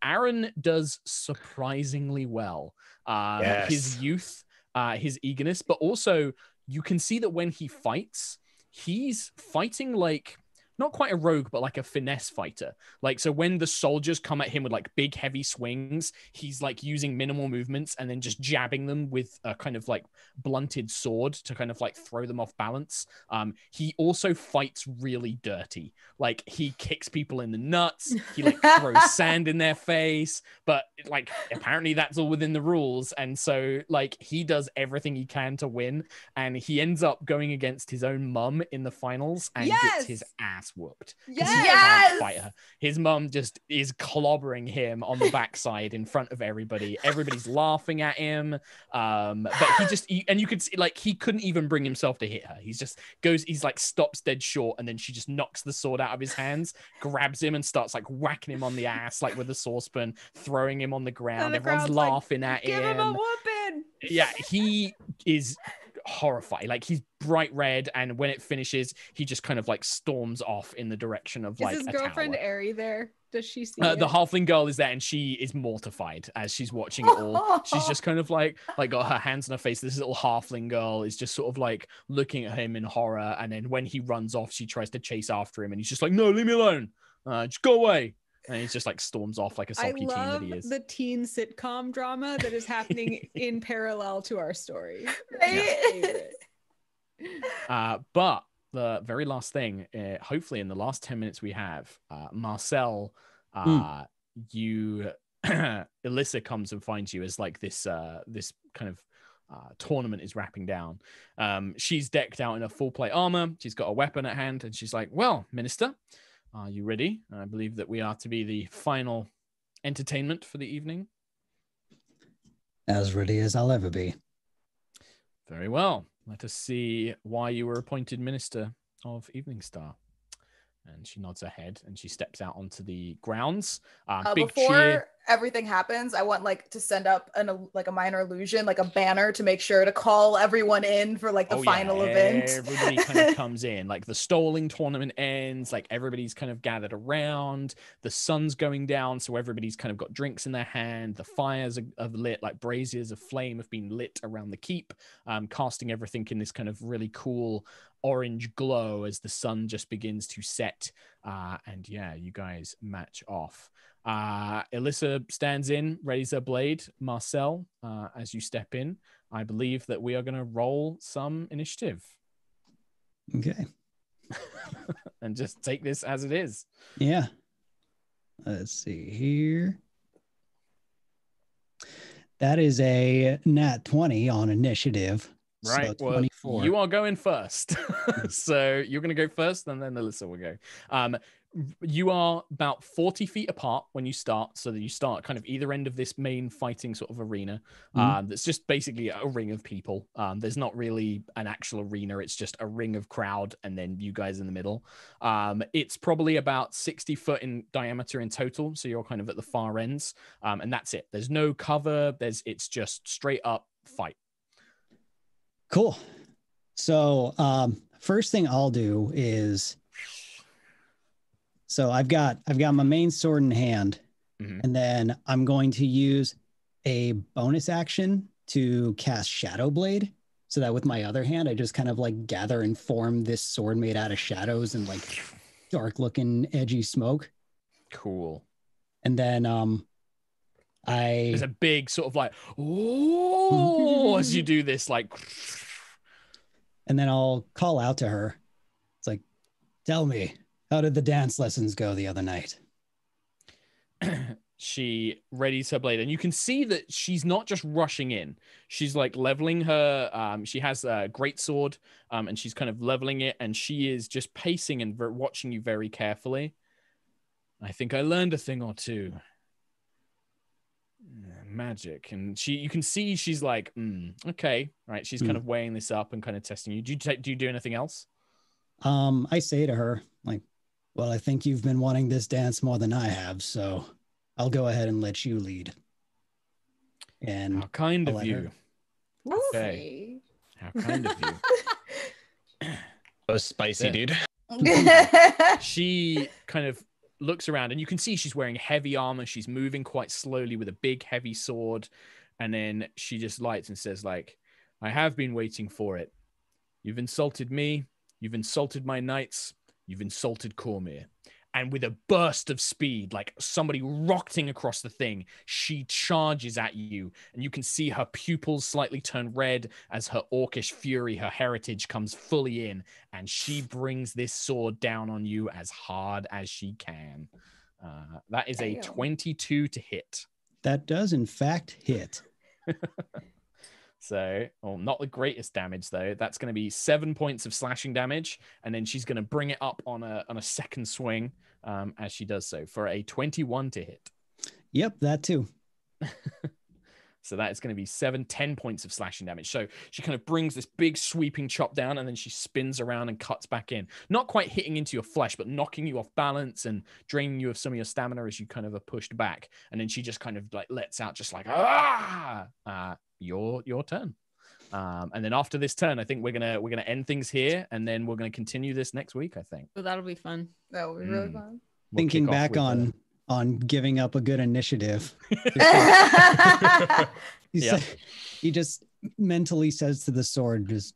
A: Aaron does surprisingly well. Uh, His youth, uh, his eagerness, but also you can see that when he fights, he's fighting like not quite a rogue, but like a finesse fighter. Like, so when the soldiers come at him with like big, heavy swings, he's like using minimal movements and then just jabbing them with a kind of like blunted sword to kind of like throw them off balance. Um, he also fights really dirty. Like, he kicks people in the nuts, he like throws *laughs* sand in their face, but like, apparently that's all within the rules. And so, like, he does everything he can to win. And he ends up going against his own mum in the finals and gets his
D: Yes!
A: Ass whooped.
D: Yes!
A: he can't fight her. His mum just is clobbering him on the backside in front of everybody. Everybody's *laughs* laughing at him. Um, but he just he, and you could see like he couldn't even bring himself to hit her. He's just goes, he's like stops dead short, and then she just knocks the sword out of his hands, grabs him, and starts like whacking him on the ass, like with a saucepan, throwing him on the ground.
D: the
A: Everyone's
D: crowd's like,
A: laughing at
D: Give
A: him
D: him a whooping.
A: yeah, he is horrified. Like he's bright red, and when it finishes, he just kind of like storms off in the direction of like
D: Is his girlfriend
A: tower.
D: Ari there? Does she see
A: Uh, the halfling girl is there, and she is mortified as she's watching it all. She's just kind of like like got her hands on her face. This little halfling girl is just sort of like looking at him in horror, and then when he runs off, she tries to chase after him, and he's just like, "No, leave me alone. Uh, just go away." And he's just like storms off like a sulky teen that he is.
D: the teen sitcom drama that is happening *laughs* in parallel to our story. *laughs*
B: Right?
A: Uh, but the very last thing, uh, hopefully in the last 10 minutes we have, uh, Marcel, uh, you, *clears throat* Alyssa comes and finds you as like this, uh, this kind of uh, tournament is wrapping down. Um, she's decked out in a full plate armor. She's got a weapon at hand, and she's like, "Well, Minister, are you ready? I believe that we are to be the final entertainment for the evening."
E: As ready as I'll ever be.
A: Very well. Let us see why you were appointed Minister of Eveningstar. And she nods her head and she steps out onto the grounds. Uh,
B: Uh,
A: big
B: before
A: cheer.
B: Everything happens, I want like to send up an like a minor illusion, like a banner to make sure to call everyone in for like the
A: Oh, yeah,
B: final event.
A: Everybody kind of *laughs* comes in. Like the Stoling tournament ends, like everybody's kind of gathered around. The sun's going down, so everybody's kind of got drinks in their hand. The fires are, are lit, like braziers of flame have been lit around the keep, um, casting everything in this kind of really cool orange glow as the sun just begins to set. Uh, and yeah, you guys match off. Uh, Alyssa stands in, raises her blade. Marcel, uh, as you step in, I believe that we are going to roll some initiative
E: Okay. *laughs*
A: and just take this as it is.
E: Yeah. Let's see here. That is a nat 20 on initiative.
A: Right.
E: So
A: well,
E: 24.
A: you are going first. *laughs* so you're going to go first, and then Alyssa will go. Um, you are about 40 feet apart when you start, so that you start kind of either end of this main fighting sort of arena.
E: Mhm.
A: Um, that's just basically a ring of people. Um, there's not really an actual arena, it's just a ring of crowd, and then you guys in the middle. Um, it's probably about 60 foot in diameter in total, so you're kind of at the far ends. Um, and that's it. There's no cover, there's it's just straight up fight.
E: Cool. So, um, first thing I'll do is so I've got I've got my main sword in hand,
A: Mhm.
E: and then I'm going to use a bonus action to cast Shadow Blade. So that with my other hand, I just kind of like gather and form this sword made out of shadows and like dark looking edgy smoke.
A: Cool.
E: And then um I
A: There's a big sort of like, oh, as you do this, like, *laughs*
E: and then I'll call out to her. It's like, tell me, how did the dance lessons go the other night? *clears throat*
A: she readies her blade, and you can see that she's not just rushing in. She's like leveling her. Um, she has a great sword, um, and she's kind of leveling it, and she is just pacing and ver- watching you very carefully. I think I learned a thing or two. Magic, and she, you can see she's like, mm, okay, right. She's kind
E: Hmm.
A: of weighing this up and kind of testing you. Do you ta- do you do anything else?
E: Um, I say to her, like, well, I think you've been wanting this dance more than I have, so I'll go ahead and let you lead. And
A: How kind
E: I'll
A: of you.
E: her.
A: Okay. How kind of you. *laughs*
C: That was spicy,
A: Yeah.
C: dude. *laughs*
A: she kind of looks around and you can see she's wearing heavy armor she's moving quite slowly with a big heavy sword and then she just lights and says like i have been waiting for it you've insulted me you've insulted my knights you've insulted Cormyr and with a burst of speed like somebody rocketing across the thing she charges at you and you can see her pupils slightly turn red as her orcish fury her heritage comes fully in and she brings this sword down on you as hard as she can. Uh, that is a 22 to hit.
E: that does in fact hit. *laughs*
A: So, well, not the greatest damage though. That's going to be seven points of slashing damage, and then she's going to bring it up on a on a second swing um, as she does so for a 21 to hit.
E: Yep, that too. *laughs*
A: So that is going to be seven, ten points of slashing damage. So she kind of brings this big sweeping chop down and then she spins around and cuts back in. Not quite hitting into your flesh, but knocking you off balance and draining you of some of your stamina as you kind of are pushed back. And then she just kind of like lets out just like, ah, uh, your, your turn. Um, and then after this turn, I think we're gonna we're gonna end things here, and then we're gonna continue this next week. I think.
D: So that'll be fun.
B: That will be really
A: Mm.
B: fun.
A: We'll
E: Thinking back
A: with, uh,
E: on on giving up a good initiative. *laughs* He,
A: Yeah.
E: said- he just mentally says to the sword, just,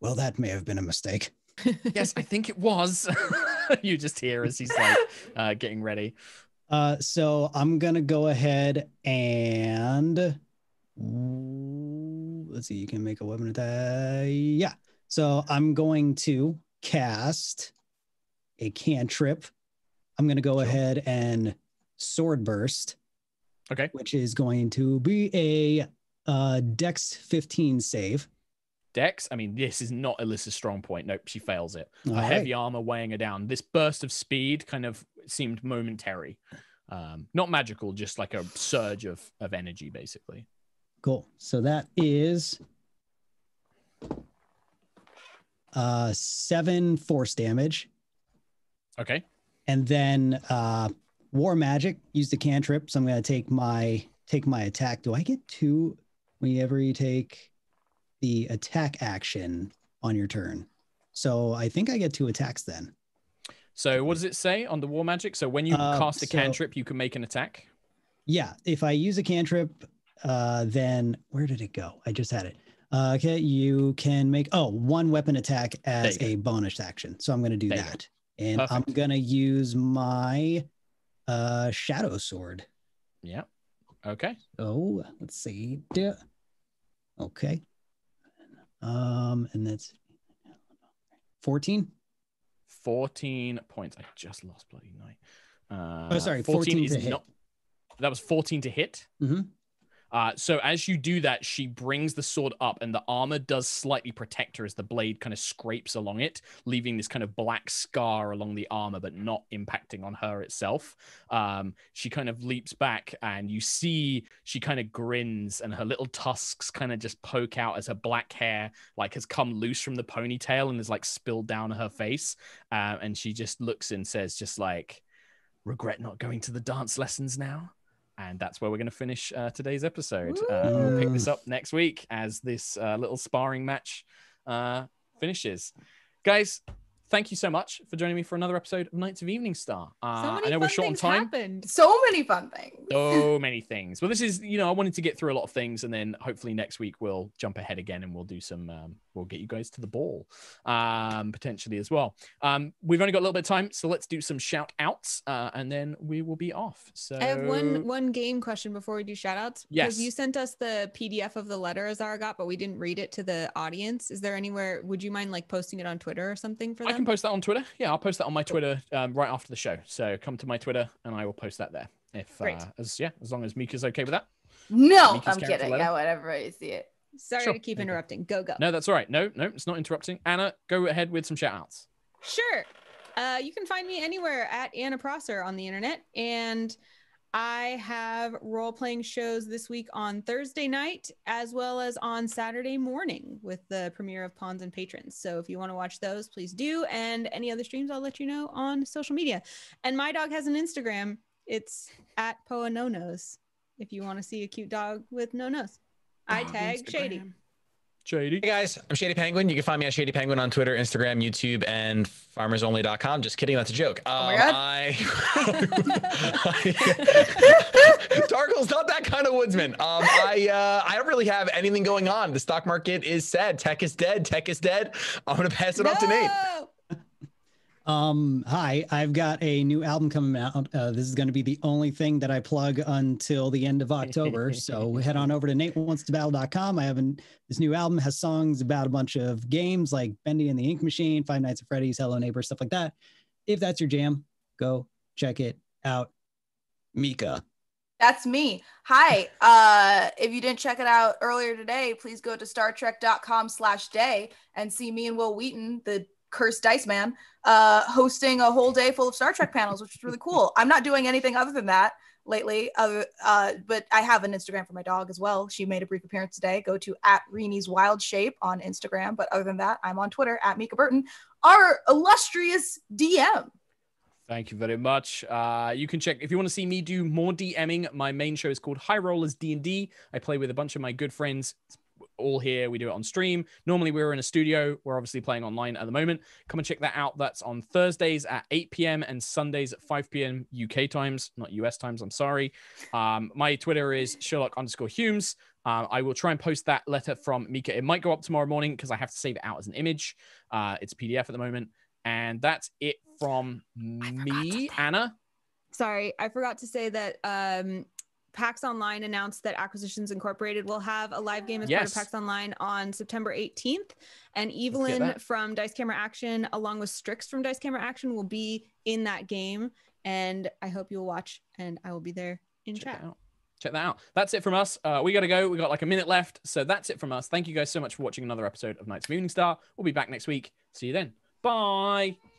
E: well, that may have been a mistake. *laughs*
A: yes, I think it was. *laughs* you just hear as he's like uh, getting ready.
E: Uh, so I'm gonna go ahead and let's see. You can make a weapon attack. Yeah. So I'm going to cast a cantrip. I'm gonna go
A: Sure.
E: ahead and sword burst,
A: Okay.
E: which is going to be a uh, Dex 15 save.
A: Dex, I mean, this is not Alyssa's strong point. Nope, she fails it.
E: All
A: Her
E: right.
A: heavy armor weighing her down. This burst of speed kind of seemed momentary. Um, not magical, just like a surge of, of energy, basically.
E: Cool. So that is uh seven force damage.
A: Okay.
E: And then uh war magic. Use the cantrip, so I'm gonna take my take my attack. Do I get two whenever you take the attack action on your turn? So I think I get two attacks then.
A: So what does it say on the war magic? So when you
E: Uh,
A: cast a
E: so-
A: cantrip, you can make an attack.
E: Yeah, if I use a cantrip, uh, then where did it go? I just had it. Uh, okay, you can make oh one weapon attack as a bonus action. So I'm going to do
A: There go.
E: that, and I'm going to use my uh, shadow sword.
A: Yeah. Okay.
E: Oh, let's see. Okay. Um, and that's 14.
A: 14 points. I just lost bloody night. Uh,
E: Oh, sorry, 14
A: is not. That was 14 to hit.
E: Mhm.
A: Uh, so as you do that, she brings the sword up, and the armor does slightly protect her as the blade kind of scrapes along it, leaving this kind of black scar along the armor, but not impacting on her itself. Um, she kind of leaps back, and you see she kind of grins, and her little tusks kind of just poke out as her black hair like has come loose from the ponytail and is like spilled down her face. Uh, and she just looks and says, just like, regret not going to the dance lessons now. And that's where we're going to finish uh, today's episode. Uh, we'll pick this up next week as this uh, little sparring match uh, finishes. Guys, thank you so much for joining me for another episode of Nights of Eveningstar. Uh,
D: so many
A: I know
D: fun
A: we're short on
D: things
A: time.
D: happened.
B: So many fun things.
A: So many things. Well, this is, you know, I wanted to get through a lot of things, and then hopefully next week we'll jump ahead again and we'll do some, um, we'll get you guys to the ball um, potentially as well. Um, we've only got a little bit of time, so let's do some shout outs uh, and then we will be off. So
D: I have one one game question before we do shout outs.
A: Yes.
D: Because you sent us the PDF of the letter Azara got, but we didn't read it to the audience. Is there anywhere would you mind like posting it on Twitter or something for
A: I can post that on Twitter. Yeah, I'll post that on my Twitter um, right after the show. So come to my Twitter and I will post that there. If
D: Great.
A: uh, as yeah, as long as Mica's okay with that.
B: No,
A: Mica's
B: I'm
A: character
B: kidding.
A: letter?
B: Yeah, whatever. I see it.
D: Sorry
A: Sure.
D: to keep interrupting. Go go.
A: No, that's all right. No, no, it's not interrupting. Anna, go ahead with some shout outs.
D: Sure. Uh, you can find me anywhere at Anna Prosser on the internet. And I have role playing shows this week on Thursday night as well as on Saturday morning with the premiere of Pawns and Patrons. So if you want to watch those, please do. And any other streams, I'll let you know on social media. And my dog has an Instagram. It's at Poa No Nose if you want to see a cute dog with no nose. I
A: Oh,
D: tag Shady.
A: Instagram. Shady.
C: Hey guys, I'm Shady Penguin. You can find me at Shady Penguin on Twitter, Instagram, YouTube, and farmersonly.com. Just kidding, that's a joke. Um,
B: my God.
C: I *laughs* Darkle's not that kind of woodsman. Um, I uh, I don't really have anything going on. The stock market is sad. Tech is dead. Tech is dead. I'm gonna pass it off to Nate.
D: No!
E: Um, hi, I've got a new album coming out. Uh, this is going to be the only thing that I plug until the end of October. so *laughs* head on over to natewantstobattle.com. I have an, this new album has songs about a bunch of games like Bendy and the Ink Machine, Five Nights at Freddy's, Hello Neighbor, stuff like that. If that's your jam, go check it out. Mica.
B: That's me. Hi. Uh, if you didn't check it out earlier today, please go to startrek.com slash day and see me and Wil Wheaton, the cursed dice man, uh, hosting a whole day full of Star Trek panels, which is really cool. *laughs* I'm not doing anything other than that lately, uh, uh, but I have an Instagram for my dog as well. She made a brief appearance today. Go to at Reenie's Wild Shape on Instagram. But other than that, I'm on Twitter at Mica Burton, our illustrious DM.
A: Thank you very much. Uh, you can check if you want to see me do more DMing. My main show is called High Rollers D and D. I play with a bunch of my good friends, all here. We do it on stream. Normally we're in a studio. We're obviously playing online at the moment. Come and check that out. That's on Thursdays at 8 p.m. and Sundays at 5 p.m. UK times, not US times. I'm sorry. Um, my Twitter is Sherlock underscore Hulmes. Uh, I will try and post that letter from Mica. It might go up tomorrow morning because I have to save it out as an image. Uh, it's PDF at the moment. And that's it from me, Anna.
D: Sorry, I forgot to say that um, PAX Online announced that Acquisitions Incorporated will have a live game as
A: Yes.
D: part of PAX Online on September 18th. And Evelyn from Dice Camera Action, along with Strix from Dice Camera Action, will be in that game. And I hope you'll watch, and I will be there in
A: Check
D: chat.
A: out. Check that out. That's it from us. Uh, we got to go. We got like a minute left. So that's it from us. Thank you guys so much for watching another episode of Nights of Eveningstar. We'll be back next week. See you then. Bye.